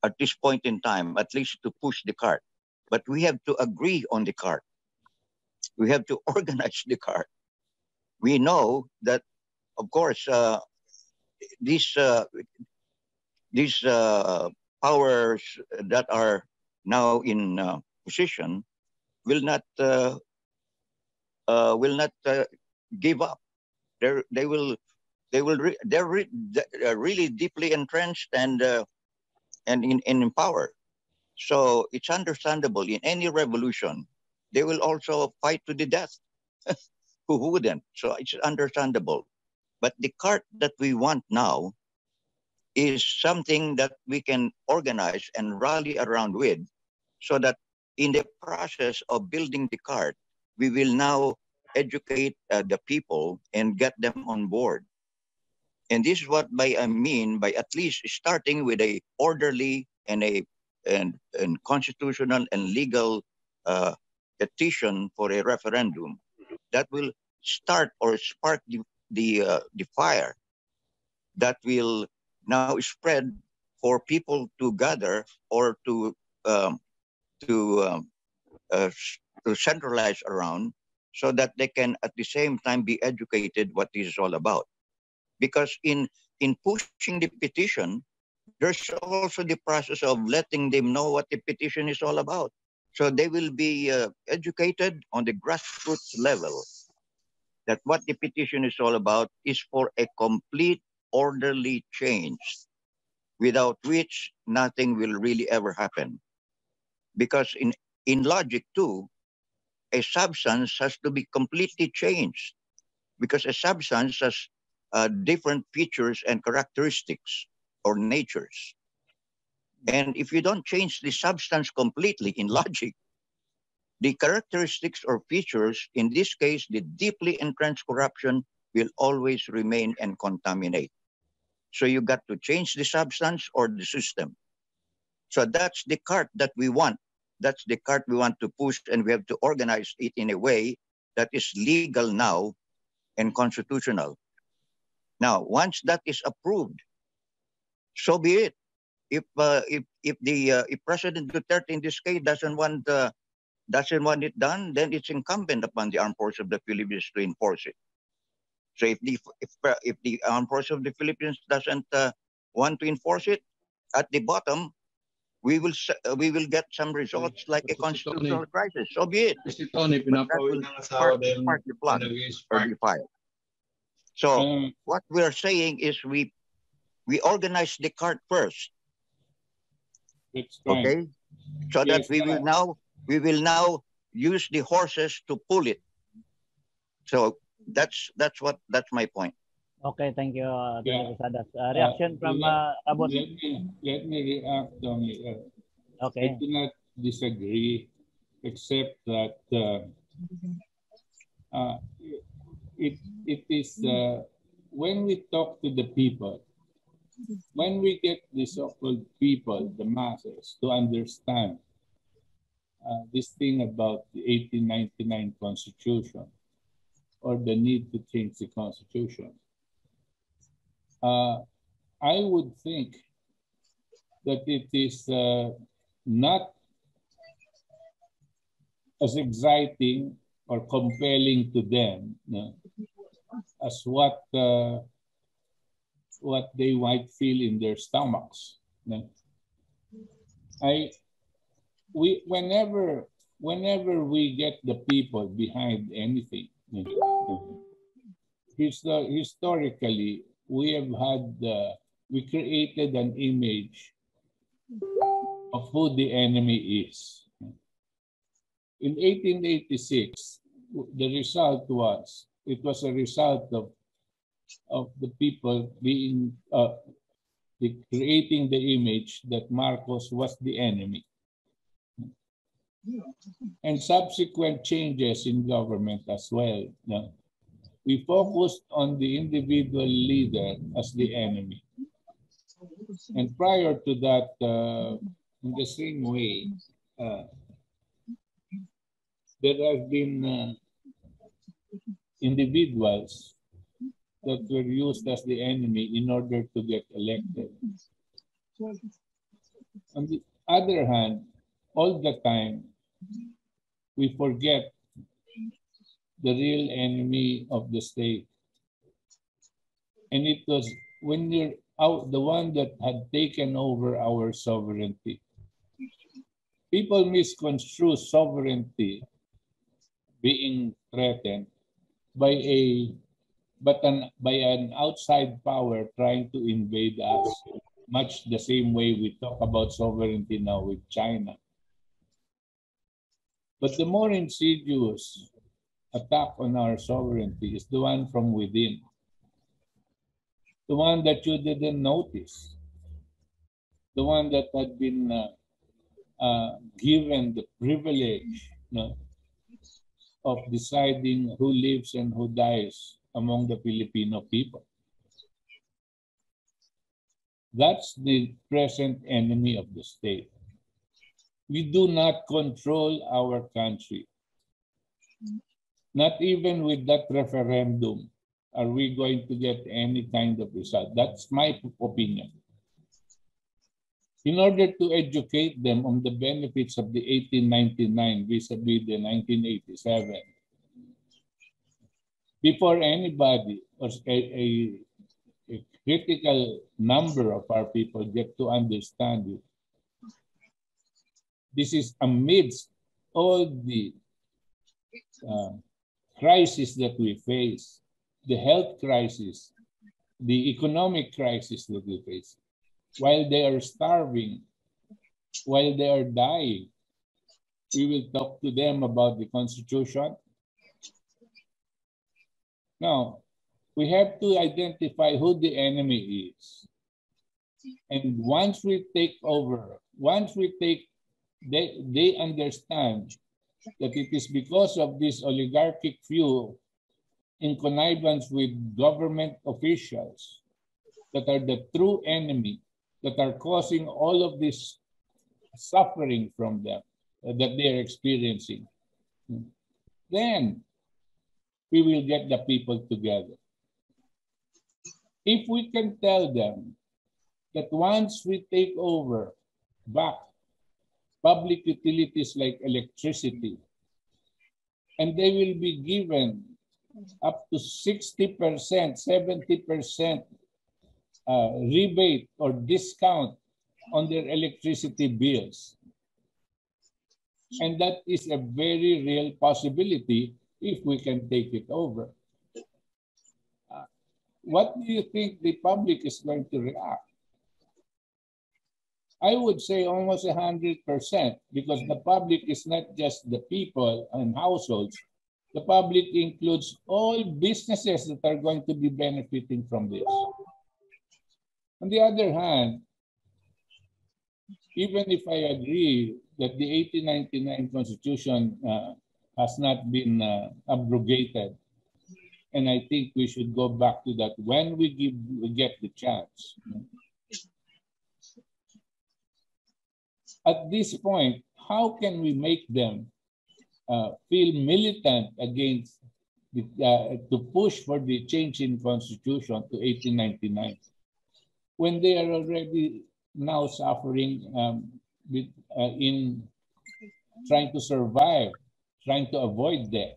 at this point in time, at least to push the cart. But we have to agree on the cart. We have to [laughs] organize the cart. We know that, of course, uh, these uh, these uh, powers that are now in uh, position will not uh, uh, will not uh, give up. They they will they will re- they're, re- they're really deeply entrenched and and in, and in power. So it's understandable in any revolution they will also fight to the death. [laughs] Who wouldn't? So it's understandable. But the cart that we want now is something that we can organize and rally around with so that in the process of building the cart, we will now educate uh, the people and get them on board. And this is what by I mean by at least starting with a orderly and a and, and constitutional and legal uh, petition for a referendum that will start or spark the the, uh, the fire that will now spread for people to gather or to um, to um, uh, to centralize around so that they can at the same time be educated what this is all about because in in pushing the petition there's also the process of letting them know what the petition is all about. So they will be uh, educated on the grassroots level that what the petition is all about is for a complete orderly change without which nothing will really ever happen. Because in in logic too a substance has to be completely changed because a substance has uh, different features and characteristics or natures And if you don't change the substance completely in [laughs] logic, the characteristics or features, in this case, the deeply entrenched corruption will always remain and contaminate. So you got to change the substance or the system. So that's the cart that we want. That's the cart we want to push, and we have to organize it in a way that is legal now and constitutional. Now, once that is approved, so be it. If uh, if if the uh, if President Duterte in this case doesn't want uh, doesn't want it done, then it's incumbent upon the armed forces of the Philippines to enforce it. So if the if if the armed forces of the Philippines doesn't uh, want to enforce it, at the bottom, we will uh, we will get some results like a constitutional crisis. So be it. Kasi Tony, But that pinapawid will ng spark, asawa dahil spark the plot nilagay yung or spark. the fire. So Um, what we are saying is we we organize the cart first, That's okay? So that we will uh, now we will now use the horses to pull it. So that's that's what that's my point. Okay, thank you, uh, Yeah. Posadas. Uh, reaction Uh, from let- uh, Abot. Let me, let me react, Tony. Uh, I do not disagree, except that uh, uh, it, it is uh, when we talk to the people, when we get the so-called people, the masses, to understand uh, this thing about the 1899 Constitution or the need to change the Constitution, uh, I would think that it is uh, not as exciting or compelling to them no, as what uh, what they might feel in their stomachs. no. I we whenever whenever we get the people behind anything, no, histo- historically we have had uh, we created an image of who the enemy is. In 1886, the result was it was a result of of the people being uh, the, creating the image that Marcos was the enemy. And subsequent changes in government as well. We focused on the individual leader as the enemy. And prior to that, uh, in the same way, uh, there have been uh, individuals that were used as the enemy in order to get elected. On the other hand, all the time, we forget the real enemy of the state. And it was when you're out, the one that had taken over our sovereignty. People misconstrue sovereignty being threatened by a but an by an outside power trying to invade us much the same way we talk about sovereignty now with China. But the more insidious attack on our sovereignty is the one from within. The one that you didn't notice. The one that had been uh, uh, given the privilege no, of deciding who lives and who dies among the Filipino people. That's the present enemy of the state. We do not control our country. Not even with that referendum are we going to get any kind of result. That's my opinion. In order to educate them on the benefits of the 1899 vis-a-vis the 1987, before anybody or a, a, a critical number of our people get to understand it, this is amidst all the uh, crisis that we face, the health crisis, the economic crisis that we face, while they are starving, while they are dying, we will talk to them about the Constitution. Now, we have to identify who the enemy is. And once we take over, once we take, they, they understand that it is because of this oligarchic few in connivance with government officials that are the true enemy that are causing all of this suffering from them uh, that they are experiencing. Then we will get the people together. If we can tell them that once we take over back public utilities like electricity, and they will be given up to 60%, 70% uh, rebate or discount on their electricity bills. And that is a very real possibility if we can take it over. Uh, what do you think the public is going to react? I would say almost 100% because the public is not just the people and households. The public includes all businesses that are going to be benefiting from this. On the other hand, even if I agree that the 1899 Constitution uh, has not been uh, abrogated, and I think we should go back to that when we give we get the chance. at this point, how can we make them uh, feel militant against the, uh, to push for the change in constitution to 1899 when they are already now suffering um, with, uh, in trying to survive, trying to avoid death.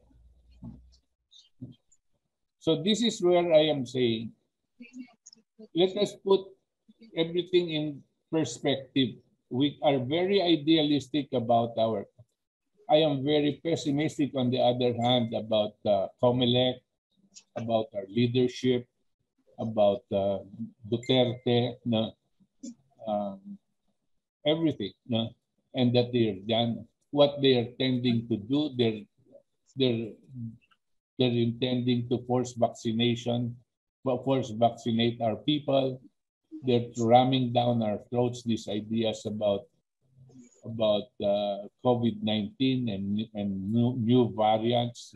So this is where I am saying, let us put everything in perspective we are very idealistic about our. I am very pessimistic on the other hand about uh, Comelec, about our leadership, about uh, Duterte, no, um, everything, no, and that they're done what they are tending to do. They're they're they're intending to force vaccination, force vaccinate our people they're ramming down our throats these ideas about about uh, COVID-19 and, and new, new variants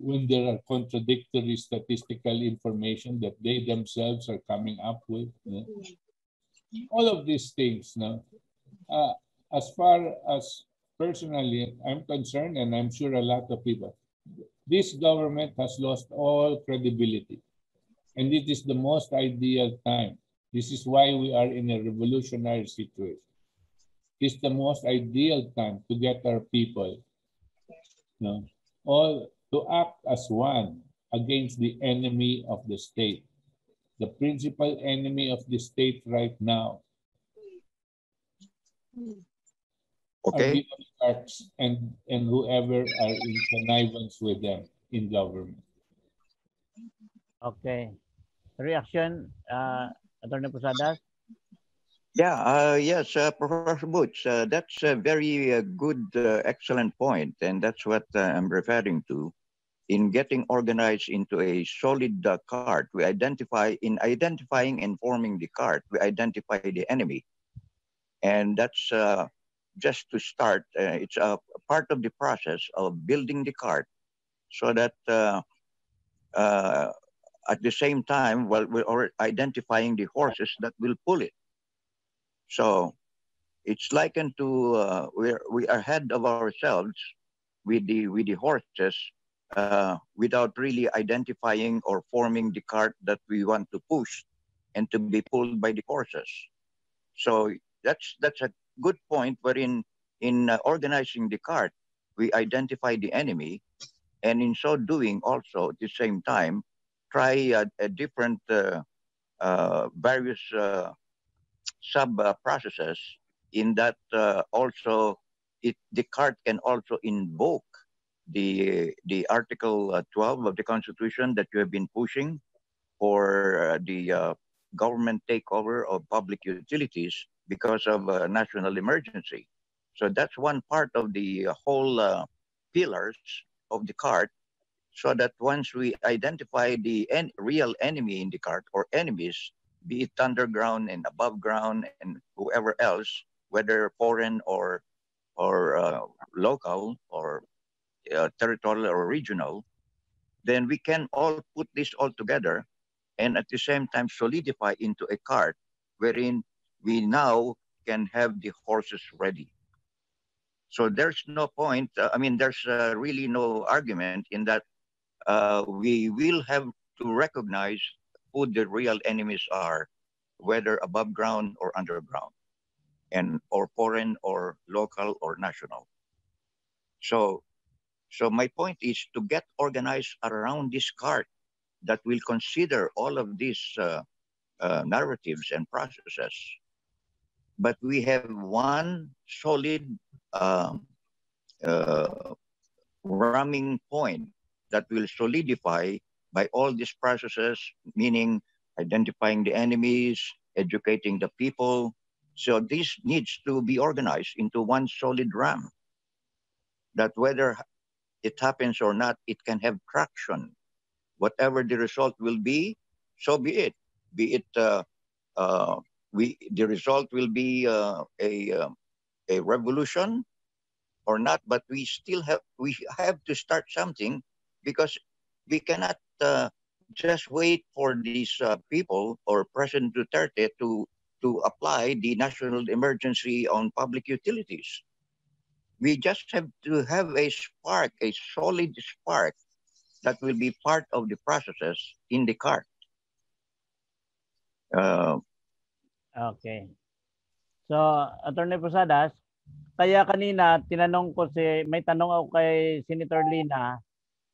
when there are contradictory statistical information that they themselves are coming up with. All of these things. No? Uh, as far as personally I'm concerned, and I'm sure a lot of people, this government has lost all credibility. And it is the most ideal time. This is why we are in a revolutionary situation. It's the most ideal time to get our people you know, all to act as one against the enemy of the state. The principal enemy of the state right now okay. are the oligarchs and, and whoever are in connivance with them in government. Okay. Reaction, uh, Attorney Posadas? Yeah, uh, yes, uh, Professor Butch, uh, that's a very uh, good, uh, excellent point, and that's what uh, I'm referring to. In getting organized into a solid uh, cart, we identify, in identifying and forming the cart, we identify the enemy. And that's uh, just to start, uh, it's a part of the process of building the cart so that at the same time, well, we're identifying the horses that will pull it. So it's likened to uh, we're, we are ahead of ourselves with the, with the horses uh, without really identifying or forming the cart that we want to push and to be pulled by the horses. So that's, that's a good point wherein in uh, organizing the cart, we identify the enemy and in so doing also at the same time, try a, a different uh, uh, various uh, sub processes in that also it the cart can also invoke the the article uh, 12 of the constitution that you have been pushing for uh, the uh, government takeover of public utilities because of a national emergency. So that's one part of the whole uh, pillars of the cart so that once we identify the en real enemy in the cart or enemies, be it underground and above ground and whoever else, whether foreign or or uh, local or uh, territorial or regional, then we can all put this all together and at the same time solidify into a cart wherein we now can have the horses ready. So there's no point, uh, I mean, there's uh, really no argument in that uh, we will have to recognize who the real enemies are, whether above ground or underground, and or foreign or local or national. So, so my point is to get organized around this cart that will consider all of these uh, uh, narratives and processes. But we have one solid um, uh, ramming point that will solidify by all these processes, meaning identifying the enemies, educating the people. So this needs to be organized into one solid ram that whether it happens or not, it can have traction. Whatever the result will be, so be it. Be it uh, uh, we the result will be uh, a uh, a revolution or not, but we still have we have to start something because we cannot uh, just wait for these uh, people or President Duterte to to apply the national emergency on public utilities. We just have to have a spark, a solid spark that will be part of the processes in the cart. Uh, okay. So, Attorney Posadas, kaya kanina tinanong ko si may tanong ako kay Senator Lina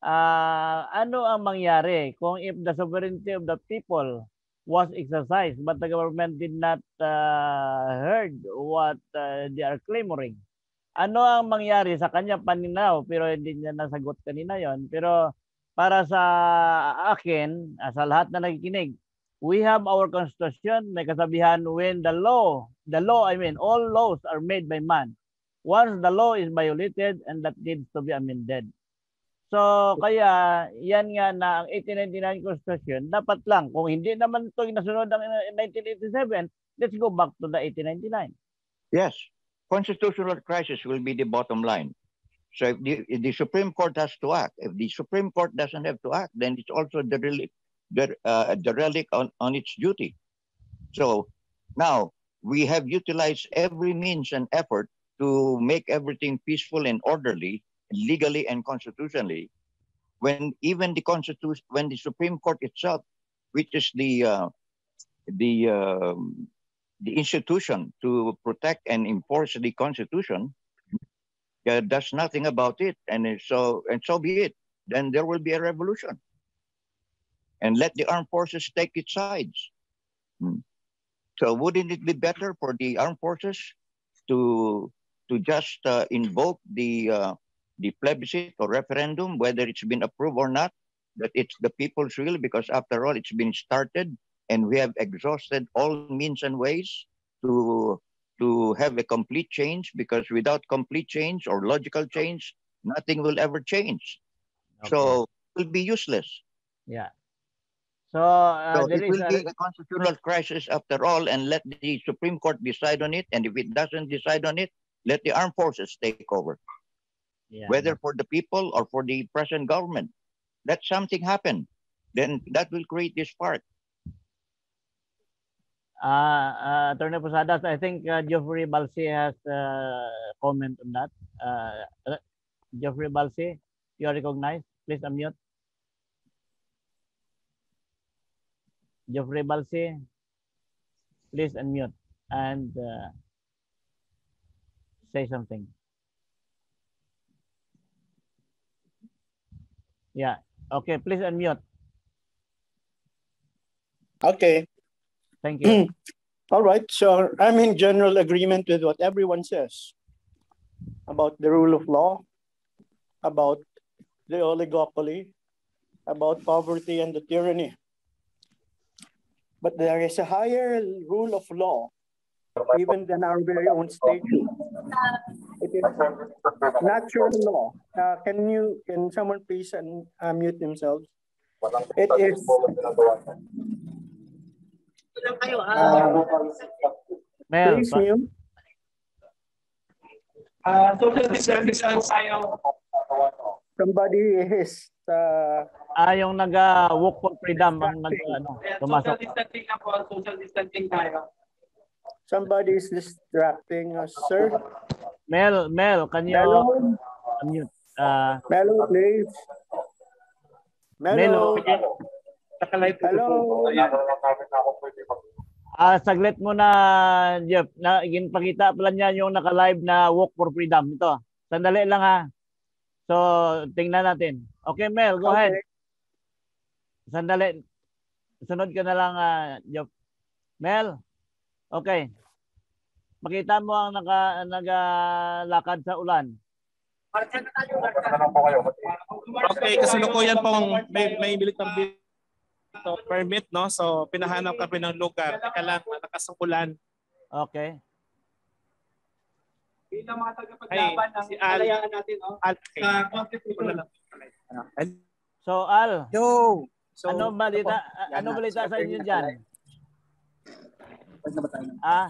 uh, ano ang mangyari kung if the sovereignty of the people was exercised but the government did not uh, heard what uh, they are clamoring. Ano ang mangyari sa kanya paninaw pero hindi niya nasagot kanina yon pero para sa akin sa lahat na nakikinig we have our constitution may kasabihan when the law the law I mean all laws are made by man once the law is violated and that needs to be amended So kaya yan nga na ang 1899 Constitution dapat lang kung hindi naman ito nasunod ng 1987, let's go back to the 1899. Yes. Constitutional crisis will be the bottom line. So if the, if the Supreme Court has to act, if the Supreme Court doesn't have to act, then it's also the relic, the, uh, the relic on, on its duty. So now we have utilized every means and effort to make everything peaceful and orderly legally and constitutionally, when even the constitution, when the Supreme Court itself, which is the uh, the uh, the institution to protect and enforce the Constitution, uh, does nothing about it, and so and so be it. Then there will be a revolution, and let the armed forces take its sides. Hmm. So wouldn't it be better for the armed forces to to just uh, invoke the uh, the plebiscite or referendum, whether it's been approved or not, that it's the people's will because after all, it's been started and we have exhausted all means and ways to, to have a complete change because without complete change or logical change, nothing will ever change. Okay. So it will be useless. Yeah. So, uh, so it will a... be a constitutional crisis after all, and let the Supreme Court decide on it. And if it doesn't decide on it, let the armed forces take over yeah. whether for the people or for the present government. Let something happen. Then that will create this spark. Uh, Attorney Posadas, I think uh, Geoffrey Balsi has a comment on that. Geoffrey Balsi, you are recognized. Please unmute. Geoffrey Balsi, please unmute and uh, say something. Yeah. Okay, please unmute. Okay. Thank you. [clears throat] All right. So I'm in general agreement with what everyone says about the rule of law, about the oligopoly, about poverty and the tyranny. But there is a higher rule of law even than our very own state. It is natural law. Uh, can you, can someone please unmute themselves? It is, lang kayo. Uh, Ah, Mel, please, pa- Neil. ah, social distancing tayo. Somebody is uh, ah, yung nag-walk for freedom ang nag, ano, Social tumasok. distancing na po. Social distancing tayo. somebody is distracting us, sir. Mel, Mel, can you Hello, unmute? Ah, Melo, please. Melo. Melo. Hello. Ah, saglit mo na, Jeff. Na, ginpakita pala niya yung naka-live na Walk for Freedom. Ito. Sandali lang ha. So, tingnan natin. Okay, Mel, go ahead. Sandali. Sunod ka na lang, ah, Jeff. Mel. Okay. Makita mo ang naka, nagalakad sa ulan. Okay, kasalukuyan pong may, may militang dito permit, no? So, pinahanap kami ng lugar. Teka lang, malakas ang ulan. Okay. Bilang mga tagapaglaban ng si Al. kalayaan natin, oh, Al, sa Constitution. So, Al. Yo. So, ano balita, ano balita sa inyo diyan? Ah,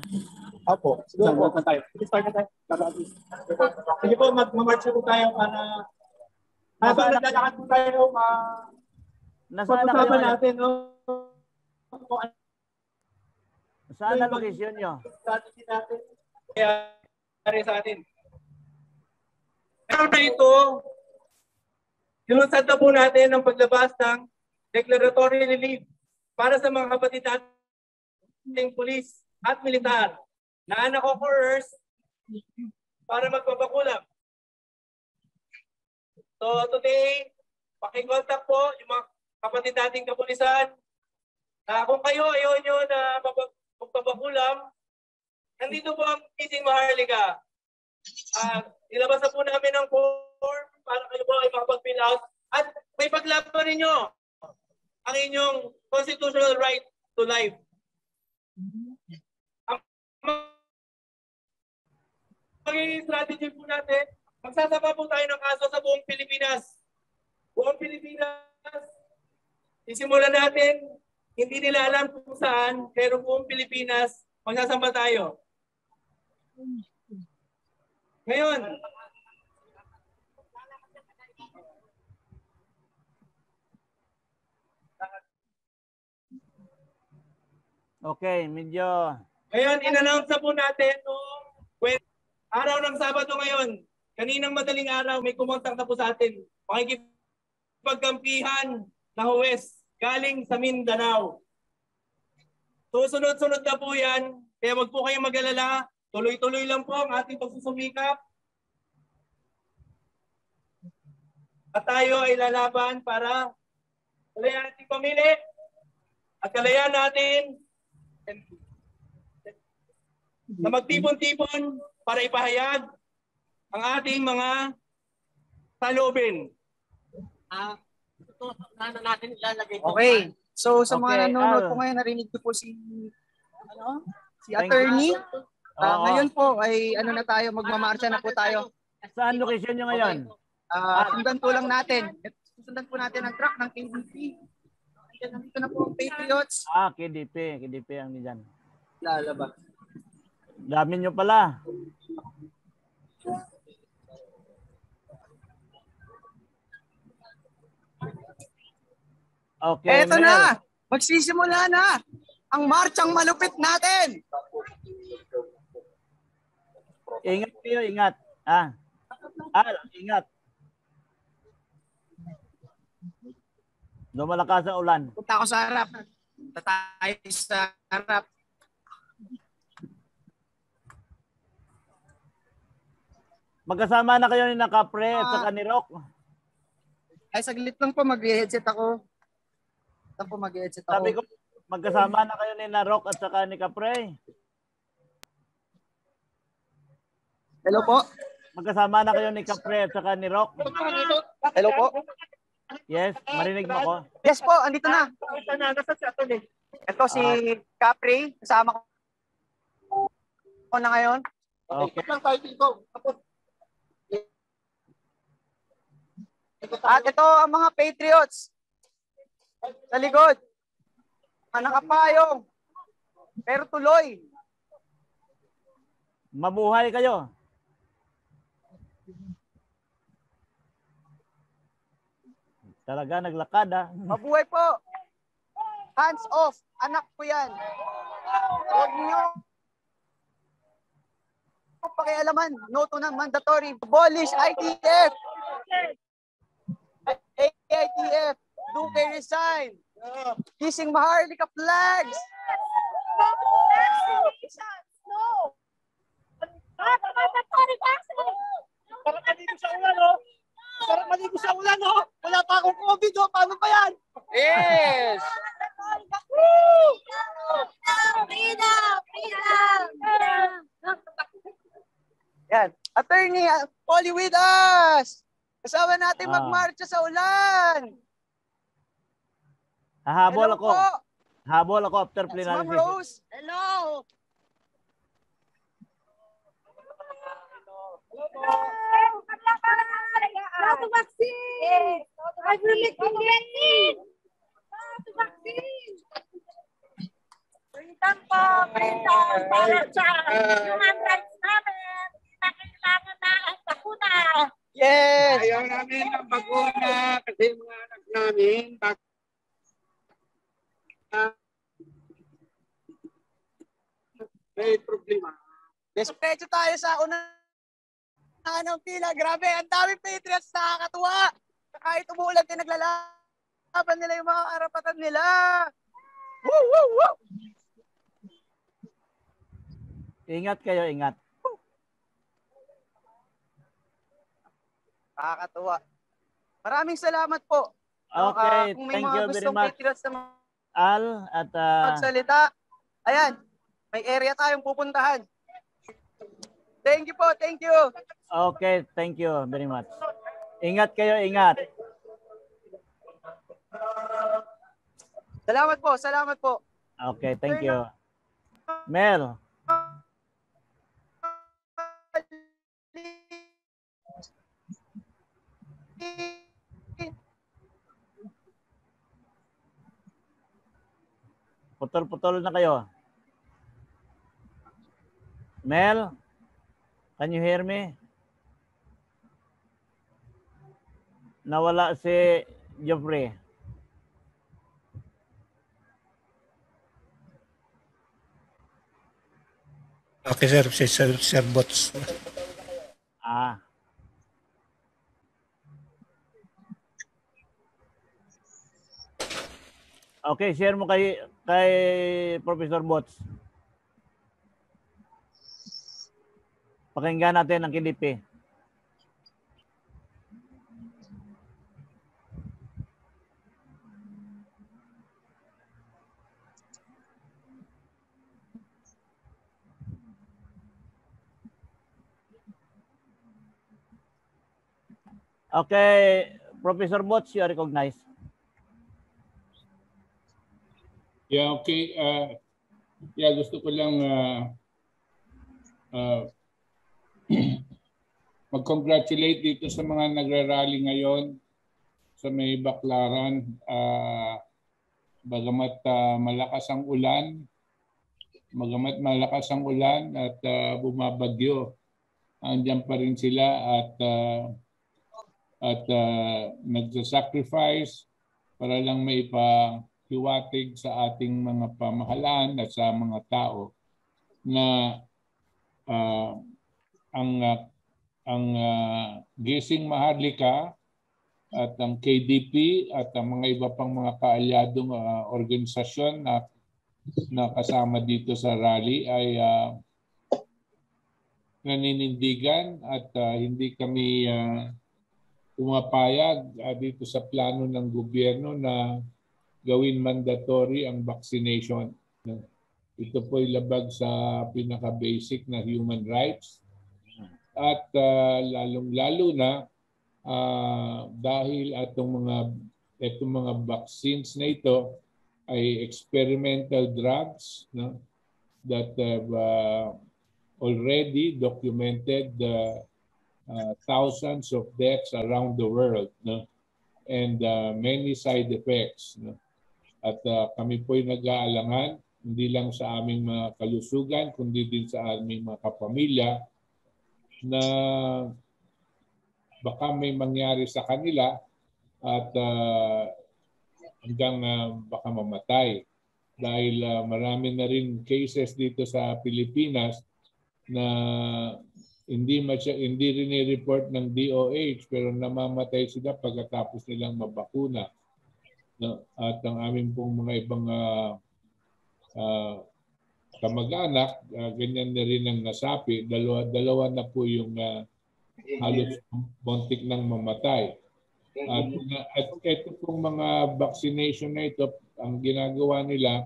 Opo. Siguro po. tayo. Sige, start na tayo. Sige po, mag-march na po tayo para habang naglalakad po tayo, ma Nasaan na kayo natin, no? Kung ano saan ang location nyo? strategy natin. Kaya, sa atin. Na ito, sinunsad na po natin ang paglabas ng declaratory relief para sa mga kapatid nating polis at militar na nako-coerce para magpapakulam. So today, pakicontact po yung mga kapatid nating kapulisan na kung kayo ayaw nyo na magpapakulam, nandito po ang missing Maharlika. Ah, ilabas na po namin ang form para kayo po ay makapag-fill out at may paglaban ninyo ang inyong constitutional right to life. Ang magiging strategy po natin, magsasapa po tayo ng kaso sa buong Pilipinas. Buong Pilipinas, isimulan natin, hindi nila alam kung saan, pero buong Pilipinas, magsasamba tayo. Ngayon, Okay, medyo Ngayon, in-announce na po natin noong araw ng Sabado ngayon. Kaninang madaling araw, may kumontak na po sa atin. Pakikipagkampihan na huwes galing sa Mindanao. Susunod-sunod na po yan. Kaya wag po kayong mag-alala. Tuloy-tuloy lang po ang ating pagsusumikap. At tayo ay lalaban para kalayan ating pamili at kalayan natin na magtipon-tipon para ipahayag ang ating mga salubin. Ah, ito na natin ilalagay ito. Okay. So sa mga Okay, nanonood Al. po ngayon, narinig ko po si ano? Si Thank attorney. you. Ah, Oo. ngayon po ay ano na tayo, magmamarcha na po tayo. Saan location nyo ngayon? Ah, sundan po lang natin. Sundan po natin ang truck ng KDP. Ayan, nandito na po ang Patriots. Ah, KDP. KDP ang diyan. Lalaba. Dami nyo pala. Okay, Eto na! Magsisimula na! Ang marchang malupit natin! Ingat kayo, ingat. Ah. Al, ingat. Lumalakas ang ulan. Punta ako sa harap. Punta tayo sa harap. Magkasama na kayo ni Nakapre at Ah. saka ni Rock. Ay, saglit lang po, mag-headset ako. Lang po, mag-headset ako. Sabi ko, magkasama na kayo ni na Rock at saka ni Kapre. Hello po. Magkasama na kayo ni Kapre at saka ni Rock. Hello po. Yes, marinig mo ko. Yes po, andito na. Ito na, nasa si attorney. Ito si Capri, kasama ko na ngayon. Okay. lang tayo dito. Tapos, At ito ang mga Patriots. Sa likod. Mga nakapayong. Pero tuloy. Mabuhay kayo. Talaga naglakad ah. Mabuhay po. Hands off. Anak ko yan. Huwag niyo pakialaman. No to na mandatory. Abolish ITF. AITF. Duque resign. Kissing Maharlika flags. No! Mandatory vaccine! Parang maligo sa ulan, no? Parang maligo sa ulan, no? Wala pa akong COVID, no? Paano ba yan? Yes! Freedom! Freedom! Yan. Attorney, uh, Polly with us. Kasama natin Ah. magmarcha sa ulan. Hahabol Hello ako. po. Habol ako after plenary Ma'am. Rose. Hello. To vaccine! I will make you vaccine! No to vaccine! Freedom po! Freedom! Para sa human rights namin! Hindi na kailangan na ang bakuna! Yes! Ayaw namin ng bakuna kasi mga anak namin may problema. Yes, medyo tayo sa una ng pila. Grabe, ang dami Patriots nakakatuwa. Kahit umuulan din naglalaban nila yung mga karapatan nila. Woo, woo, woo! Ingat kayo, ingat. Nakakatuwa. Maraming salamat po. No, Okay, ah, kung may thank mga you very gustong much. Patriots na Al at ah, magsalita, ayan, may area tayong pupuntahan. Thank you po, thank you. okay, thank you very much. Ingat kayo, ingat. Salamat po, salamat po. Okay, thank you. Mel, putol-putol na kayo. Mel, can you hear me? Nawala si Jeffrey. Okay, sir. Si Sir, Sir Bots. Ah. Okay, share mo kay kay Professor Bots. Pakinggan natin ang kilipi. Okay, Professor Bots, you are recognized. Yeah, okay. Uh, yeah, gusto ko lang uh, uh, [clears throat] mag-congratulate dito sa mga nagrarally ngayon sa may baklaran. Uh, bagamat uh, malakas ang ulan, bagamat malakas ang ulan at uh, bumabagyo, andyan pa rin sila at uh, at uh, nagsasacrifice para lang may pa hiwatig sa ating mga pamahalaan at sa mga tao na uh, ang uh, ang uh, Gising Maharlika at ang KDP at ang mga iba pang mga kaalyadong uh, organisasyon na na kasama dito sa rally ay uh, naninindigan at uh, hindi kami uh, pumapayag uh, dito sa plano ng gobyerno na gawin mandatory ang vaccination. Ito po ay labag sa pinaka-basic na human rights. At uh, lalong-lalo na uh, dahil atong mga itong mga vaccines na ito ay experimental drugs no, that have uh, already documented uh, uh, thousands of deaths around the world no, and uh, many side effects. No. At uh, kami po ay nag-aalangan hindi lang sa aming mga kalusugan, kundi din sa aming mga kapamilya na baka may mangyari sa kanila at uh, hanggang uh, baka mamatay. Dahil uh, marami na rin cases dito sa Pilipinas na hindi masya, hindi rin i-report ng DOH pero namamatay sila pagkatapos nilang mabakuna. No? At ang aming pong mga ibang uh, uh, kamag-anak, uh, ganyan na rin ang nasapi. Dalawa, dalawa na po yung uh, halos bontik ng mamatay. At, at ito pong mga vaccination na ito, ang ginagawa nila,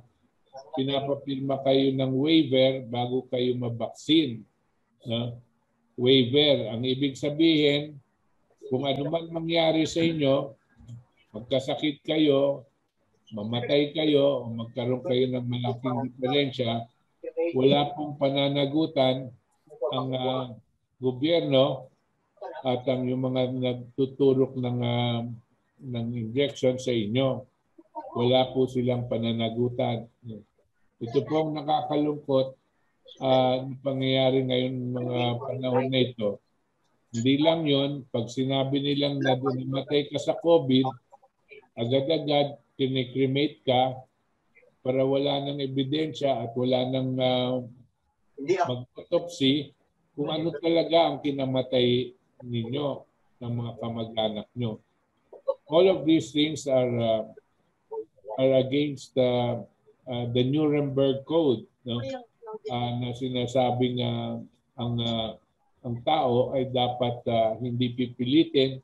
pinapapirma kayo ng waiver bago kayo mabaksin. No? Waiver. Ang ibig sabihin, kung ano man mangyari sa inyo, magkasakit kayo, mamatay kayo o magkaroon kayo ng malaking diferensya, wala pong pananagutan ang uh, gobyerno at ang yung mga nagtuturok ng uh, ng injection sa inyo. Wala po silang pananagutan. Ito po ang nakakalungkot uh, pangyayari ngayon mga panahon na ito. Hindi lang yon pag sinabi nilang na namatay ka sa COVID, agad-agad kinikremate ka para wala nang ebidensya at wala nang uh, mag-autopsy kung ano talaga ang kinamatay ninyo ng mga kamag-anak nyo. All of these things are uh, are against uh, uh, the Nuremberg Code no? uh, na sinasabing uh, ang uh, ang tao ay dapat uh, hindi pipilitin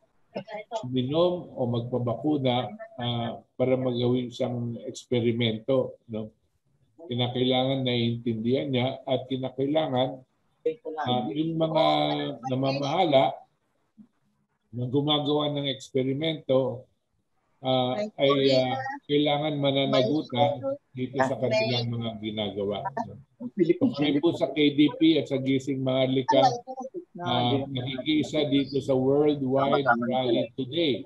minom o magpabakuna uh, para magawin siyang eksperimento. No? Kinakailangan naiintindihan niya at kinakailangan uh, yung mga namamahala na gumagawa ng eksperimento uh, ay uh, kailangan mananagutan dito sa kanilang mga ginagawa. Kami po sa KDP at sa Gising Maharlika, uh, nakikisa dito sa Worldwide Rally today,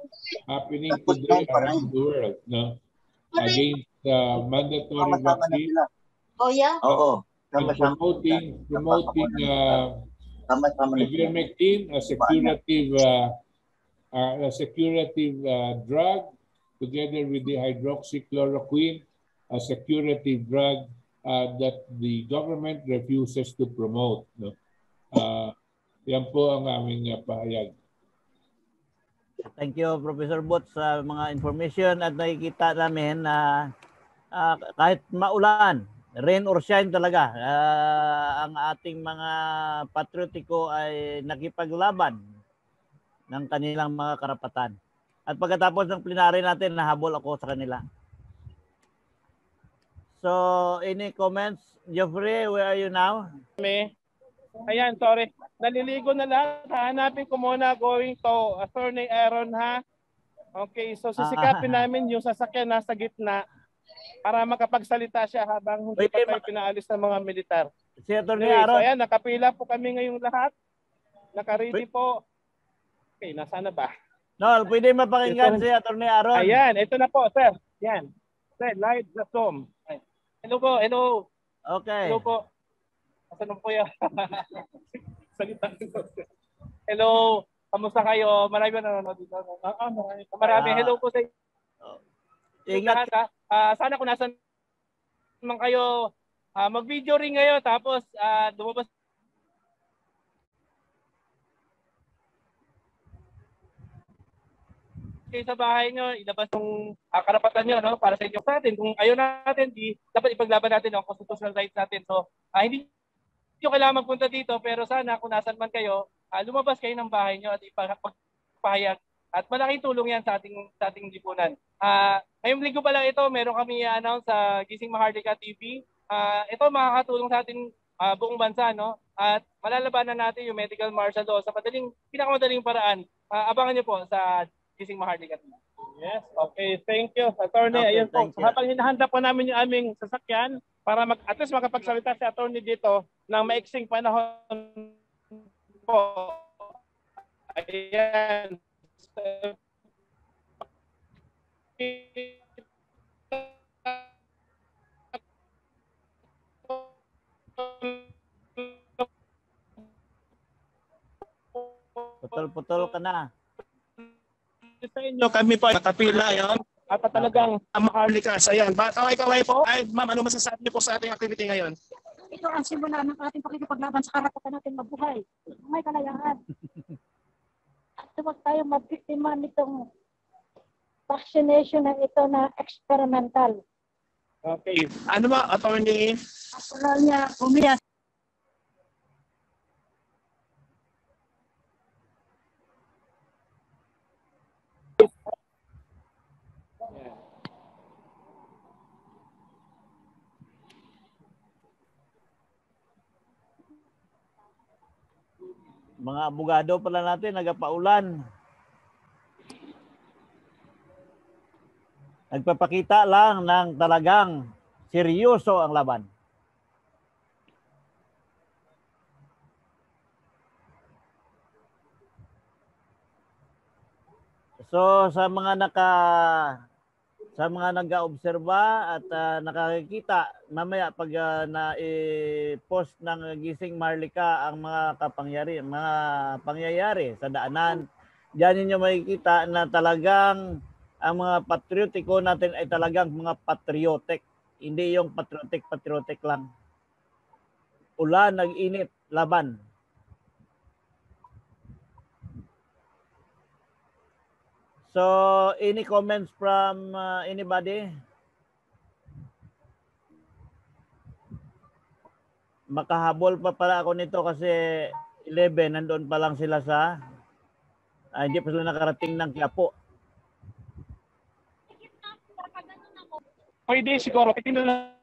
happening today around the world, no? against uh, mandatory vaccine. Oh, yeah? Oo. And promoting, promoting uh, ivermectin a curative, uh, uh, a curative uh, drug together with the hydroxychloroquine as a curative drug uh, that the government refuses to promote. No? Uh, yan po ang aming uh, pahayag. Thank you, Professor Bot, sa mga information at nakikita namin na uh, kahit maulan, rain or shine talaga, uh, ang ating mga patriotiko ay nakipaglaban ng kanilang mga karapatan. At pagkatapos ng plenary natin, nahabol ako sa kanila. So, any comments? Geoffrey, where are you now? Me. Ayan, sorry. Naliligo na lahat. Hanapin ko muna going to Attorney Aaron ha. Okay, so sisikapin Ah. namin yung sasakyan nasa gitna para makapagsalita siya habang hindi pa tayo pinaalis ng mga militar. Si Attorney Anyway, Aaron. So ayan, nakapila po kami ngayong lahat. Nakaready po. Okay, nasa na ba? No, pwede mapakinggan Ito- si Attorney Aaron. Ayan, ito na po, sir. Yan. Sir, live the Zoom. Hello po, hello. Okay. Hello po. Asan po yan? [laughs] Salita. Hello. Kamusta kayo? Marami ba nanonood dito? Ah, ah, marami. Marami. Ah. Hello po sa Ingat. Ingat. Ah, sana kung nasan man kayo, ah, mag-video rin ngayon tapos ah, lumabas kayo sa bahay nyo, ilabas yung uh, karapatan nyo no, para sa inyo sa atin. Kung ayaw natin, di, dapat ipaglaban natin ang constitutional rights natin. So, ah, hindi nyo kailangan magpunta dito, pero sana kung nasan man kayo, ah, lumabas kayo ng bahay nyo at ipagpahayag. At malaking tulong yan sa ating, sa ating lipunan. Ah, ngayong linggo pa lang ito, meron kami i-announce sa Gising Mahardika TV. Ah, ito makakatulong sa ating ah, buong bansa. No? At malalabanan natin yung medical martial law sa madaling, pinakamadaling paraan. Ah, abangan nyo po sa Gising Mahardika TV. Yes, okay. Thank you, Attorney. Okay, Ayun po. you. Habang hinahanda po namin yung aming sasakyan para mag, at least makapagsalita si attorney dito ng maiksing panahon po. Ayan. Putol-putol ka na. Sa inyo, kami pa nakapila yon at talagang makarlikas. Ayan. Ba, kaway-kaway po. Ay, ma'am, ano masasabi niyo po sa ating activity ngayon? Ito ang simula ng ating pakikipaglaban sa karapatan natin mabuhay. May kalayaan. At huwag tayo mabiktima nitong vaccination na ito na experimental. Okay. Ano ba, attorney? Ako niya, umiyas. Mga abogado pala natin, nagapaulan. Nagpapakita lang ng talagang seryoso ang laban. So sa mga naka sa mga nag-obserba at uh, nakakikita mamaya pag uh, na-post ng Gising Marlica ang mga kapangyari mga pangyayari sa daanan diyan ninyo makikita na talagang ang mga patriotiko natin ay talagang mga patriotic. Hindi yung patriotic patriotic lang. Ulan nag-init laban So, any comments from uh, anybody? Makahabol pa pala ako nito kasi 11, nandoon pa lang sila sa, uh, hindi pa sila nakarating ng Quiapo. Pwede siguro, titignan na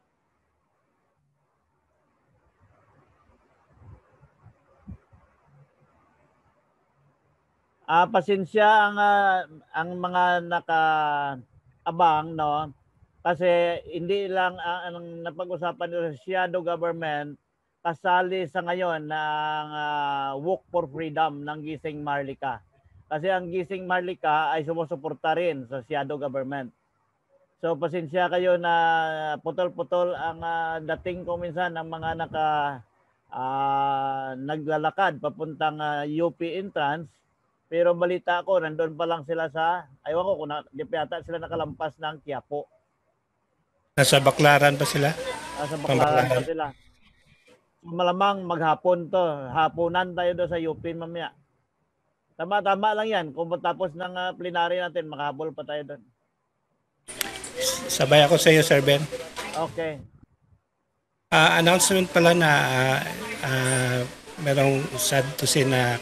Ah, pasensya ang ah, ang mga naka-abang no kasi hindi lang ang, ang napag-usapan ng shadow government kasali sa ngayon ng uh, Walk for Freedom ng Gising Marlica. Kasi ang Gising Marlica ay sumusuporta rin sa shadow government. So pasensya kayo na putol-putol ang uh, dating ko minsan ng mga naka uh, naglalakad papuntang uh, UP entrance pero balita ko, nandun pa lang sila sa, aywan ko kung na, yata sila nakalampas ng Quiapo. Nasa Baklaran pa sila? Nasa Baklaran pa sila. Malamang maghapon to. Hapunan tayo doon sa UP mamaya. Tama-tama lang yan. Kung matapos ng uh, plenary natin, makahabol pa tayo doon. Sabay ako sa iyo, Sir Ben. Okay. Uh, announcement pala na uh, uh, merong sad to say na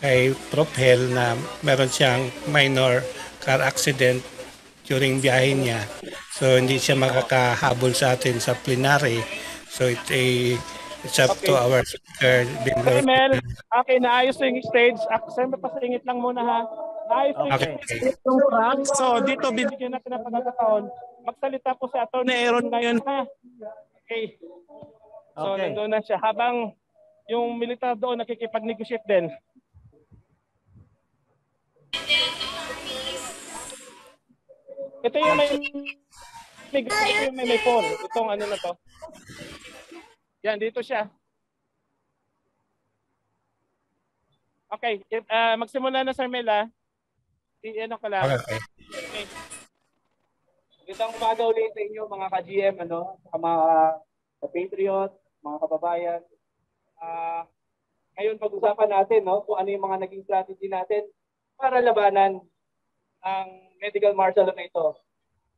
kay Prof. Hel na meron siyang minor car accident during biyahe niya. So hindi siya makakahabol sa atin sa plenary. So it, a, it's up Okay. to our speaker. Okay, Mel. Okay, naayos na yung stage. Ako, sir, pasingit lang muna ha. Naayos na yung Okay. stage yung prank. So, dito, bibigyan natin ng pagkakataon. Magsalita po si Atty. Aaron ngayon ha. Okay. So, Okay. nandun na siya. Habang yung militar doon nakikipag-negotiate din. Ito yung may may, yung may, may four. Itong ano na to. Yan, dito siya. Okay, uh, magsimula na Sir Mel ah. I-ano ka lang. Okay. Okay. Magandang umaga ulit sa inyo mga ka-GM, ano, sa mga ka-Patriot, mga kababayan. Ah, ngayon pag-usapan natin no, kung ano yung mga naging strategy natin para labanan ang medical martial law na ito.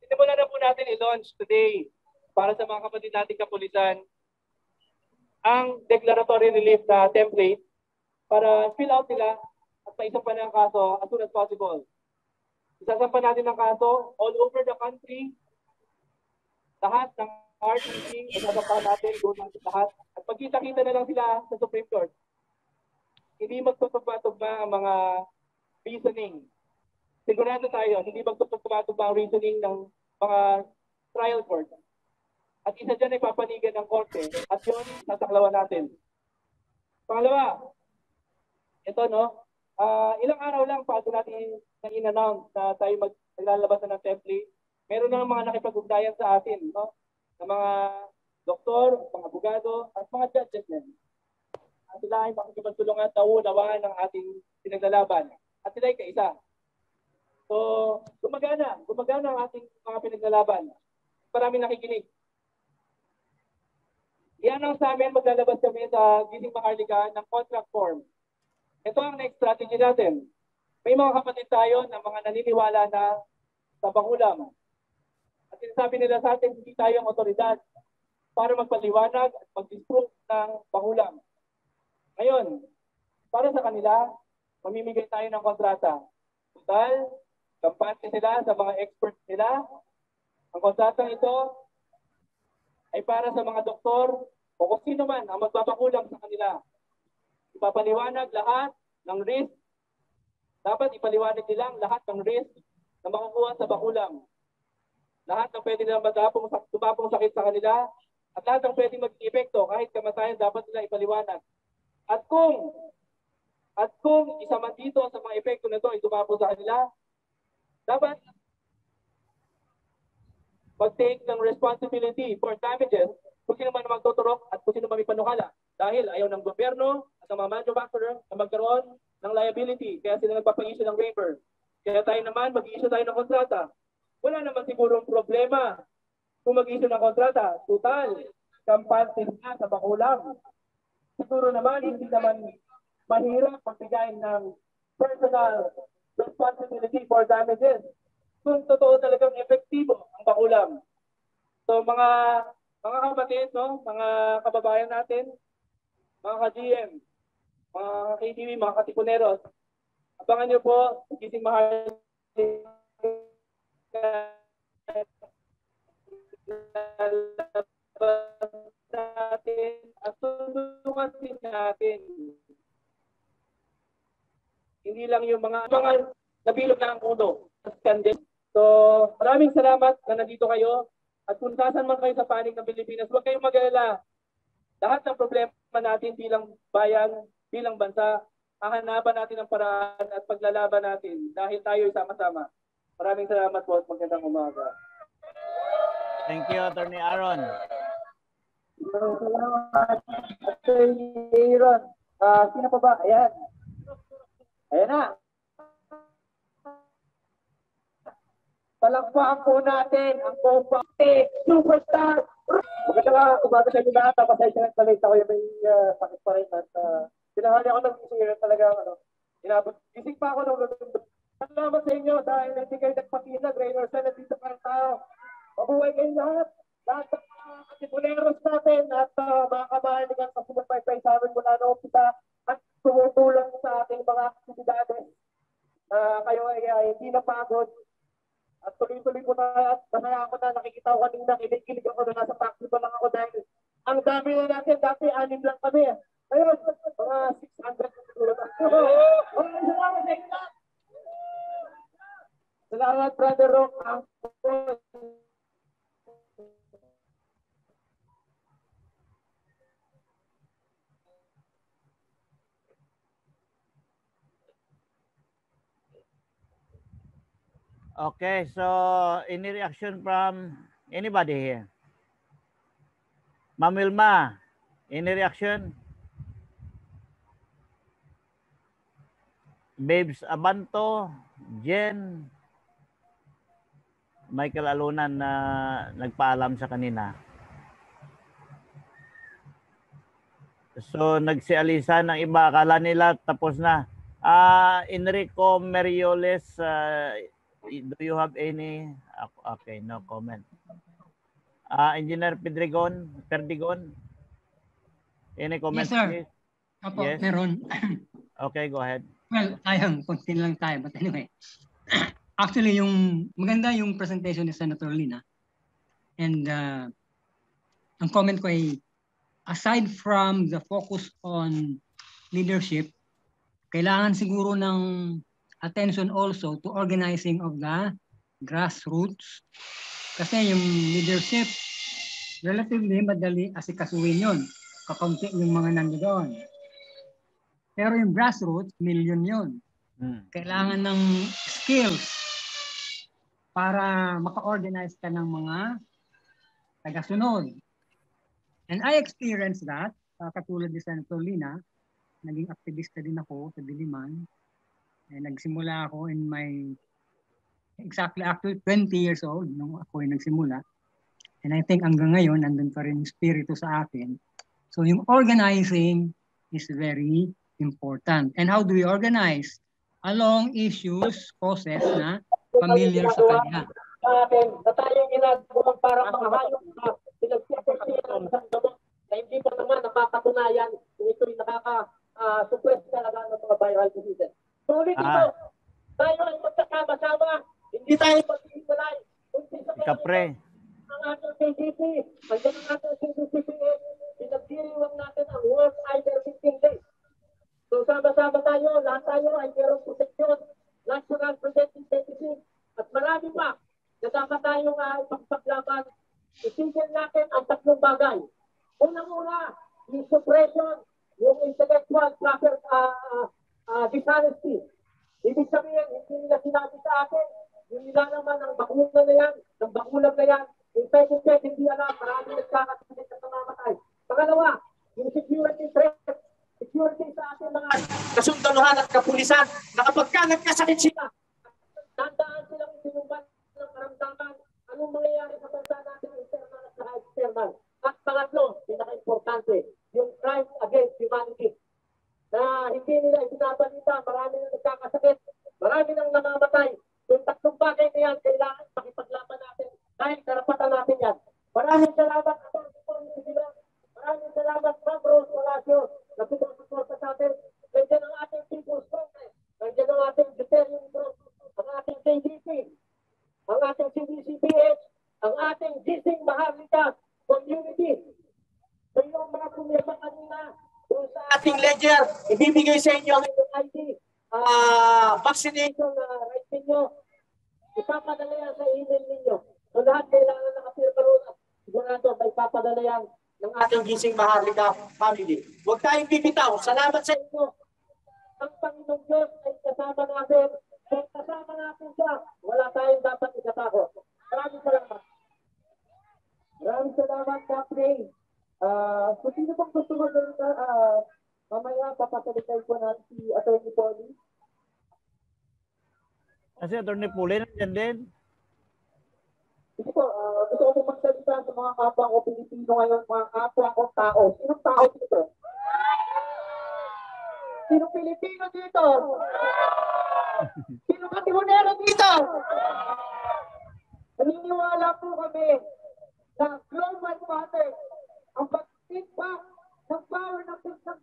Sinimulan na po natin i-launch today para sa mga kapatid nating kapulisan ang declaratory relief na template para fill out nila at maisampan ng kaso as soon as possible. Isasampan natin ng kaso all over the country. Lahat ng RTC, isasampan natin, doon natin lahat. At pagkita-kita na lang sila sa Supreme Court. Hindi magtutugma-tugma ang mga reasoning. Sigurado tayo, hindi magtutugma-tugma ang reasoning ng mga trial court. At isa dyan ay papanigan ng korte at yun, sasaklawan natin. Pangalawa, ito no, ah ilang araw lang bago natin na in-announce na tayo mag naglalabas na ng template, meron na mga nakipag-ugnayan sa atin, no? Ng mga doktor, mga abogado, at mga judges din. at sila ay makikipagtulungan at nauunawaan ng ating pinaglalaban. At sila ay kaisa. So, gumagana. Gumagana ang ating mga pinaglalaban. Maraming nakikinig. Yan ang sa amin, maglalabas kami sa Gising Maharlika ng contract form. Ito ang next strategy natin. May mga kapatid tayo na mga naniniwala na sa bakulam. At sinasabi nila sa atin, hindi tayo ang otoridad para magpaliwanag at mag-disprove ng bakulam. Ngayon, para sa kanila, mamimigay tayo ng kontrata. Total, kampante sila sa mga experts nila. Ang kontratang ito ay para sa mga doktor o kung sino man ang magpapakulam sa kanila. Ipapaliwanag lahat ng risk. Dapat ipaliwanag nila lahat ng risk na makukuha sa bakulang. Lahat ng pwede nilang matapong, tumapong sakit sa kanila at lahat ng pwede maging epekto kahit kamatayan dapat nila ipaliwanag. At kung at kung isa man dito sa mga epekto na ito ay tumapong sa kanila, dapat mag-take ng responsibility for damages kung sino man magtuturok at kung sino man may panukala. Dahil ayaw ng gobyerno at ng mga manufacturer na magkaroon ng liability. Kaya sila nagpapag-issue ng waiver. Kaya tayo naman, mag-issue tayo ng kontrata. Wala naman sigurong problema kung mag-issue ng kontrata. Total, kampante na sa bakulang. Siguro naman, hindi naman mahirap magbigay ng personal responsibility for damages kung totoo talagang epektibo ang bakulam. So mga mga kapatid, no, mga kababayan natin, mga ka-GM, mga KTV, mga katipuneros, abangan niyo po, gising mahal natin at tulungan din natin. Hindi lang yung mga mga nabilog na ang uno. So, maraming salamat na nandito kayo. At kung saan man kayo sa panig ng Pilipinas, huwag kayong mag-alala. Lahat ng problema natin bilang bayan, bilang bansa, hahanapan natin ang paraan at paglalaban natin dahil tayo sama-sama. Maraming salamat po at magandang umaga. Thank you, Attorney Aaron. Salamat. Attorney Aaron. Ah, sino pa ba? Ayan. Ayan na. Palakpakan po natin ang Compacte Superstar. Magandang umaga sa inyo lahat. Pasensya na sa late ako yung may uh, sakit pa rin. At uh, pinahali ako ng gising talaga. Ano, inabot. Gising pa ako ng lulundog. Salamat sa inyo dahil hindi kayo nagpatinag. Rainer Sen, nandito pa rin tayo. Mabuhay kayong lahat. Lahat ng mga katipuneros natin at uh, mga kamahaligan sa sumapay-pay sa amin mula noong kita at tumutulong sa ating mga aktibidades. Uh, kayo ay, ay hindi napagod at tuloy-tuloy ko na at masaya ako na nakikita ko kanina, kinikilig ako na nasa taxi pa lang ako dahil ang dami na natin, dati anim lang kami. Ayun, mga 600 siguro na. Salamat. [laughs] Salamat, Brother Rock. Ang Okay, so any reaction from anybody here? Ma'am Wilma, any reaction? Babes Abanto, Jen, Michael Alunan na nagpaalam sa kanina. So nagsialisa ng iba, akala nila tapos na. Ah, Enrico Merioles, uh, do you have any okay no comment uh, engineer Pedregon Perdigon any comment Yes, sir. please Opo, Yes. meron. [coughs] okay go ahead Well, sayang, konti lang tayo. But anyway, [coughs] actually, yung maganda yung presentation ni Senator Lina. And uh, ang comment ko ay, aside from the focus on leadership, kailangan siguro ng attention also to organizing of the grassroots. Kasi yung leadership, relatively madali asikasuhin yun. Kakaunti yung mga nandoon. Pero yung grassroots, million yun. Kailangan ng skills para maka-organize ka ng mga tagasunod. And I experienced that, uh, katulad ni Senator Lina, naging aktivista din ako sa Diliman. Eh, nagsimula ako in my exactly actually 20 years old nung ako ay nagsimula. And I think hanggang ngayon, nandun pa rin yung spirito sa akin. So yung organizing is very important. And how do we organize? Along issues, causes na familiar sa kanya. natin na tayo ginagawang parang mga hayop na gamot na hindi pa naman napapatunayan ito'y nakaka-suppress talaga ng mga viral diseases. So ulit ito, Ah. tayo ay magkakama-sama, hindi tayo maghihiwalay. Kundi sa Kapre. ang ating hanggang ang ating CDCPS, pinagdiriwang natin ang World Cyber Victim Day. So sama-sama tayo, lahat tayo ay mayroong proteksyon, National Protective Services, at marami pa na dapat tayong uh, ipagpaglaban. Itigil natin ang tatlong bagay. Unang-una, yung suppression, yung intellectual proper uh, uh, dishonesty. Ibig sabihin, hindi nila sinabi sa akin, yung nilalaman ng bakuna na yan, ng bakulang na yan, yung second check, hindi alam, marami nagkakasunod at namamatay. Pangalawa, yung security threat, security sa ating mga kasundaluhan at kapulisan, na kapag ka nagkasakit sila, tandaan silang sinumban ng karamdaman, anong mangyayari sa bansa natin, internal at saka external. At pangatlo, pinaka-importante, yung crime against humanity na hindi nila itinabalita, marami nang nagkakasakit, marami nang namamatay. Yung tatlong bagay na yan, kailangan pakipaglaban natin dahil karapatan natin yan. Maraming salamat sa pagsuporta sila. Maraming salamat sa Rose Palacio na pinasuporta sa atin. Nandiyan ang ating People's Congress. Nandiyan ang ating Duterte Group, ang ating KDP, ang ating CDCPH, ang ating Gising Maharlika Community. So yung mga pumirma kanina, sa ating ledger, ibibigay sa inyo ang inyong ID, ah vaccination uh, right ninyo. Ipapadala yan sa email ninyo. So lahat kailangan nakapirma roon at sigurado may papadala yan ng ating gising Maharlika family. Huwag tayong bibitaw. Salamat sa inyo. Ang Panginoong Diyos ay kasama natin. Kung kasama natin siya, wala tayong dapat ikatakot. Maraming salamat. Maraming salamat, Capri. Ah, kung sino pang gusto magsalita, ah, mamaya papasalitan ko natin si Atty. Polly. Kasi Atty. Puli, nandiyan din. Sige po, ah, gusto ko pong magsalita sa mga kapwa ko Pilipino ngayon, mga kapwa ko tao. Sinong tao dito? Sino Pilipino dito? [laughs] Sino Katimonero dito? Naniniwala po kami na global water ang pag-feedback ng power ng ng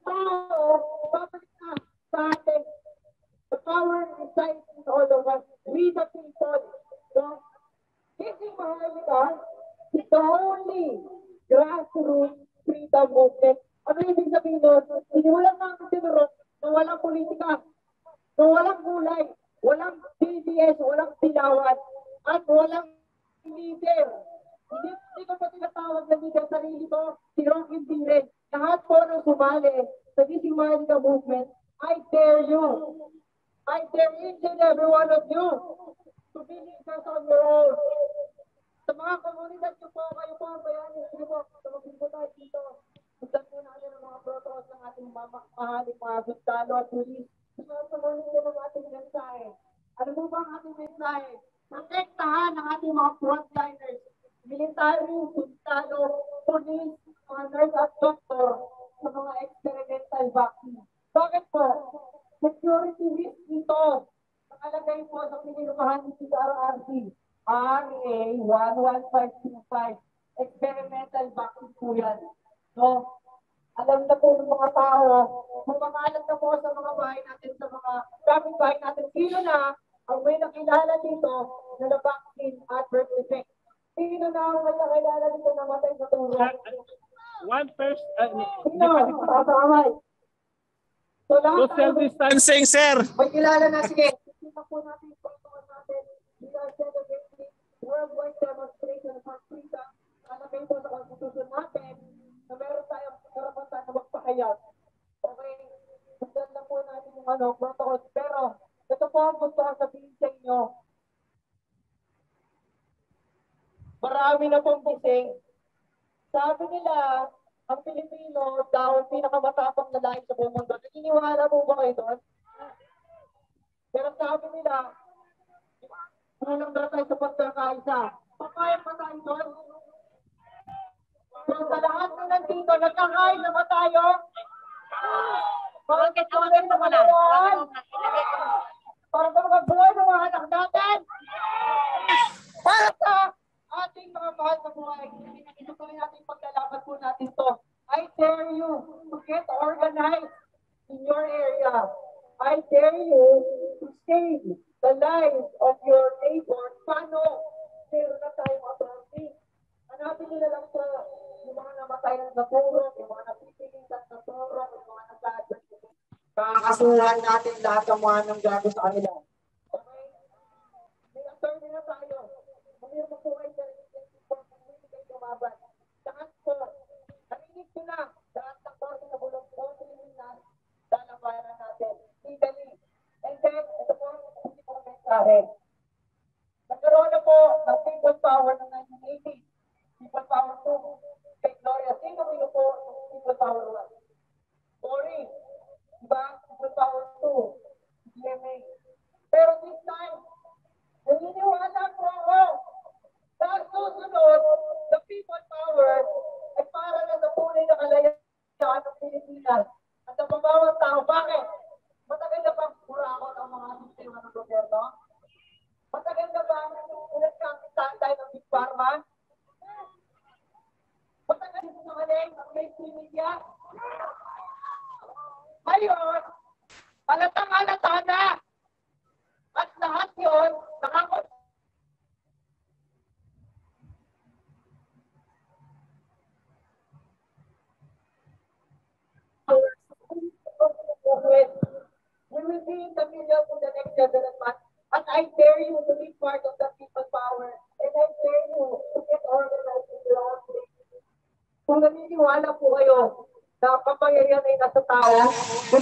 distancing, sir. may kilala na, sige.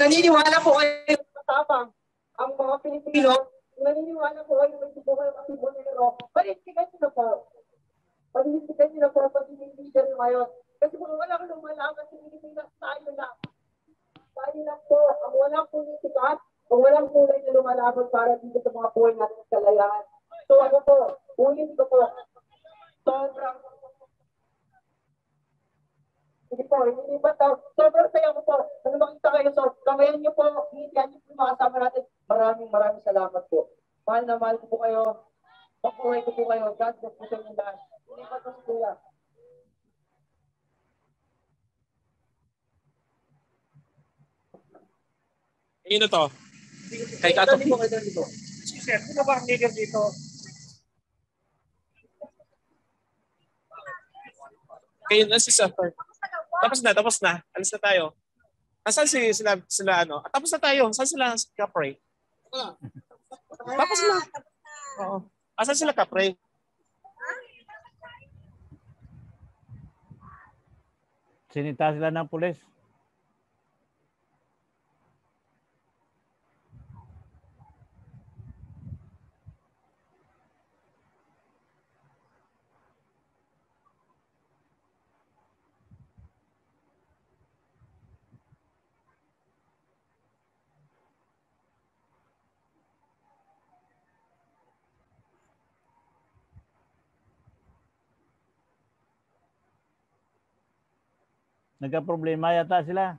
naniniwala po kayo Kanino to? Kay Kato. Kay Kato. Sir, sino ba ang leader dito? Kayo na si Suffer. Tapos na, tapos na. Alis na tayo. Asan si sila, sila ano? At tapos na tayo. Saan sila kapre? Tapos na. Oo. Asan sila kapre? Sinita sila ng pulis. Nagka-problema yata sila.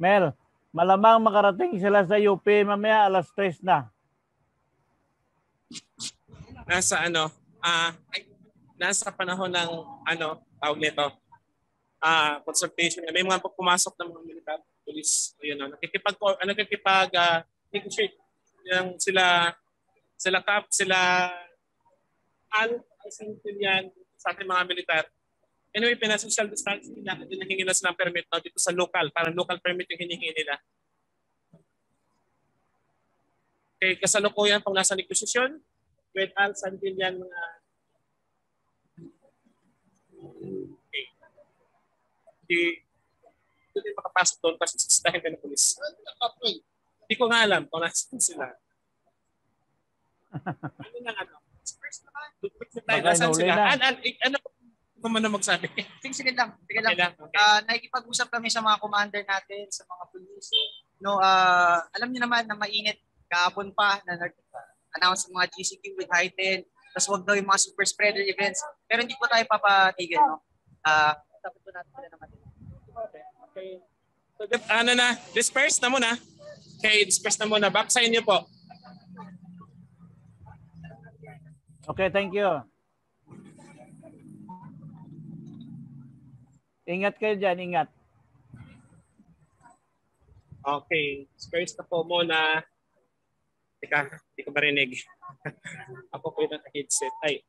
Mel, malamang makarating sila sa UP mamaya alas 3 na nasa ano, ah, uh, nasa panahon ng ano, tawag nito, ah, uh, consultation. May mga pumasok ng mga militar, police, o yun, know, ah, nakikipag, ano, nakikipag, uh, negotiate yung sila, sila cap, sila al, yan sa ating mga militar. Anyway, pinasocial distancing nila at hinihingi na silang permit now dito sa local. Parang local permit yung hinihingi nila. Okay, kasalukuyan pag nasa negosasyon, With Al Santillan mga Okay. Hindi, hindi din makapasok doon kasi sisitahin ka ng polis. Hindi ko nga alam kung nasan sila. [laughs] ano na ano? First naman. Tayo, Baka nasan inuli sila? na. An, an, ik- ano kung man na magsabi? Sige, sige lang. Sige lang. Okay lang, okay. Ah, nakikipag-usap kami sa mga commander natin, sa mga police. No, ah, alam niyo naman na mainit kahapon pa na nag-announce ng mga GCQ with heightened. Tapos wag daw yung mga super spreader events. Pero hindi po tayo papatigil, no? Ah, dapat po natin sila naman. Okay. So, ano na, disperse na muna. Okay, disperse na muna. Back sa inyo po. Okay, thank you. Ingat kayo dyan, ingat. Okay, disperse na po muna. Teka, hindi ko marinig. [laughs] Ako po yung naka-headset. Ay,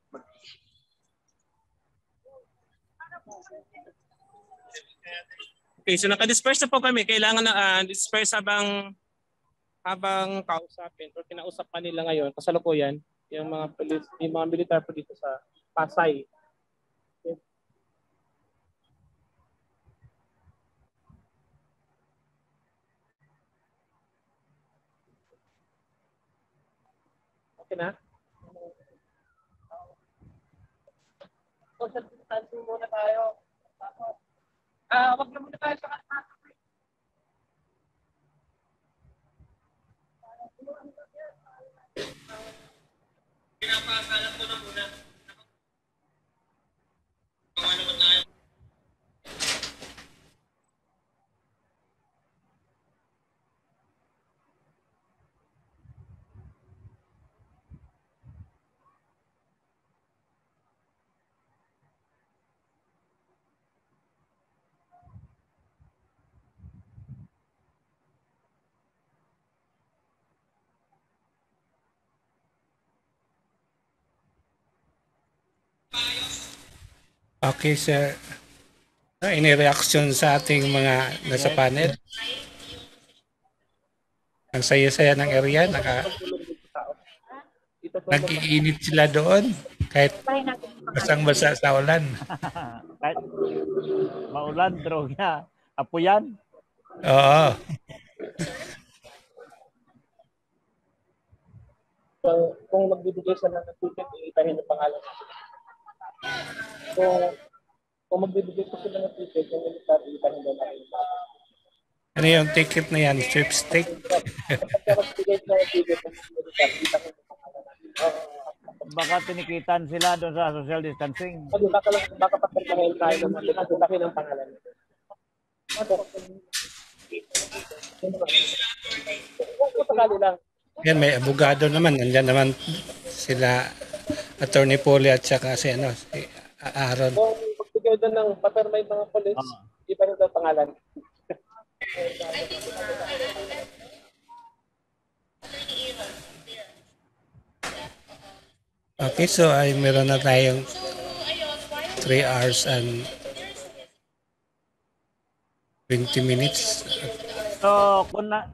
Okay, so naka-disperse na po kami. Kailangan na ah, disperse habang habang kausapin or kinausap pa nila ngayon kasalukuyan yung mga police, yung mga militar po dito sa Pasay. Okay na? Social distancing muna tayo. Ah, wag na muna tayo sa kanila. Pinapakalat ko na muna. Okay, sir. Ah, Ini-reaction sa ating mga nasa panel. Ang saya-saya ng area, naka, nag-iinit sila doon kahit basang-basa sa ulan. [laughs] Kahit maulan, droga. Apuyan. Oo. Kung, kung magbibigay sila ng ticket, iitahin yung pangalan. Kung, kung magbibigay po sila ng ticket, yung militar, iitahin daw natin yung pangalan. Ano yung ticket na yan? Natin. Baka tinikitan sila doon sa social distancing. Baka lang, baka patartahin tayo ng mga laki ng pangalan. Yan, may abogado naman. Nandyan naman sila Attorney Poli at saka si, ano, si Aaron. kung magbigay doon ng papermate mga polis, iba daw pangalan. Okay, so ay meron na tayong 3 hours and 20 minutes. So, kung na,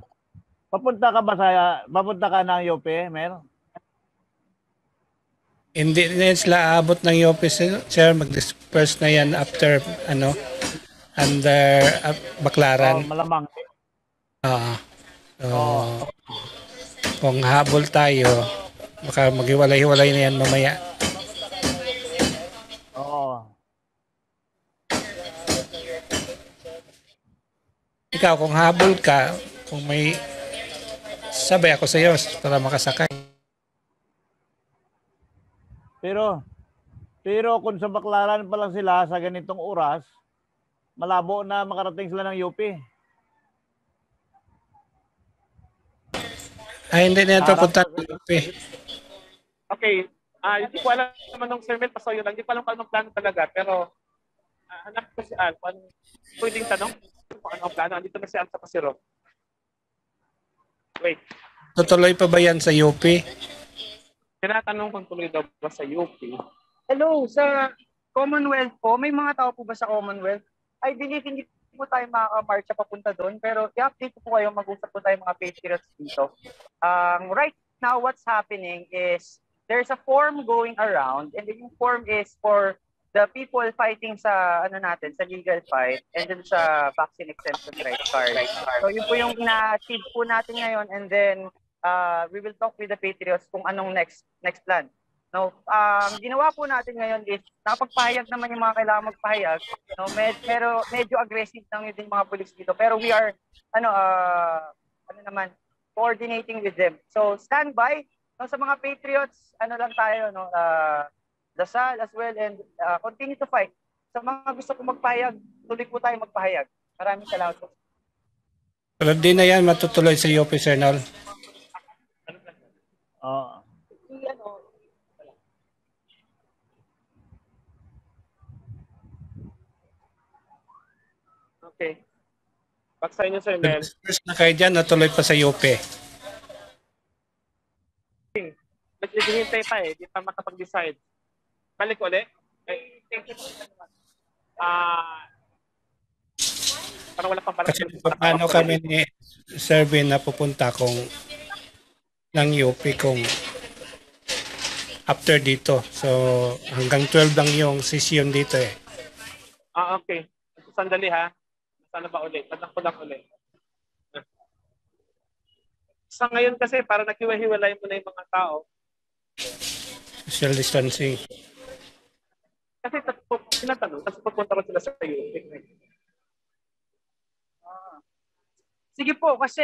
papunta ka ba sa, papunta ka ng UP, Mer? Hindi na sila aabot ng office, sir. Mag-disperse na yan after, ano, under uh, Baklaran. Oh, malamang. Oo. So, kung habol tayo, baka maghiwalay-hiwalay na yan mamaya. Oo. Ikaw, kung habol ka, kung may sabay ako sa iyo para makasakay. Pero, pero kung sa Baklaran pa lang sila sa ganitong oras, malabo na makarating sila ng UP. Ay, hindi na yan papunta. Okay, ah hindi ko alam naman ng Sir Mel, pasoyo lang. Hindi ko alam kung anong plano talaga. Pero, ah, hanap ko si Al. Kung anong pwedeng tanong kung anong plano. Andito na si Al sa Pasiro. Wait, Tutuloy pa ba yan sa UP? Tinatanong kung tuloy daw ba sa UP. Hello, sa Commonwealth po, may mga tao po ba sa Commonwealth? I believe hindi po tayo makaka-marcha papunta doon, pero i-update ko po kayo, mag-usap po tayo mga patriots dito. Um, right now, what's happening is there's a form going around and yung form is for the people fighting sa ano natin sa legal fight and then sa vaccine exemption right card. So yun po yung ina-achieve po natin ngayon and then uh, we will talk with the Patriots kung anong next next plan. No, um, ginawa po natin ngayon is napagpahayag naman yung mga kailangan magpahayag. No, med, pero medyo aggressive lang yung mga police dito. Pero we are ano uh, ano naman coordinating with them. So stand by no, sa mga Patriots, ano lang tayo no, uh, dasal as well and uh, continue to fight. Sa mga gusto kong magpahayag, tuloy po tayo magpahayag. Maraming salamat po. Pero di na yan matutuloy sa UP, Sir Nol. Oo. Okay. Back sa inyo, Sir Mel. First na kayo dyan, natuloy pa sa UP. Naghihintay pa eh, di pa makapag-decide. Balik ulit. Eh, Ah, parang wala pang Kasi paano kami ni Sir Ben na pupunta kung ng UP kung after dito. So hanggang 12 lang yung session dito eh. Ah, okay. Sandali ha. Sana ba ulit? Tanong ko lang ulit. Sa ngayon kasi, para naghiwa-hiwalay mo na yung mga tao. Social distancing. Kasi tinatanong, tapos pupunta ko sila sa iyo. Sige po kasi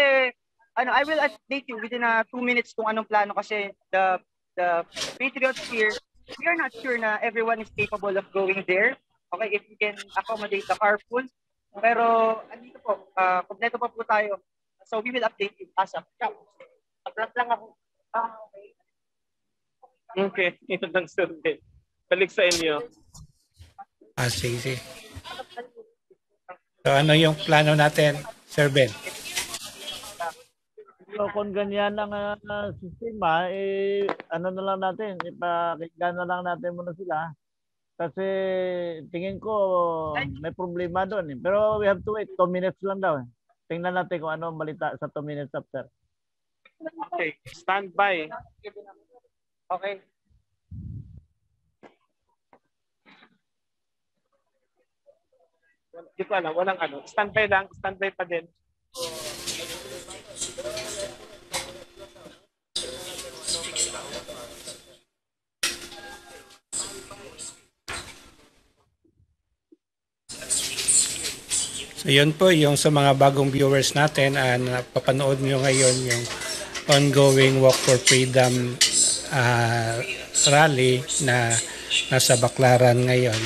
ano I will update you within a two minutes kung anong plano kasi the the Patriots here we are not sure na everyone is capable of going there. Okay, if we can accommodate the carpool. Pero andito po, uh, kompleto pa po tayo. So we will update you as of now. Upload lang ako. Ah, okay. Okay, [laughs] yun lang survey. Balik sa inyo. Ah, sige, sige. So ano yung plano natin, Sir Ben? So kung ganyan ang uh, sistema, eh, ano na lang natin, ipakinggan na lang natin muna sila. Kasi tingin ko may problema doon. Eh. Pero we have to wait. 2 minutes lang daw. Eh. Tingnan natin kung ano ang balita sa 2 minutes after. Okay, stand by. Okay. Hindi ko alam, walang ano. Standby lang, standby pa din. So yun po yung sa mga bagong viewers natin uh, napapanood nyo ngayon yung ongoing Walk for Freedom uh, rally na nasa Baklaran ngayon.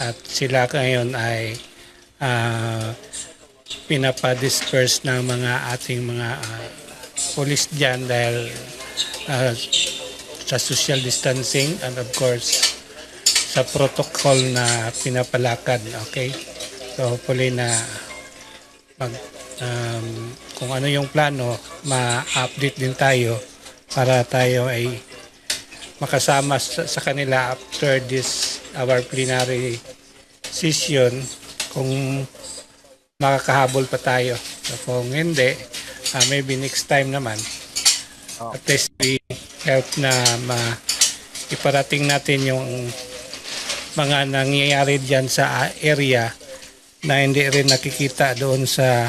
At sila ngayon ay uh, pinapa-disperse ng mga ating mga uh, police dyan dahil uh, sa social distancing and of course sa protocol na pinapalakad. Okay? So hopefully na mag, um, kung ano yung plano, ma-update din tayo para tayo ay makasama sa, sa kanila after this our plenary session kung makakahabol pa tayo. So kung hindi, uh, maybe next time naman oh. at least we help na ma iparating natin yung mga nangyayari dyan sa area na hindi rin nakikita doon sa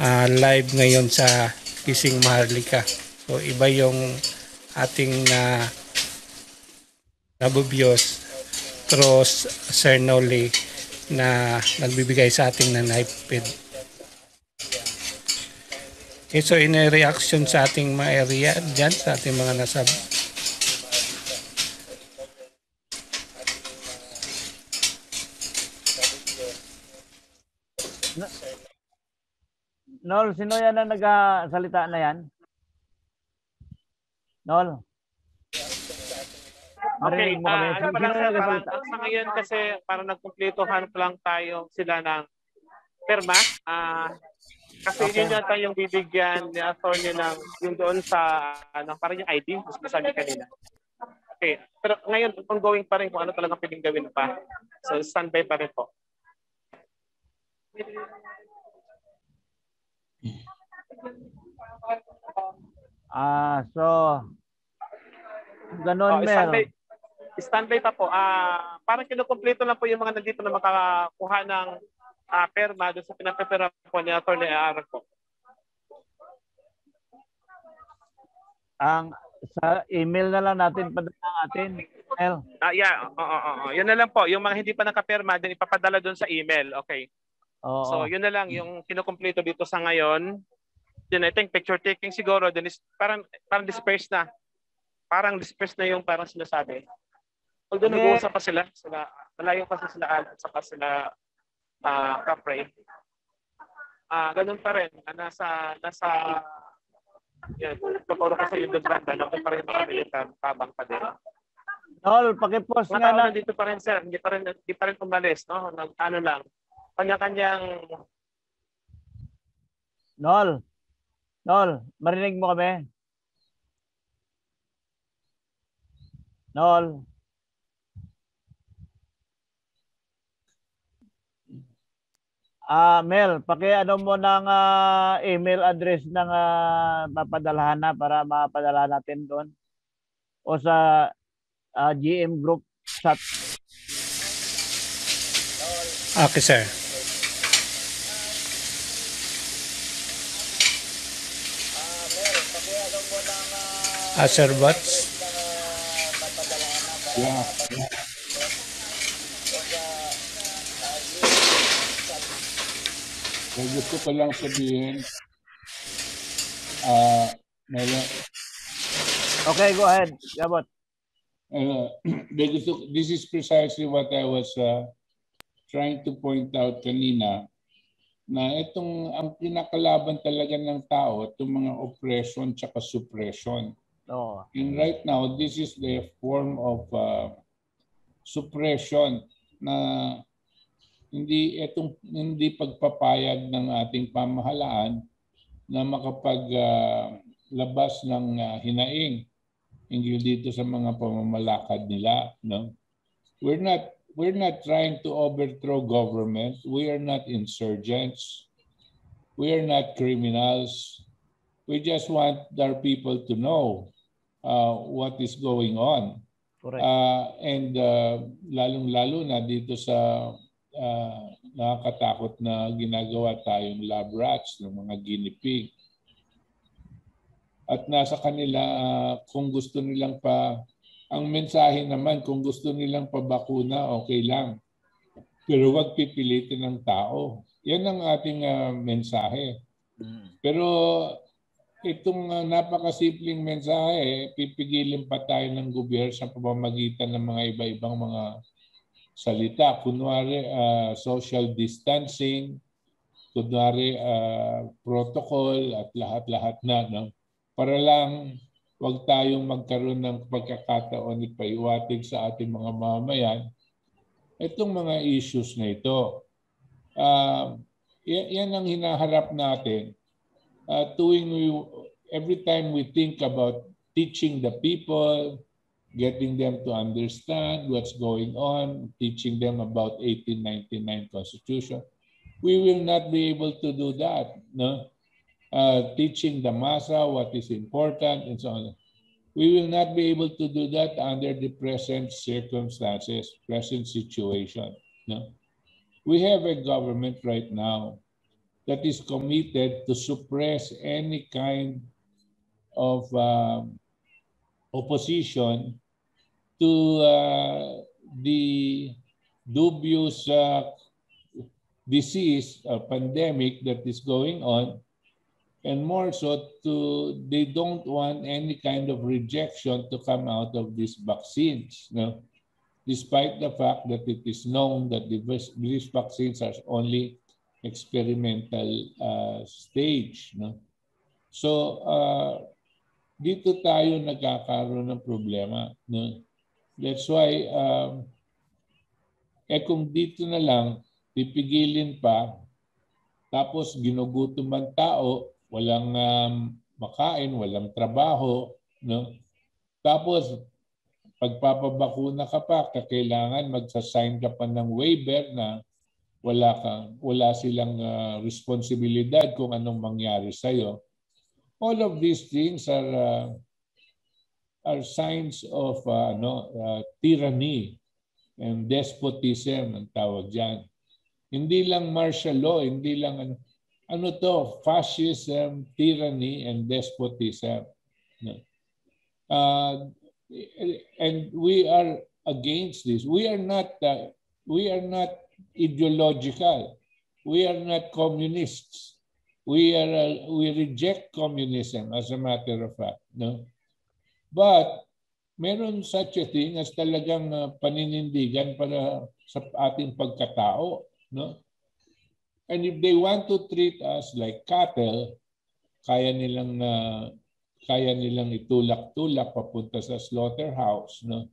uh, live ngayon sa Kising Maharlika. So iba yung ating na uh, nabubyos Cross Sir Noli na nagbibigay sa ating ng iPad. Okay, so in reaction sa ating mga area dyan, sa ating mga nasa Nol, sino yan ang nagsalita na yan? Nol? Okay, uh, ano pa lang sir, parang sa ngayon kasi parang nagkumpletohan lang tayo sila ng perma. Uh, kasi okay. yun yata yung bibigyan ni attorney ng yung doon sa ano, parang yung ID, mas sabi kanina. Okay, pero ngayon ongoing pa rin kung ano talagang pwedeng gawin pa. So standby pa rin po. Ah, so ganon, Oh, Mel. standby, standby pa po. Ah, parang kinukumpleto lang po yung mga nandito na makakakuha ng ah, perma doon sa pinaprepare po ni Atty. Aaron po. Ang sa email na lang natin padala natin. Mel. Ah, yeah. Oo, oo, oo. Yun na lang po. Yung mga hindi pa nakapirma, din ipapadala doon sa email. Okay. Oo. So, yun na lang yung kinukumpleto dito sa ngayon. Then I think picture taking siguro then is parang parang dispersed na. Parang dispersed na yung parang sinasabi. Although Okay. nag-uusap pa sila, sila malayo pa sila Al at saka sila ah Capre. Ah, ganun pa rin. Nasa nasa yan, totoo kasi yung doon banda, nandun pa rin mga militar, tabang pa din. Nol, pakipost nga tao na. nandito pa rin, sir. Hindi pa rin, hindi pa rin umalis, no? Nag, ano lang, kanya-kanyang Nol. Nol, marinig mo kami? Nol. Ah, Mel, paki-ano mo ng ah, email address ng uh, papadalahan na para mapadala natin doon. O sa ah, GM group chat. Okay, sir. Ah, sir, bots? Yeah. So gusto ko lang sabihin, ah, uh, Okay, go ahead. Gabot. [clears throat] uh, gusto, this is precisely what I was uh, trying to point out kanina na itong ang pinakalaban talaga ng tao, itong mga oppression tsaka suppression. Oo. And right now, this is the form of uh, suppression na hindi itong hindi pagpapayag ng ating pamahalaan na makapag uh, ng uh, hinaing. Hinggil dito sa mga pamamalakad nila no? We're not we're not trying to overthrow government. We are not insurgents. We are not criminals. We just want our people to know uh, what is going on Correct. Uh, and uh, lalong-lalo na dito sa uh, nakakatakot na ginagawa tayong lab rats ng mga guinea pig. At nasa kanila uh, kung gusto nilang pa ang mensahe naman kung gusto nilang pabakuna okay lang. Pero wag pipilitin ng tao. Yan ang ating uh, mensahe. Pero itong uh, napakasimpleng mensahe, pipigilin pa tayo ng gobyerno sa pamamagitan ng mga iba-ibang mga salita. Kunwari, uh, social distancing, kunwari, uh, protocol at lahat-lahat na. No? Para lang wag tayong magkaroon ng pagkakataon at paiwatig sa ating mga mamayan itong mga issues na ito. Uh, yan ang hinaharap natin uh, we, every time we think about teaching the people, getting them to understand what's going on, teaching them about 1899 Constitution, we will not be able to do that. No? Uh, teaching the massa what is important and so on. We will not be able to do that under the present circumstances, present situation. No? We have a government right now that is committed to suppress any kind of um, opposition to uh, the dubious uh, disease, uh, pandemic that is going on, and more so to they don't want any kind of rejection to come out of these vaccines. No? Despite the fact that it is known that the, these vaccines are only experimental uh, stage. No? So, uh, dito tayo nagkakaroon ng problema. No? That's why, um, eh kung dito na lang, pipigilin pa, tapos ginugutom ang tao, walang um, makain, walang trabaho, no? Tapos, pagpapabakuna ka pa, kailangan magsasign ka pa ng waiver na wala kang wala silang uh, responsibilidad kung anong mangyari sa iyo all of these things are uh, are signs of uh, no, uh, tyranny and despotism ang tawag diyan. Hindi lang martial law, hindi lang ano, ano to, fascism, tyranny, and despotism. No? Uh, and we are against this. We are not uh, we are not ideological. We are not communists. We are uh, we reject communism as a matter of fact, no? But meron such a thing as talagang uh, paninindigan para sa ating pagkatao, no? And if they want to treat us like cattle, kaya nilang uh, kaya nilang itulak-tulak papunta sa slaughterhouse, no?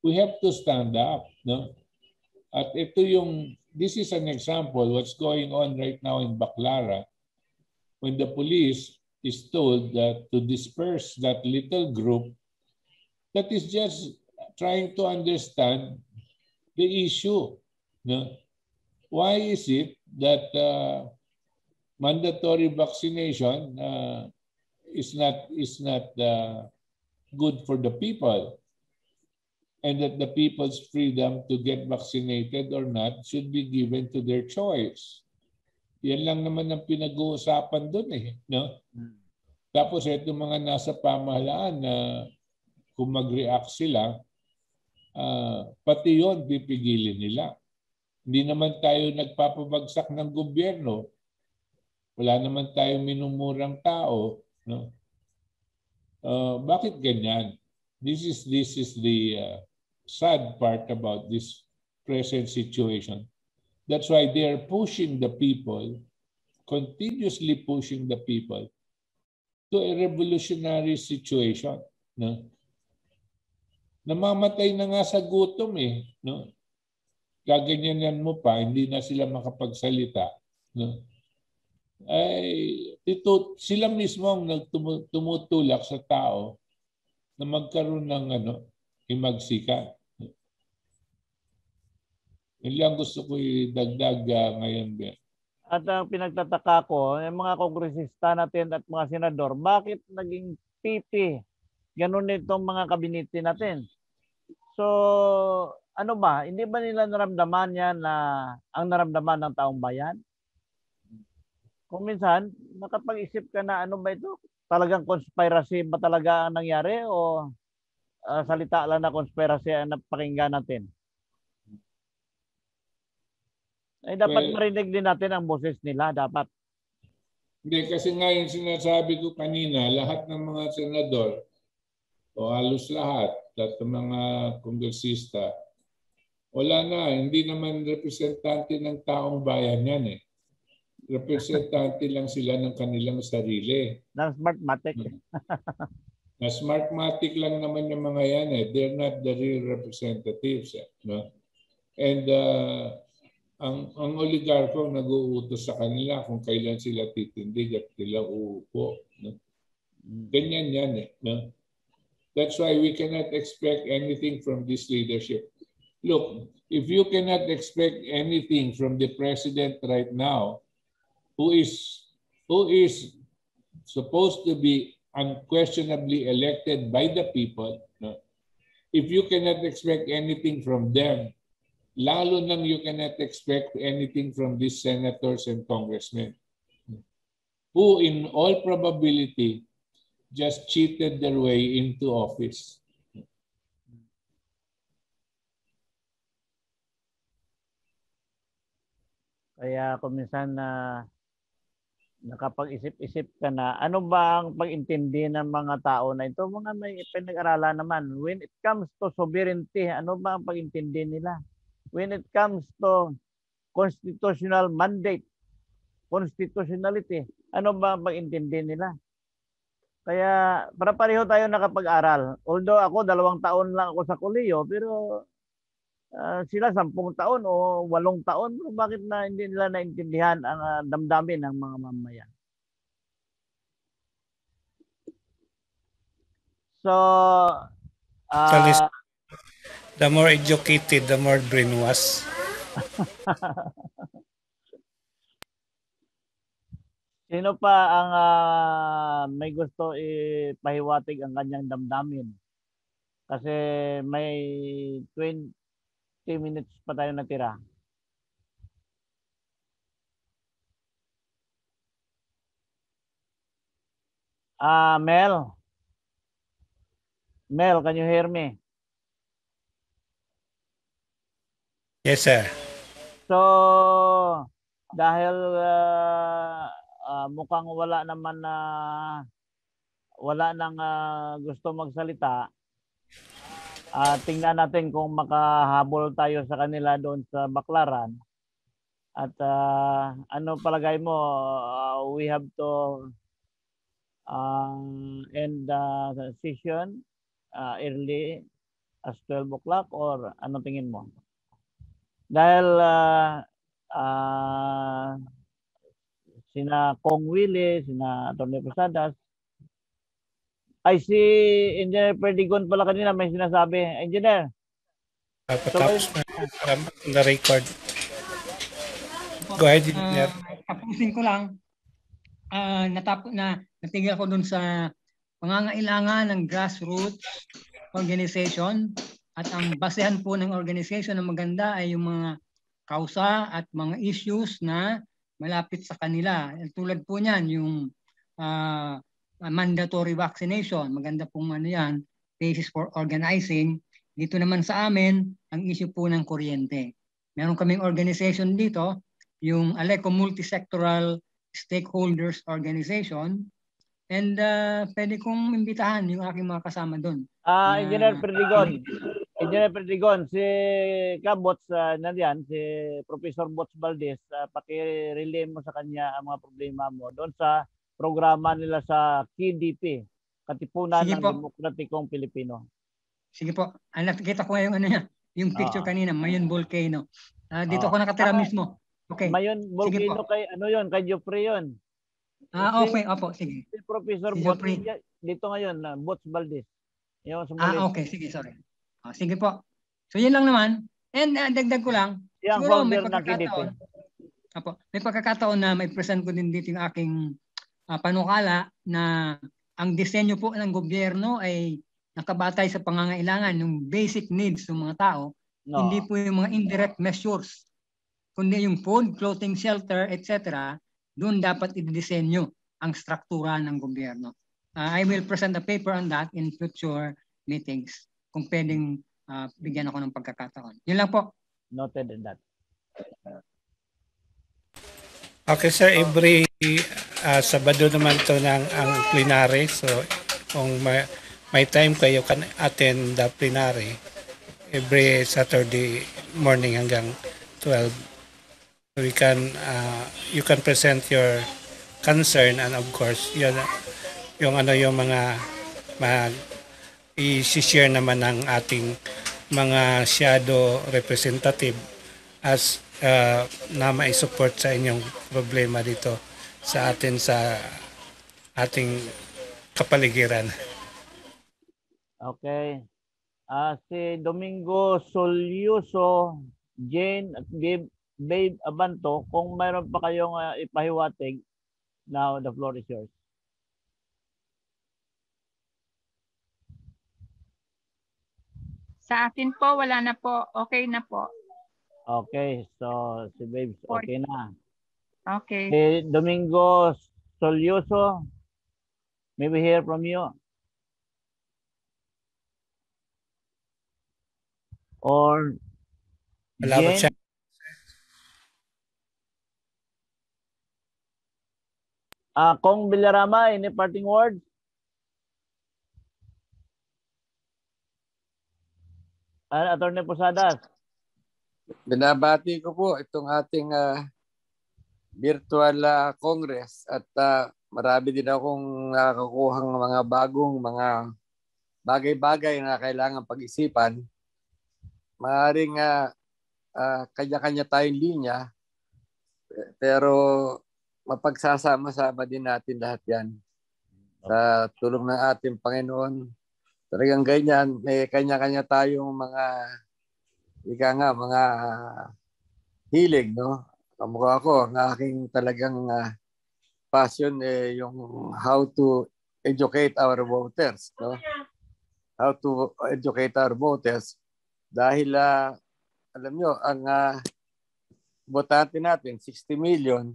We have to stand up, no? At ito yung this is an example what's going on right now in Baclara when the police is told that to disperse that little group that is just trying to understand the issue. No? Why is it that uh, mandatory vaccination uh, is not is not uh, good for the people, and that the people's freedom to get vaccinated or not should be given to their choice. Yan lang naman ang pinag-uusapan doon eh, no? Tapos ito mga nasa pamahalaan na kung mag-react sila, uh, pati yon pipigilin nila. Hindi naman tayo nagpapabagsak ng gobyerno. Wala naman tayong minumurang tao. No? Uh, bakit ganyan? This is this is the uh, sad part about this present situation. That's why they are pushing the people, continuously pushing the people to a revolutionary situation. No? Namamatay na nga sa gutom eh. No? Gaganyanan mo pa, hindi na sila makapagsalita. No? Ay, ito, sila mismo ang tumutulak sa tao na magkaroon ng ano, himagsikan. Yun lang gusto ko idagdag uh, ngayon, Ben. At ang pinagtataka ko, yung mga kongresista natin at mga senador, bakit naging pipi? Ganun itong mga kabinete natin. So, ano ba? Hindi ba nila naramdaman yan na ang naramdaman ng taong bayan? Kung minsan, nakapag-isip ka na ano ba ito? Talagang conspiracy ba talaga ang nangyari o uh, salita lang na conspiracy ang napakinggan natin? Ay dapat well, marinig din natin ang boses nila, dapat. Hindi, kasi nga yung sinasabi ko kanina, lahat ng mga senador, o halos lahat, lahat ng mga kongresista, wala na, hindi naman representante ng taong bayan yan eh. Representante lang sila ng kanilang sarili. Ng smartmatic. [laughs] na smartmatic lang naman yung mga yan eh. They're not the real representatives. Eh, no? And uh, ang ang oligarko nag-uutos sa kanila kung kailan sila titindig at sila uupo. No? Ganyan yan eh. No? That's why we cannot expect anything from this leadership. Look, if you cannot expect anything from the president right now, who is who is supposed to be unquestionably elected by the people, no? if you cannot expect anything from them, lalo nang you cannot expect anything from these senators and congressmen who in all probability just cheated their way into office. Kaya kung minsan na nakapag-isip-isip ka na, ano ba ang pag-intindi ng mga tao na ito? Mga may pinag-aralan naman. When it comes to sovereignty, ano ba ang pag-intindi nila? when it comes to constitutional mandate, constitutionality, ano ba ang pag-intindi nila? Kaya para pareho tayo nakapag-aral. Although ako dalawang taon lang ako sa koleyo, pero uh, sila sampung taon o walong taon, pero bakit na hindi nila naintindihan ang uh, damdamin ng mga mamayan? So, uh, the more educated, the more brainwash. [laughs] Sino pa ang uh, may gusto ipahiwatig ang kanyang damdamin? Kasi may 20 minutes pa tayo natira. Ah, Mel. Mel, can you hear me? Yes, sir. So, dahil ah, ah, mukhang wala naman na wala nang ah, gusto magsalita, ah, tingnan natin kung makahabol tayo sa kanila doon sa Baklaran. At ah, ano palagay mo, ah, we have to um, end the session uh, early as 12 o'clock or ano tingin mo? Dahil uh, uh, sina Kong Willie, sina Atty. Posadas, ay si Engineer Perdigon pala kanina may sinasabi. Engineer, Uh, patapos na na record. Go ahead, engineer. Ah, tapusin ko lang. Ah, natap na natigil ko dun sa pangangailangan ng grassroots organization at ang basehan po ng organization na maganda ay yung mga kausa at mga issues na malapit sa kanila. Tulad po niyan yung ah, mandatory vaccination. Maganda pong ano yan, basis for organizing. Dito naman sa amin, ang issue po ng kuryente. Meron kaming organization dito, yung Aleco Multisectoral Stakeholders Organization. And uh, pwede kong imbitahan yung aking mga kasama doon. ah Na- Engineer Perdigon, Engineer Perdigon, si Kabots uh, nandiyan, si Professor Bots Valdez, uh, paki-relay mo sa kanya ang mga problema mo doon sa programa nila sa KDP, Katipunan Sige ng po. Demokratikong Pilipino. Sige po. Ah, nakikita ko yung ano niya, yung picture Ah. kanina, Mayon Volcano. Ah, dito Ah. ako nakatira Ah, mismo. Okay. Mayon. Volcano kay ano yon kay Jeffrey yon. Ah, okay. Opo, sige. Si Professor Si Jeffrey. dito ngayon, uh, Bots Valdez. Yung Ah, okay. Sige, sorry. Ah, sige po. So, yun lang naman. And ah, dagdag ko lang. Yan, siguro may pagkakataon. Apo, may pagkakataon na may present ko din dito yung aking ah, panukala na ang disenyo po ng gobyerno ay nakabatay sa pangangailangan ng basic needs ng mga tao, No. hindi po yung mga indirect measures, kundi yung food, clothing, shelter, etc. Doon dapat i-disenyo ang struktura ng gobyerno. Ah, I will present a paper on that in future meetings kung pwedeng ah, bigyan ako ng pagkakataon. Yun lang po. Noted in that. Okay, sir. Every uh, Sabado naman to ng ang plenary. So, kung may, may time kayo can attend the plenary every Saturday morning hanggang 12. So we can, uh, you can present your concern and of course, yun, yung ano yung mga mag i-share naman ng ating mga shadow representative as uh, na mai-support sa inyong problema dito sa atin sa ating kapaligiran. Okay. Ah, si Domingo Solyuso, Jane at Babe, Babe Abanto, kung mayroon pa kayong ah, ipahiwatig, now the floor is yours. Sa akin po, wala na po. Okay na po. Okay, so si Babes, okay na. Okay. Si Domingo Solyuso, may we hear from you? Or Jane? siya? Ah, Kong Villarama, any parting words? Ah, Attorney Posadas. Binabati ko po itong ating ah, virtual ah, congress at ah, marami din akong nakakakuhang mga bagong mga bagay-bagay na kailangan pag-isipan. Maaring ah, ah, kanya-kanya tayong linya pero mapagsasama-sama din natin lahat yan sa tulong ng ating Panginoon. Talagang ganyan, may kanya-kanya tayong mga ika nga, mga hilig, no? Kamukha ko, ang aking talagang ah, passion eh, yung how to educate our voters, no? how to educate our voters dahil uh, alam nyo, ang uh, botante natin, 60 million,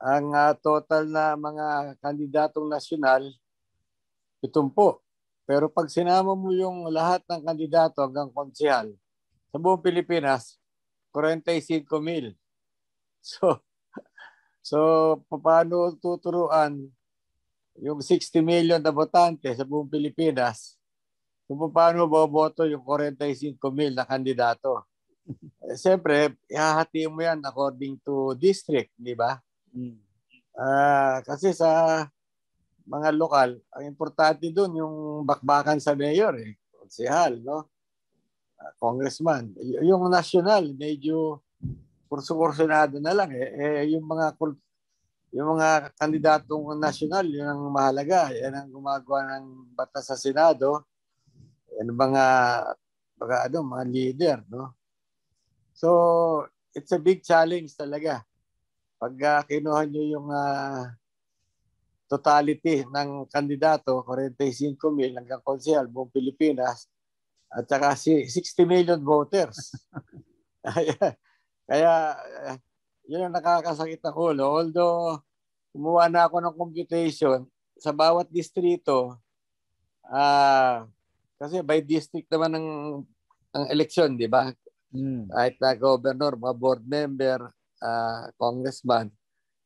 ang uh, total na mga kandidatong nasyonal, 70. Pero pag sinama mo yung lahat ng kandidato hanggang konsehal, sa buong Pilipinas, 45 mil. [laughs] So, so paano tuturuan yung 60 million na botante sa buong Pilipinas kung paano boboto yung 45 mil na kandidato? [laughs] Eh, Siyempre, ihahati mo yan according to district, di ba? Ah, kasi sa mga lokal, ang importante doon yung bakbakan sa mayor eh, konsehal, no? Ah, congressman. Y- yung national, medyo kurso-kursunado na lang eh. eh yung mga yung mga kandidatong national, yun ang mahalaga. Yan ang gumagawa ng batas sa Senado. Yan mga, mga, ano, mga leader, no? So, it's a big challenge talaga. Pag uh, kinuha nyo yung ah, totality ng kandidato, 45 mil hanggang konsehal, buong Pilipinas, at saka si 60 million voters. [laughs] kaya, eh, yun ang nakakasakit ng ulo. Although, kumuha na ako ng computation sa bawat distrito, ah kasi by district naman ng ang eleksyon, di ba? Kahit na governor, mga board member, ah, congressman,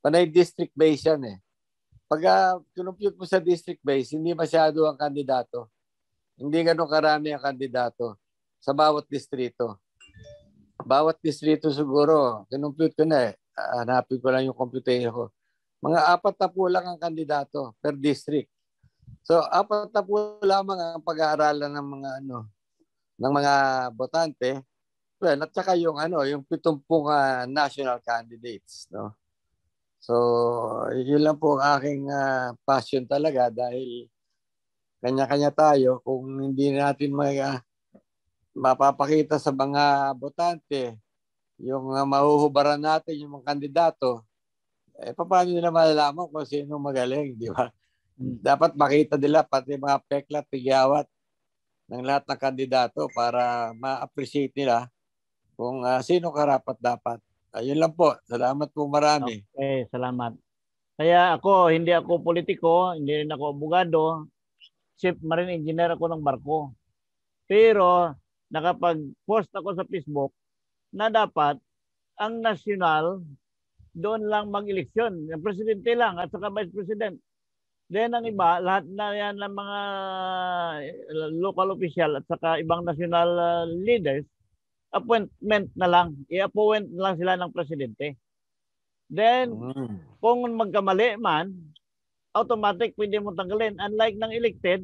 panay district base yan eh. Pag uh, kinumpute mo sa district base, hindi masyado ang kandidato. Hindi ganun karami ang kandidato sa bawat distrito. Bawat distrito siguro, kinumpute ko na eh. Hanapin ko lang yung computation ko. Mga apat na po lang ang kandidato per district. So, apat na po lamang ang pag-aaralan ng mga ano ng mga botante. Well, at saka yung ano, yung 70 uh, national candidates, no. So, yun lang po ang aking ah, passion talaga dahil kanya-kanya tayo kung hindi natin may ah, mapapakita sa mga botante yung uh, mahuhubaran natin yung mga kandidato, eh paano nila malalaman kung sino magaling, di ba? Dapat makita nila pati mga peklat, tigawat ng lahat ng kandidato para ma-appreciate nila kung ah, sino karapat dapat. Ayun lang po. Salamat po marami. Okay, salamat. Kaya ako, hindi ako politiko, hindi rin ako abogado. Chief Marine Engineer ako ng barko. Pero nakapag-post ako sa Facebook na dapat ang national doon lang mag-eleksyon. Yung presidente lang at saka vice president. Then ang iba, lahat na yan ng mga eh, local official at saka ibang national uh, leaders, appointment na lang. I-appoint na lang sila ng presidente. Then, kung magkamali man, automatic pwede mo tanggalin. Unlike ng elected,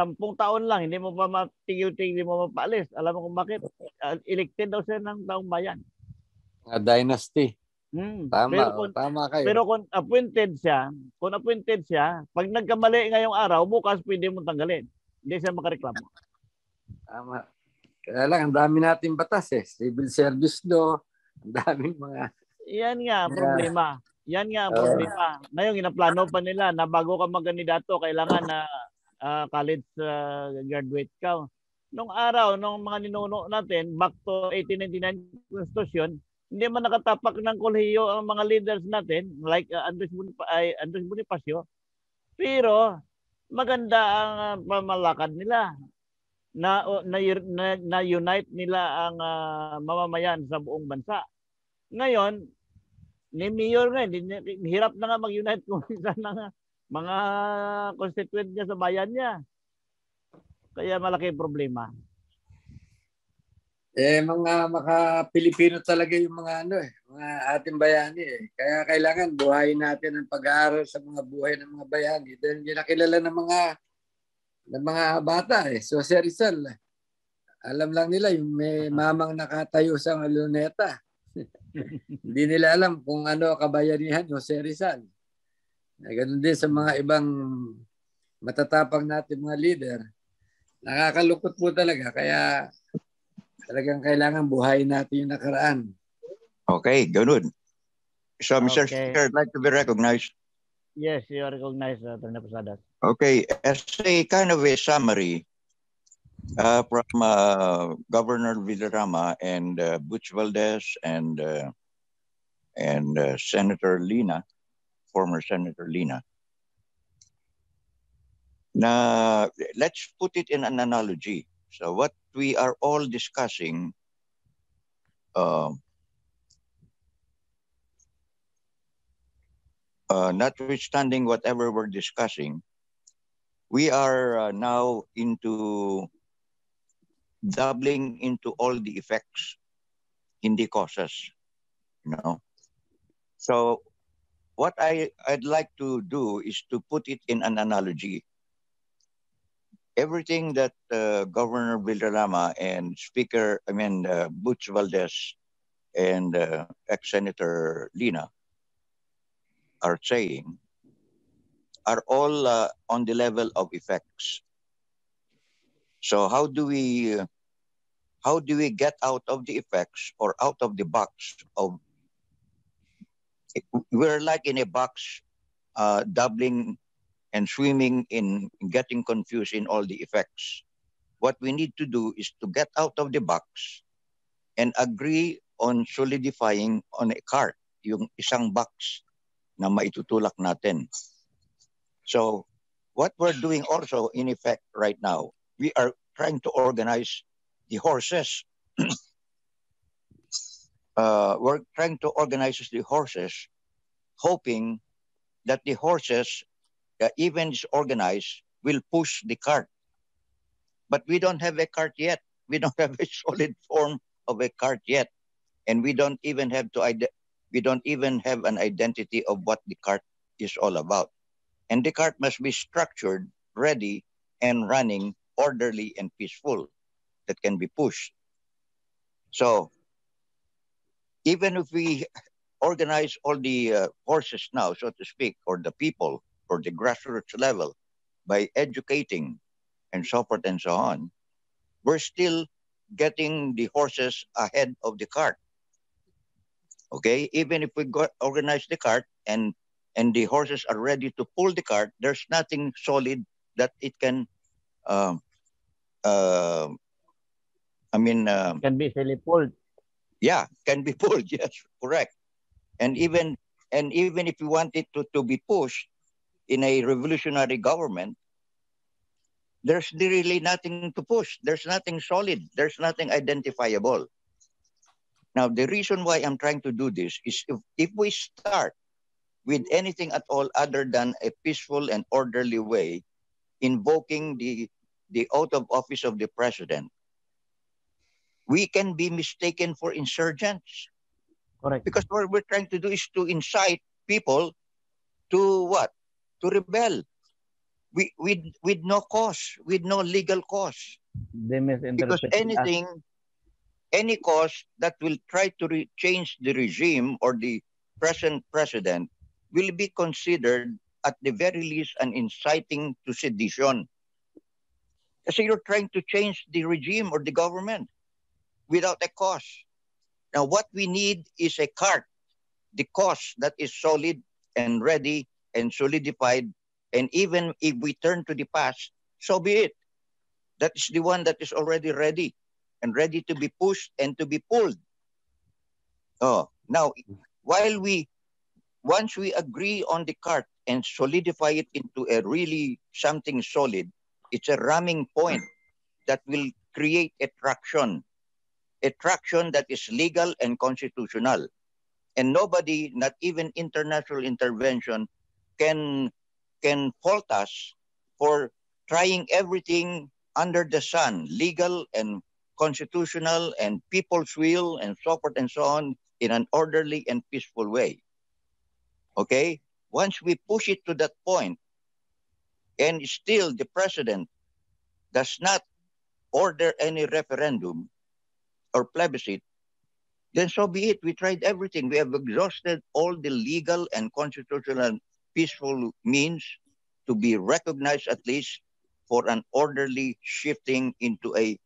sampung taon lang, hindi mo pa matigil-tigil, hindi mo mapaalis. Alam mo kung bakit? Uh, elected daw siya ng taong bayan. Mga dynasty. Hmm. Tama, Pero oh, kung, tama kayo. pero kung appointed siya, kung appointed siya, pag nagkamali ngayong araw, bukas pwede mo tanggalin. Hindi siya makareklamo. Tama. Kaya lang, ang dami nating batas eh. Civil service law, ang daming mga... Yan nga problema. Yan nga ang problema. Ngayon, ginaplano pa nila na bago ka magkandidato, kailangan na ah, college ah, graduate ka. Nung araw, nung mga ninuno natin, back to 1899 Constitution, hindi man nakatapak ng kolehiyo ang mga leaders natin, like uh, Andres, Bonifa- ay, Andres Bonifacio. Pero, maganda ang ah, pamalakad nila na, na, na, na unite nila ang ah, mamamayan sa buong bansa. Ngayon, ni Mayor nga, hirap na nga mag-unite [laughs] kung isa na nga mga constituent niya sa bayan niya. Kaya malaki problema. Eh, mga maka-Pilipino talaga yung mga ano eh, mga ating bayani eh. Kaya kailangan buhayin natin ang pag-aaral sa mga buhay ng mga bayani. Dahil hindi nakilala ng mga ng mga bata eh. So, si Rizal, alam lang nila yung may mamang nakatayo sa luneta. [laughs] hindi nila alam kung ano kabayanihan Jose Rizal. Eh, ganun din sa mga ibang matatapang natin mga leader. Nakakalungkot po talaga. Kaya talagang kailangan buhayin natin yung nakaraan. Okay, ganun. So, Mr. Okay. Speaker, I'd like to be recognized. Yes, you are recognized, uh, Attorney Posadas. Okay, as a kind of a summary uh, from uh, Governor Villarama and uh, Butch Valdez and uh, and uh, Senator Lina, former Senator Lina. Now, let's put it in an analogy. So what we are all discussing um, uh, notwithstanding whatever we're discussing, we are uh, now into doubling into all the effects in the causes, you know. So what I, I'd like to do is to put it in an analogy. Everything that uh, Governor Villarama and Speaker, I mean, uh, Butch Valdez and uh, ex-Senator Lina are saying are all uh, on the level of effects. So how do we uh, how do we get out of the effects or out of the box of we're like in a box uh, doubling and swimming in getting confused in all the effects. What we need to do is to get out of the box and agree on solidifying on a cart, yung isang box na maitutulak natin. So what we're doing also in effect right now, we are trying to organize the horses. [clears throat] uh, we're trying to organize the horses, hoping that the horses, uh, even organized, will push the cart. But we don't have a cart yet. We don't [laughs] have a solid form of a cart yet, and we don't even have to ide- we don't even have an identity of what the cart is all about. And the cart must be structured, ready, and running, orderly and peaceful that can be pushed. So even if we organize all the uh, horses now, so to speak, or the people, or the grassroots level, by educating and so forth and so on, we're still getting the horses ahead of the cart. Okay, even if we organize the cart and and the horses are ready to pull the cart, there's nothing solid that it can. Um, uh, I mean, um, Can be easily pulled. Yeah, can be pulled. [laughs] Yes, correct. And even and even if you want it to, to be pushed in a revolutionary government, there's really nothing to push. There's nothing solid. There's nothing identifiable. Now, the reason why I'm trying to do this is if, if we start with anything at all other than a peaceful and orderly way, invoking the, the oath of office of the president, we can be mistaken for insurgents. Correct. Because what we're trying to do is to incite people to what? To rebel. with, with, with no cause, with no legal cause. They Because misinterpret us. anything, any cause that will try to re- change the regime or the present president will be considered at the very least an inciting to sedition. Kasi you're trying to change the regime or the government without a cause. Now, what we need is a cart, the cause that is solid and ready and solidified. And even if we turn to the past, so be it. That is the one that is already ready and ready to be pushed and to be pulled. Oh, now, while we, once we agree on the cart and solidify it into a really something solid, it's a ramming point that will create a traction, a traction that is legal and constitutional. And nobody, not even international intervention, can can fault us for trying everything under the sun, legal and constitutional and people's will and so forth and so on in an orderly and peaceful way. Okay? Once we push it to that point, and still the president does not order any referendum or plebiscite, then so be it. We tried everything. We have exhausted all the legal and constitutional and peaceful means to be recognized at least for an orderly shifting into a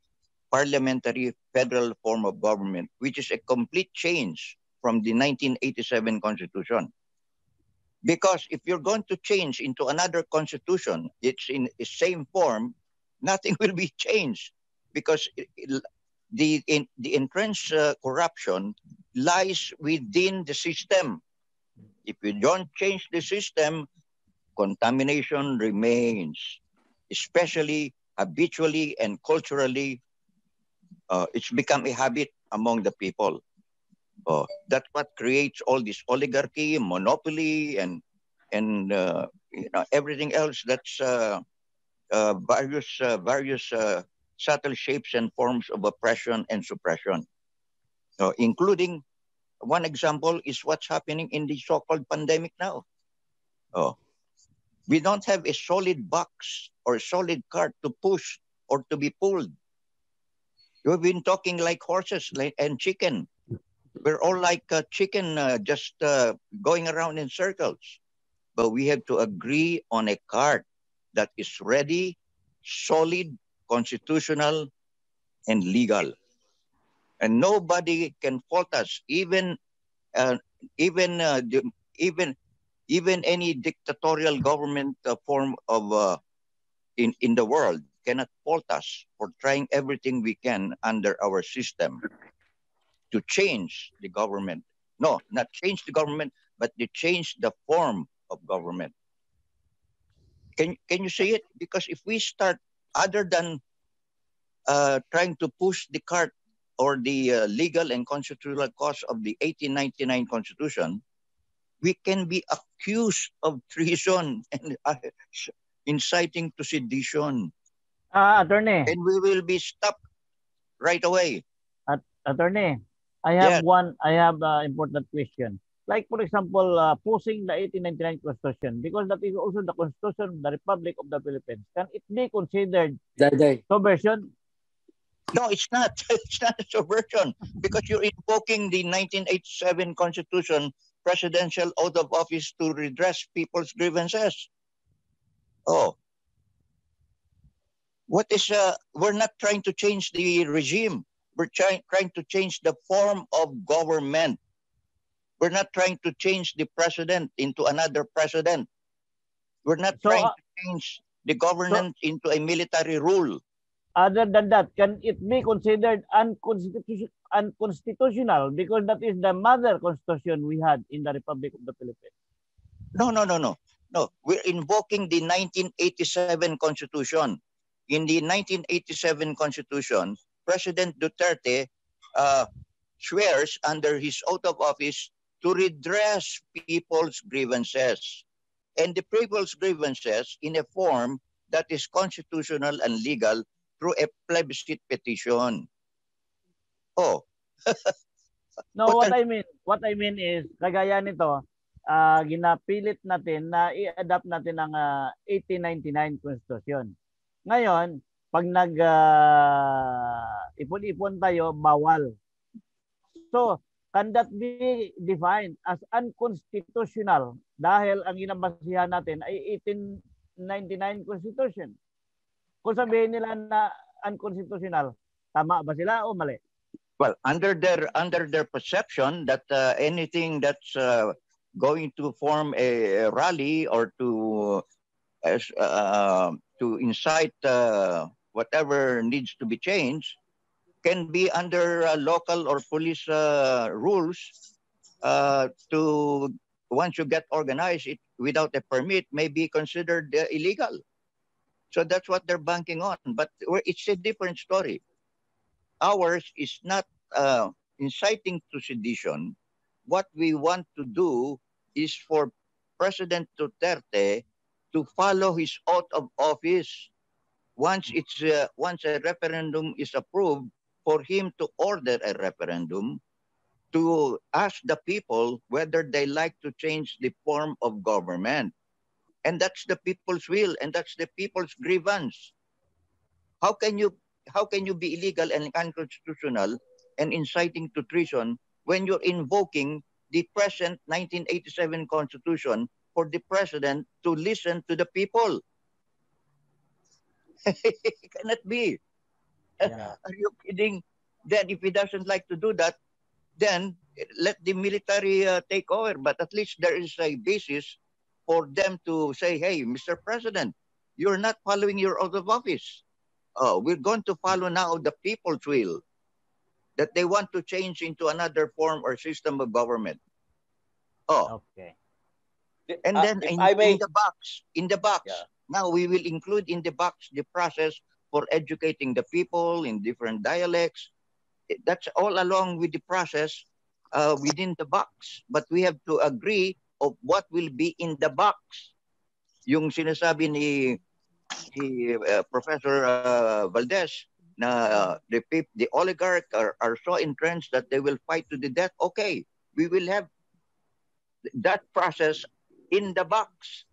parliamentary federal form of government, which is a complete change from the 1987 constitution. Because if you're going to change into another constitution, it's in the same form, nothing [laughs] will be changed because the in, the entrenched uh, corruption lies within the system. If you don't change the system, contamination remains, especially habitually and culturally. Uh, it's become a habit among the people. Uh, that's what creates all this oligarchy, monopoly, and and uh, you know everything else that's uh, uh, various uh, various subtle shapes and forms of oppression and suppression, uh, including one example is what's happening in the so-called pandemic now. Oh, we don't have a solid box or a solid cart to push or to be pulled. We've been talking like horses and chicken. We're all like uh, chicken, uh, just uh, going around in circles. But we have to agree on a cart that is ready, solid, constitutional, and legal. And nobody can fault us, even uh, even uh, even even any dictatorial government uh, form of uh, in in the world cannot fault us for trying everything we can under our system to change the government. No, not change the government, but to change the form of government. Can can you see it? Because if we start other than uh, trying to push the cart or the uh, legal and constitutional cause of the 1899 Constitution, we can be accused of [laughs] treason and uh, inciting to sedition. Ah, attorney. And we will be stopped right away. At, attorney, I have Yes. one, I have an important question. Like, for example, uh, posing the 1899 Constitution, because that is also the Constitution of the Republic of the Philippines. Can it be considered subversion? No, it's not. [laughs] It's not a subversion because you're invoking the 1987 Constitution presidential oath of office to redress people's grievances. Oh. What is, uh, we're not trying to change the regime. We're trying, trying to change the form of government. We're not trying to change the president into another president. We're not So, trying uh, to change the government into a military rule. Other than that, can it be considered unconstitu- unconstitutional because that is the mother constitution we had in the Republic of the Philippines? No, no, no, no. No, we're invoking the 1987 Constitution. In the 1987 Constitution, President Duterte uh, swears under his oath of office to redress people's grievances. And the people's grievances in a form that is constitutional and legal through a plebiscite petition. Oh, [laughs] No, What I mean, what I mean is kagaya nito, ah, ginapilit natin na i-adapt natin ang ah, 1899 Constitution. Ngayon, pag nag ah, ipon-ipon tayo, bawal. So, can that be defined as unconstitutional dahil ang inabasihan natin ay 1899 Constitution? Kung sabihin nila na unconstitutional, tama ba sila o mali? Well, under their under their perception that uh, anything that's uh, going to form a, a rally or to as, uh, to incite uh, whatever needs to be changed can be under uh, local or police uh, rules uh, to once you get organized it without a permit may be considered uh, illegal so that's what they're banking on but it's a different story ours is not uh, inciting to sedition. What we want to do is for President Duterte to follow his oath of office. Once it's uh, once a referendum is approved, for him to order a referendum to ask the people whether they like to change the form of government. And that's the people's will and that's the people's grievance. How can you how can you be illegal and unconstitutional and inciting to treason when you're invoking the present 1987 constitution for the president to listen to the people? [laughs] it cannot be. [laughs] Are you kidding? Then if he doesn't like to do that, then let the military uh, take over. But at least there is a basis for them to say, hey, Mr. President, you're not following your oath of office. Uh, we're going to follow now the people's will that they want to change into another form or system of government. Oh. Okay. And Uh, then in, I may- in the box, in the box, now we will include in the box the process for educating the people in different dialects. That's all along with the process uh, within the box. But we have to agree of what will be in the box. Yung sinasabi ni, ni uh, Professor uh, Valdez na uh, the, the oligarch are, are so entrenched that they will fight to the death. Okay, we will have that process in the box.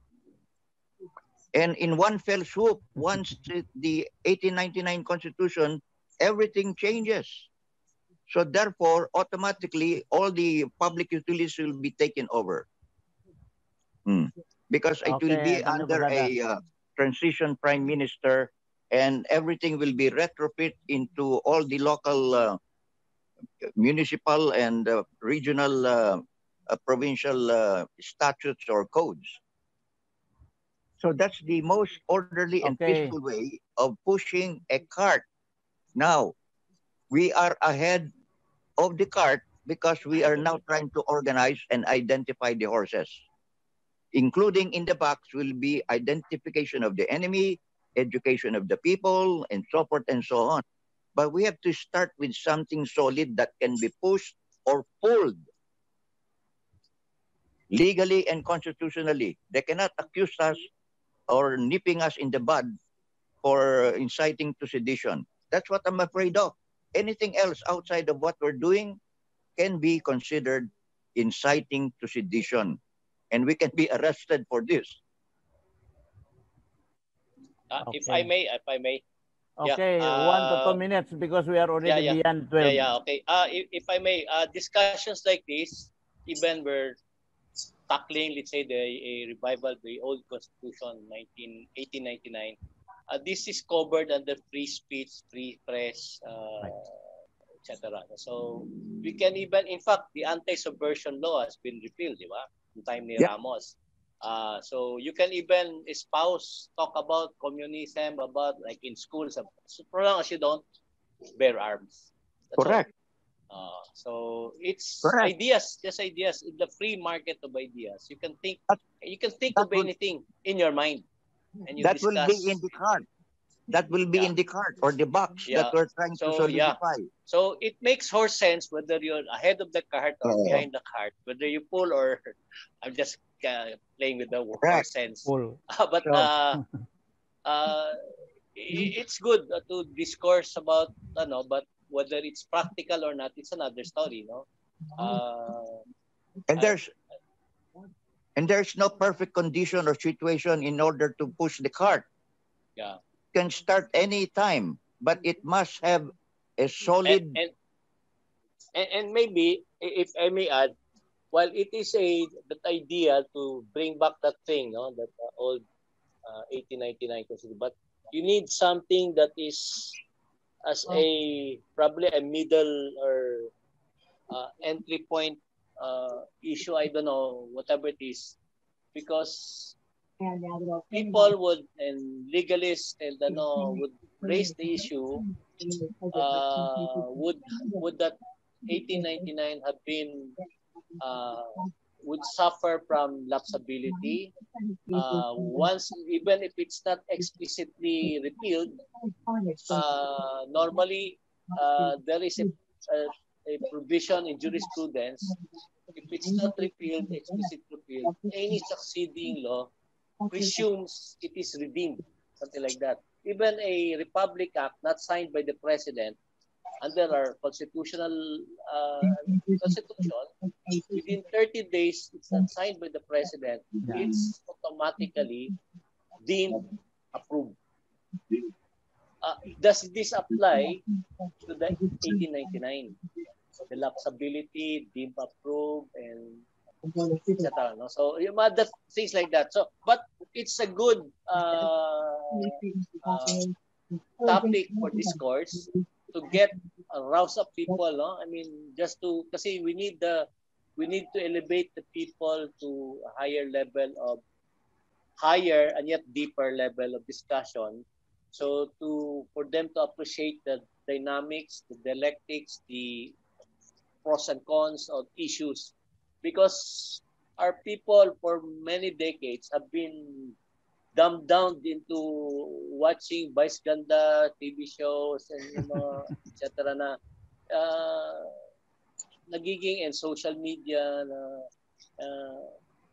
And in one fell swoop, once the, the 1899 Constitution, everything changes. So therefore, automatically, all the public utilities will be taken over. Hmm. Because it will be under a uh, transition prime minister and everything will be retrofit into all the local uh, municipal and uh, regional uh, uh, provincial uh, statutes or codes. So that's the most orderly and Okay. peaceful way of pushing a cart. Now, we are ahead of the cart because we are now trying to organize and identify the horses. Including in the box will be identification of the enemy, education of the people, and so forth and so on. But we have to start with something solid that can be pushed or pulled legally and constitutionally. They cannot accuse us or nipping us in the bud for inciting to sedition. That's what I'm afraid of. Anything else outside of what we're doing can be considered inciting to sedition. And we can be arrested for this. Uh, If I may, if I may. Yeah, Okay, one to two uh, minutes because we are already yeah, yeah. beyond 12. Yeah, yeah, okay. Uh, if, if I may, uh, discussions like this, even we're tackling, let's say, the a revival of the old Constitution, 19, 1899, uh, this is covered under free speech, free press, uh, etc. So we can even, in fact, the anti-subversion law has been repealed, di ba? In time ni Yeah. Ramos. Uh, so you can even espouse, talk about communism, about like in schools, so long as you don't bear arms. That's. Correct. Uh, so it's Correct. ideas, just ideas in the free market of ideas. You can think, you can think of anything in your mind, and you that discuss. will be in the cart. That will be in the cart or the box Yeah. that we're trying to So, yeah. solidify. So it makes horse sense whether you're ahead of the cart or Oo. behind the cart, whether you pull or [laughs] I'm just uh, playing with the Correct. horse sense. Pull. [laughs] but So- uh, [laughs] uh, it's good uh, to discourse about ano, but whether it's practical or not, it's another story, no? Uh, And there's and there's no perfect condition or situation in order to push the cart. yeah. can start any time, but it must have a solid. and, and and maybe i- if I may add, while it is a that idea to bring back that thing, no, that uh, old uh, 1899 constitution, but you need something that is as a probably a middle or uh, entry point uh, issue. I don't know, whatever it is, because people would and legalists and ano would raise the issue uh, would would that 1899 have been uh, would suffer from lapsability uh, once even if it's not explicitly repealed uh, normally uh, there is a, a, a provision in jurisprudence if it's not repealed explicit repealed any succeeding law presumes it is redeemed, something like that. Even a Republic Act not signed by the President under our constitutional uh, constitution, within 30 days, it's not signed by the President, it's automatically deemed approved. Uh, does this apply to the 1899? The lapsability, deemed approved, and etc. No? So yung mga things like that. So, but it's a good uh, uh, topic for discourse to get uh, rouse up people. No? I mean, just to kasi we need the we need to elevate the people to a higher level of higher and yet deeper level of discussion. So to for them to appreciate the dynamics, the dialectics, the pros and cons of issues, because our people for many decades have been dumbed down into watching Vice Ganda TV shows and mga [laughs] etc. na uh, nagiging and social media na uh,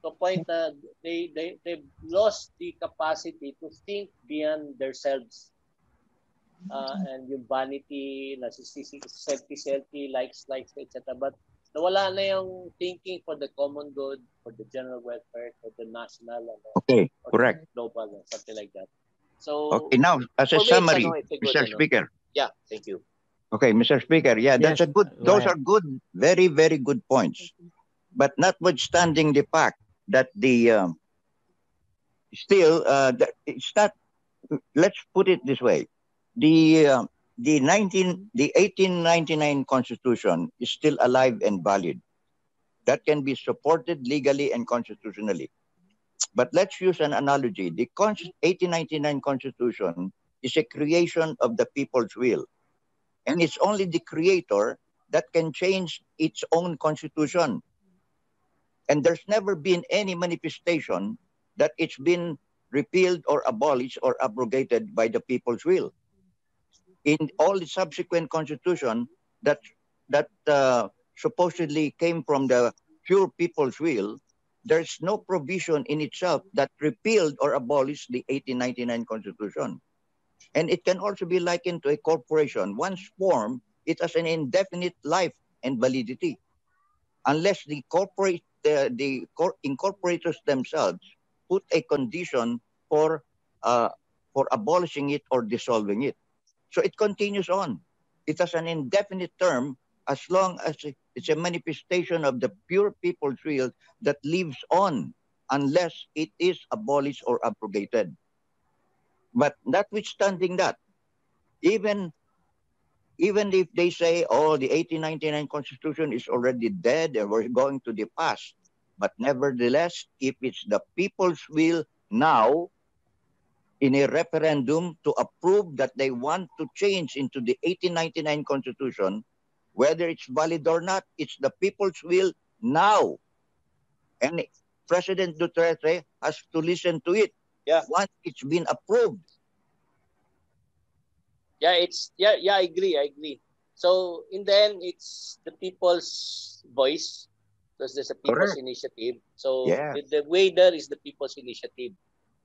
to point na they they they've lost the capacity to think beyond themselves uh, and yung vanity na selfie selfie likes likes etc but nawala na yung thinking for the common good for the general welfare for the national ano, Okay, or correct. global something like that so Okay, now, as a summary, ano, a good, Mr. ano. Speaker. yeah thank you Okay, Mr. Speaker. Yeah, that's a good, go those are good, very, very good points. But notwithstanding the fact that the, um, still, uh, that it's not, let's put it this way. The, uh, the 19, the 1899 Constitution is still alive and valid. That can be supported legally and constitutionally. But let's use an analogy. The 1899 Constitution is a creation of the people's will. And it's only the creator that can change its own constitution. And there's never been any manifestation that it's been repealed or abolished or abrogated by the people's will. In all the subsequent constitution that that uh, supposedly came from the pure people's will, there's no provision in itself that repealed or abolished the 1899 constitution. And it can also be likened to a corporation. Once formed, it has an indefinite life and validity. Unless the corporate, the cor- incorporators themselves put a condition for, uh, for abolishing it or dissolving it. So it continues on. It has an indefinite term as long as it's a manifestation of the pure people's will that lives on unless it is abolished or abrogated. But notwithstanding that, even even if they say, oh, the 1899 Constitution is already dead and we're going to the past, but nevertheless, if it's the people's will now in a referendum to approve that they want to change into the 1899 Constitution, whether it's valid or not, it's the people's will now. And President Duterte has to listen to it yeah. once it's been approved. Yeah, it's yeah, yeah, I agree, I agree. So in the end, it's the people's voice because there's a people's Correct. initiative. So Yeah. the, the way there is the people's initiative.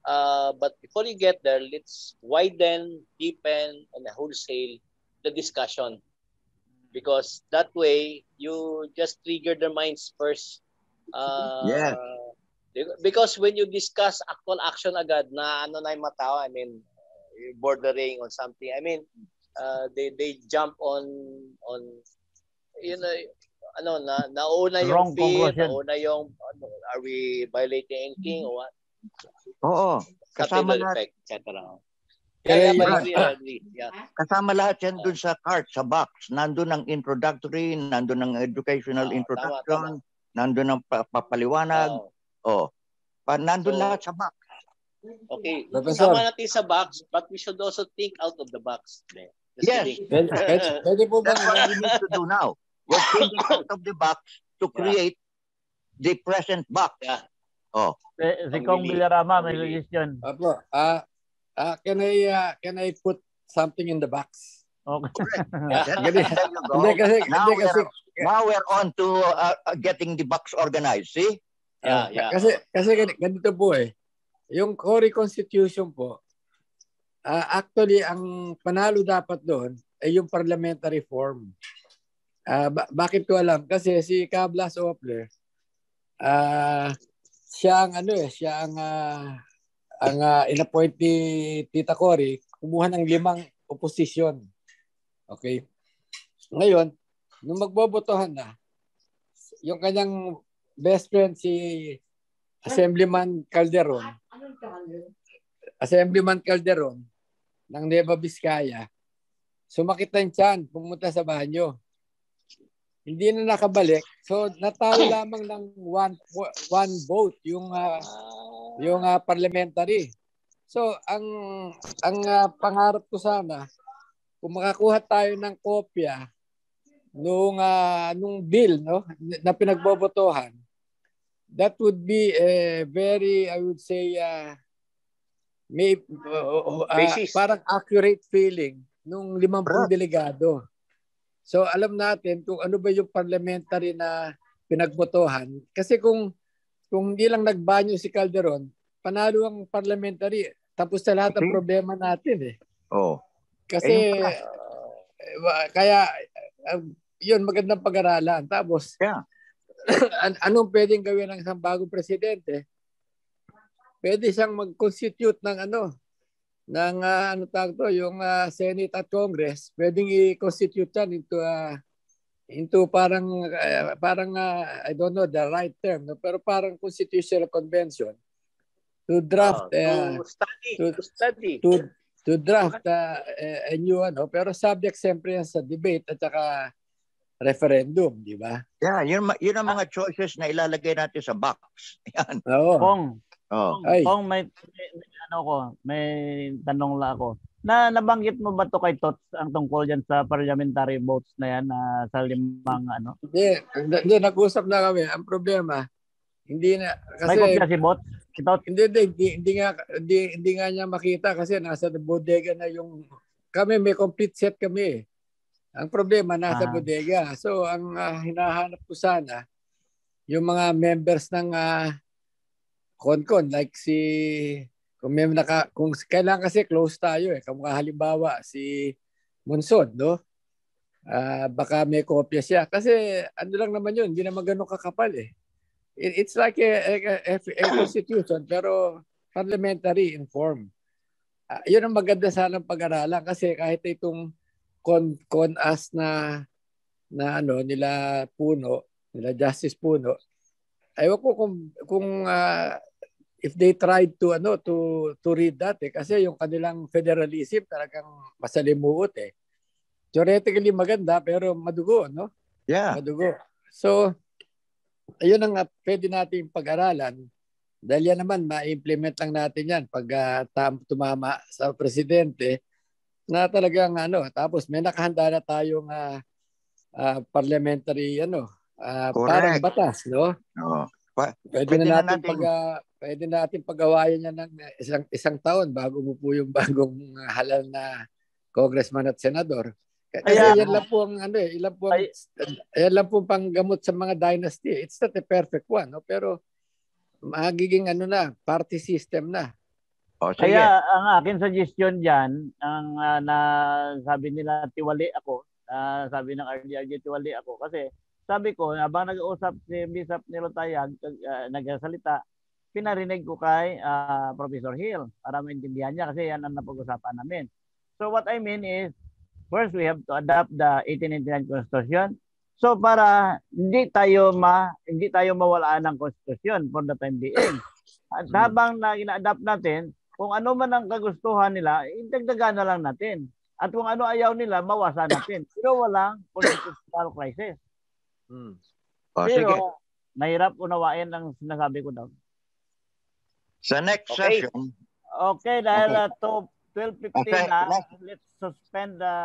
Uh, but before you get there, let's widen, deepen, and wholesale the discussion because that way you just trigger their minds first. Uh, Yeah. Because when you discuss actual action agad na ano na yung mga tao, I mean, bordering on something. I mean, uh, they they jump on on you know ano na nauna yung Wrong conclusion. nauna yung ano, are we violating anything or what? Oo. Kasama lahat. effect, etc. Eh, Yeah, yeah, yeah. Yeah. Kasama lahat yan dun sa cart, sa box. Nandun ang introductory, nandun ang educational introduction, nandun ang pa- papaliwanag. Oh. Pa, nandun So, lahat sa box. Okay. Professor. Sama natin sa box, but we should also think out of the box. Just Yes. Pwede- pwede- [laughs] po That's what we need to do now. We're thinking out of the box to create the present box. Yeah. Oh. Si, Kong Villarama may suggestion. Apo, ah, ah, can I ah, can I put something in the box? Okay. Go. [laughs] Hindi kasi, now, hindi kasi, we're, now we're on to uh, uh, getting the box organized. See? Ah, Kasi kasi gani- ganito po eh. Yung Cory Constitution po, ah, actually ang panalo dapat doon ay yung parliamentary form. Ah, ba- bakit ko alam? Kasi si Cablas Opler, ah, siya ang ano eh, siya ang ah, ang ah, inappoint ni Tita Cory, kumuha ng limang opposition. Okay? Ngayon, nung magbobotohan na, yung kanyang best friend si Assemblyman Calderon, Assemblyman Calderon ng Nueva Vizcaya, sumakit ng tiyan, pumunta sa banyo. Hindi na nakabalik. So, natalo lamang ng one, one vote yung ah, yung ah, parliamentary. So ang ang ah, pangarap ko sana kung makakuha tayo ng kopya nung ah, nung bill no na pinagbobotohan that would be a very I would say uh, may uh, uh, parang accurate feeling nung 50 delegado. So alam natin kung ano ba yung parliamentary na pinagbotohan kasi kung kung hindi lang nagbanyo si Calderon, panalo ang parliamentary. Tapos na lahat ng problema natin eh. Oh. Kasi Eh, uh, kaya uh, yun magandang pag-aralan. Tapos [clears throat] an- anong pwedeng gawin ng isang bagong presidente? Pwede siyang mag-constitute ng ano ng ah, ano tawag to, yung ah, Senate at Congress. Pwedeng i-constitute yan into ah, into parang ah, parang ah, I don't know the right term, no? pero parang constitutional convention to draft ah, to study, to, to study. to to draft uh, a, new ano pero subject siyempre yan sa debate at saka referendum di ba Yeah, yun, yun ang mga choices na ilalagay natin sa box. [laughs] Yan. Oo. Pong, Oh. Pong, Pong, may, may, may ano ko, may tanong lang ako. Na nabanggit mo ba to kay Tots ang tungkol yan sa parliamentary votes na yan na sa limang ano? hindi hindi nag-usap na kami ang problema hindi na kasi May kopya si Bot? Si Tots? hindi, hindi, hindi, hindi nga hindi, hindi nga niya makita kasi nasa bodega na yung kami may complete set kami ang problema nasa Ah. bodega so ang ah, hinahanap ko sana yung mga members ng ah, Concon like si kung may naka kung kailangan kasi close tayo eh. Kung halimbawa si Monson no? Ah, baka may kopya siya. Kasi ano lang naman yun hindi naman ganun kakapal eh. It- it's like a, a, a, a constitution pero parliamentary in form. Ah, yun ang maganda sana pag-aralan kasi kahit itong con, con as na na ano nila Puno nila Justice Puno Ewan ko kung kung ah, if they tried to ano to to read that eh kasi yung kanilang federalism talagang masalimuot eh. Theoretically maganda pero madugo no? Yeah. Madugo. So ayun ang pwede nating pag-aralan dahil yan naman ma-implement lang natin yan pag tam- tumama sa presidente na talagang ano tapos may nakahanda na tayong ah, ah, parliamentary ano ah, parang batas no Oh. Pa- Pwede, pwede na na natin, natin- pag ah, pwede natin pagawayan yan ng isang isang taon bago mo po yung [laughs] bagong ah, halal na congressman at senador. Kasi Kaya- yan lang po ang ano eh, ilan po ang, yan lang po ang panggamot sa mga dynasty. It's not a perfect one, no? pero magiging ano na, party system na. Oh, Kaya ang akin suggestion diyan, ang ah, na sabi nila tiwali ako, ah, sabi ng RDRG tiwali ako kasi sabi ko habang nag-uusap si Bishop Nilotayag uh, nagsasalita, pinarinig ko kay ah, Professor Hill para maintindihan niya kasi yan ang napag-usapan namin. So what I mean is first we have to adapt the 1899 Constitution. So para hindi tayo ma hindi tayo mawalaan ng konstitusyon for the time being. At habang na ina-adapt natin, kung ano man ang kagustuhan nila, idagdagan na lang natin. At kung ano ayaw nila, mawasan natin. Pero walang constitutional crisis. Oh, Pero sige. mahirap unawain ang sinasabi ko daw. Sa next Okay. session, Okay, dahil Okay. uh, to 12.15 Okay, na, last- let's suspend the,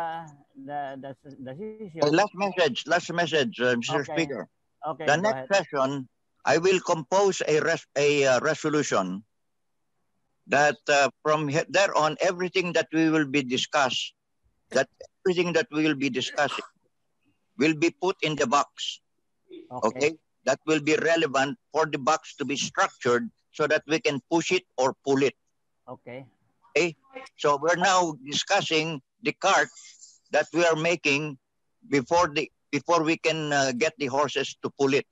the, the, the session. last message, last message, uh, Mr. Okay. Speaker. Okay, the next ahead. session, I will compose a res- a uh, resolution that uh, from he- there on, everything that we will be discussed, that everything that we will be discussing, will be put in the box. Okay. That will be relevant for the box to be structured so that we can push it or pull it. Okay. Okay. So we're now discussing the cart that we are making before the before we can uh, get the horses to pull it.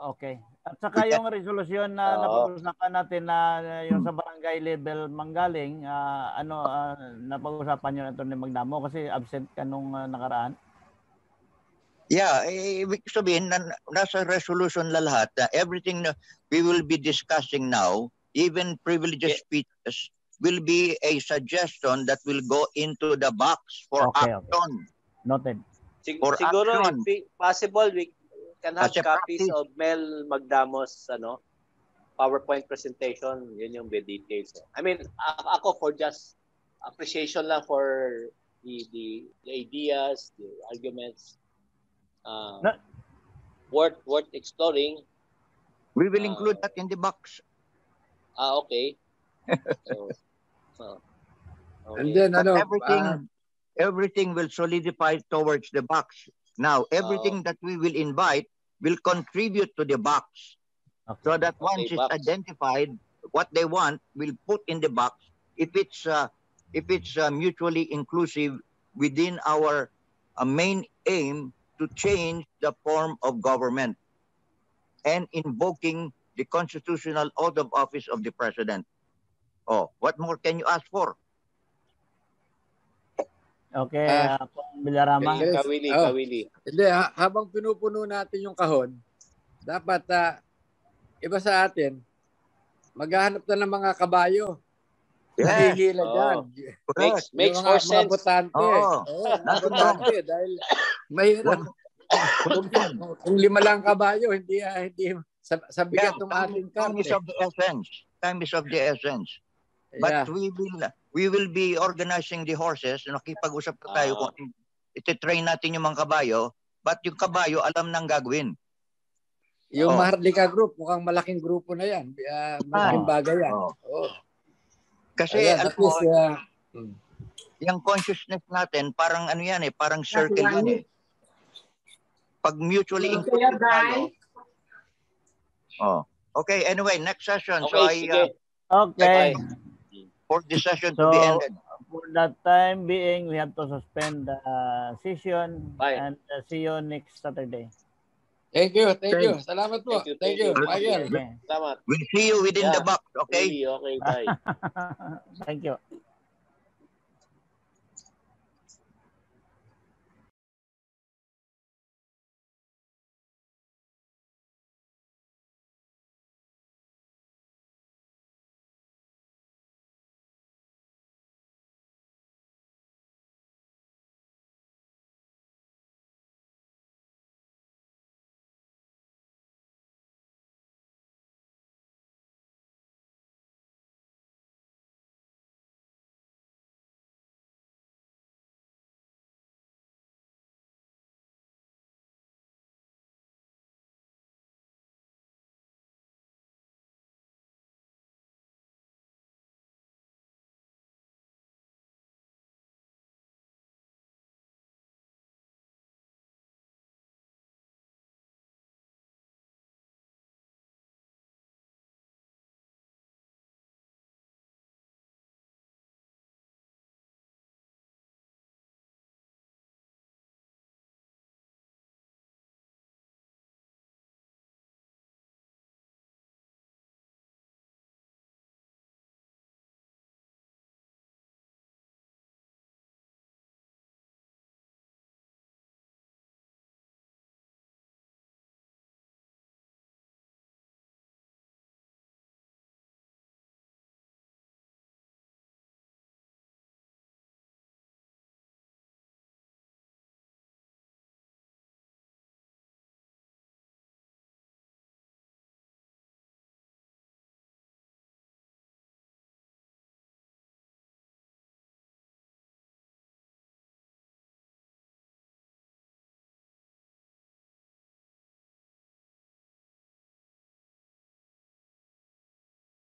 Okay. At saka yung resolusyon na Oo. napag-usapan natin na uh, yung sa barangay level manggaling, ah, ano, ah, napag-usapan nyo na ni Magdamo kasi absent ka nung ah, nakaraan. Yeah, eh, ibig sabihin, na, nasa resolution na lahat, na everything na we will be discussing now, even privileged speeches, will be a suggestion that will go into the box for Okay, okay. action. Noted. Sig- For siguro action. if possible we can have As copies practice. of Mel Magdamos ano PowerPoint presentation, yun yung the details. I mean, ako for just appreciation lang for the the, the ideas, the arguments. Uh, Na- worth worth exploring. We will include that in the box. Ah, okay. [laughs] So, so, And then But ano, everything, ah, everything will solidify towards the box. Now, everything that we will invite will contribute to the box. So that once Okay, it's box. identified what they want, we'll put in the box. If it's uh, if it's uh, mutually inclusive within our uh, main aim to change the form of government and invoking the constitutional oath of office of the president. Oh, what more can you ask for? Okay, Ah. uh. Yes. Kawili, Oh. kawili. Hindi, ha- habang pinupuno natin yung kahon, dapat ah, iba sa atin, maghahanap na ng mga kabayo. Yeah. Hihila Oh. dyan. Makes makes more mga sense. botante. Oo. Oo, mga botante. [laughs] Dahil mahirap. kung, kung lima lang kabayo, hindi, ah, hindi sa, sa bigat ng time, ating time is karte. of the essence. Time is of the essence. But Yeah. we will we will be organizing the horses. Nakipag-usap pa tayo Ah. kung ititrain natin yung mga kabayo. But yung kabayo, alam nang gagawin. Yung Oh. Maharlika Group, mukhang malaking grupo na yan. Uh, malaking bagay yan. Oh. Oo. Kasi Ayan, mo, least, ah, yung consciousness natin, parang ano yan eh, parang circle yan eh. Pag mutually inclusive tayo. Oh. Okay, anyway, next session. so I Okay, uh, Okay. for the session to So, be ended. for that time being, we have to suspend the uh, session Bye. and uh, see you next Saturday. Thank you, thank you. Salamat po. Thank you, Thank thank you. you. Salamat. We'll see you within Yeah. the box, okay? Okay, okay, bye. [laughs] Thank you.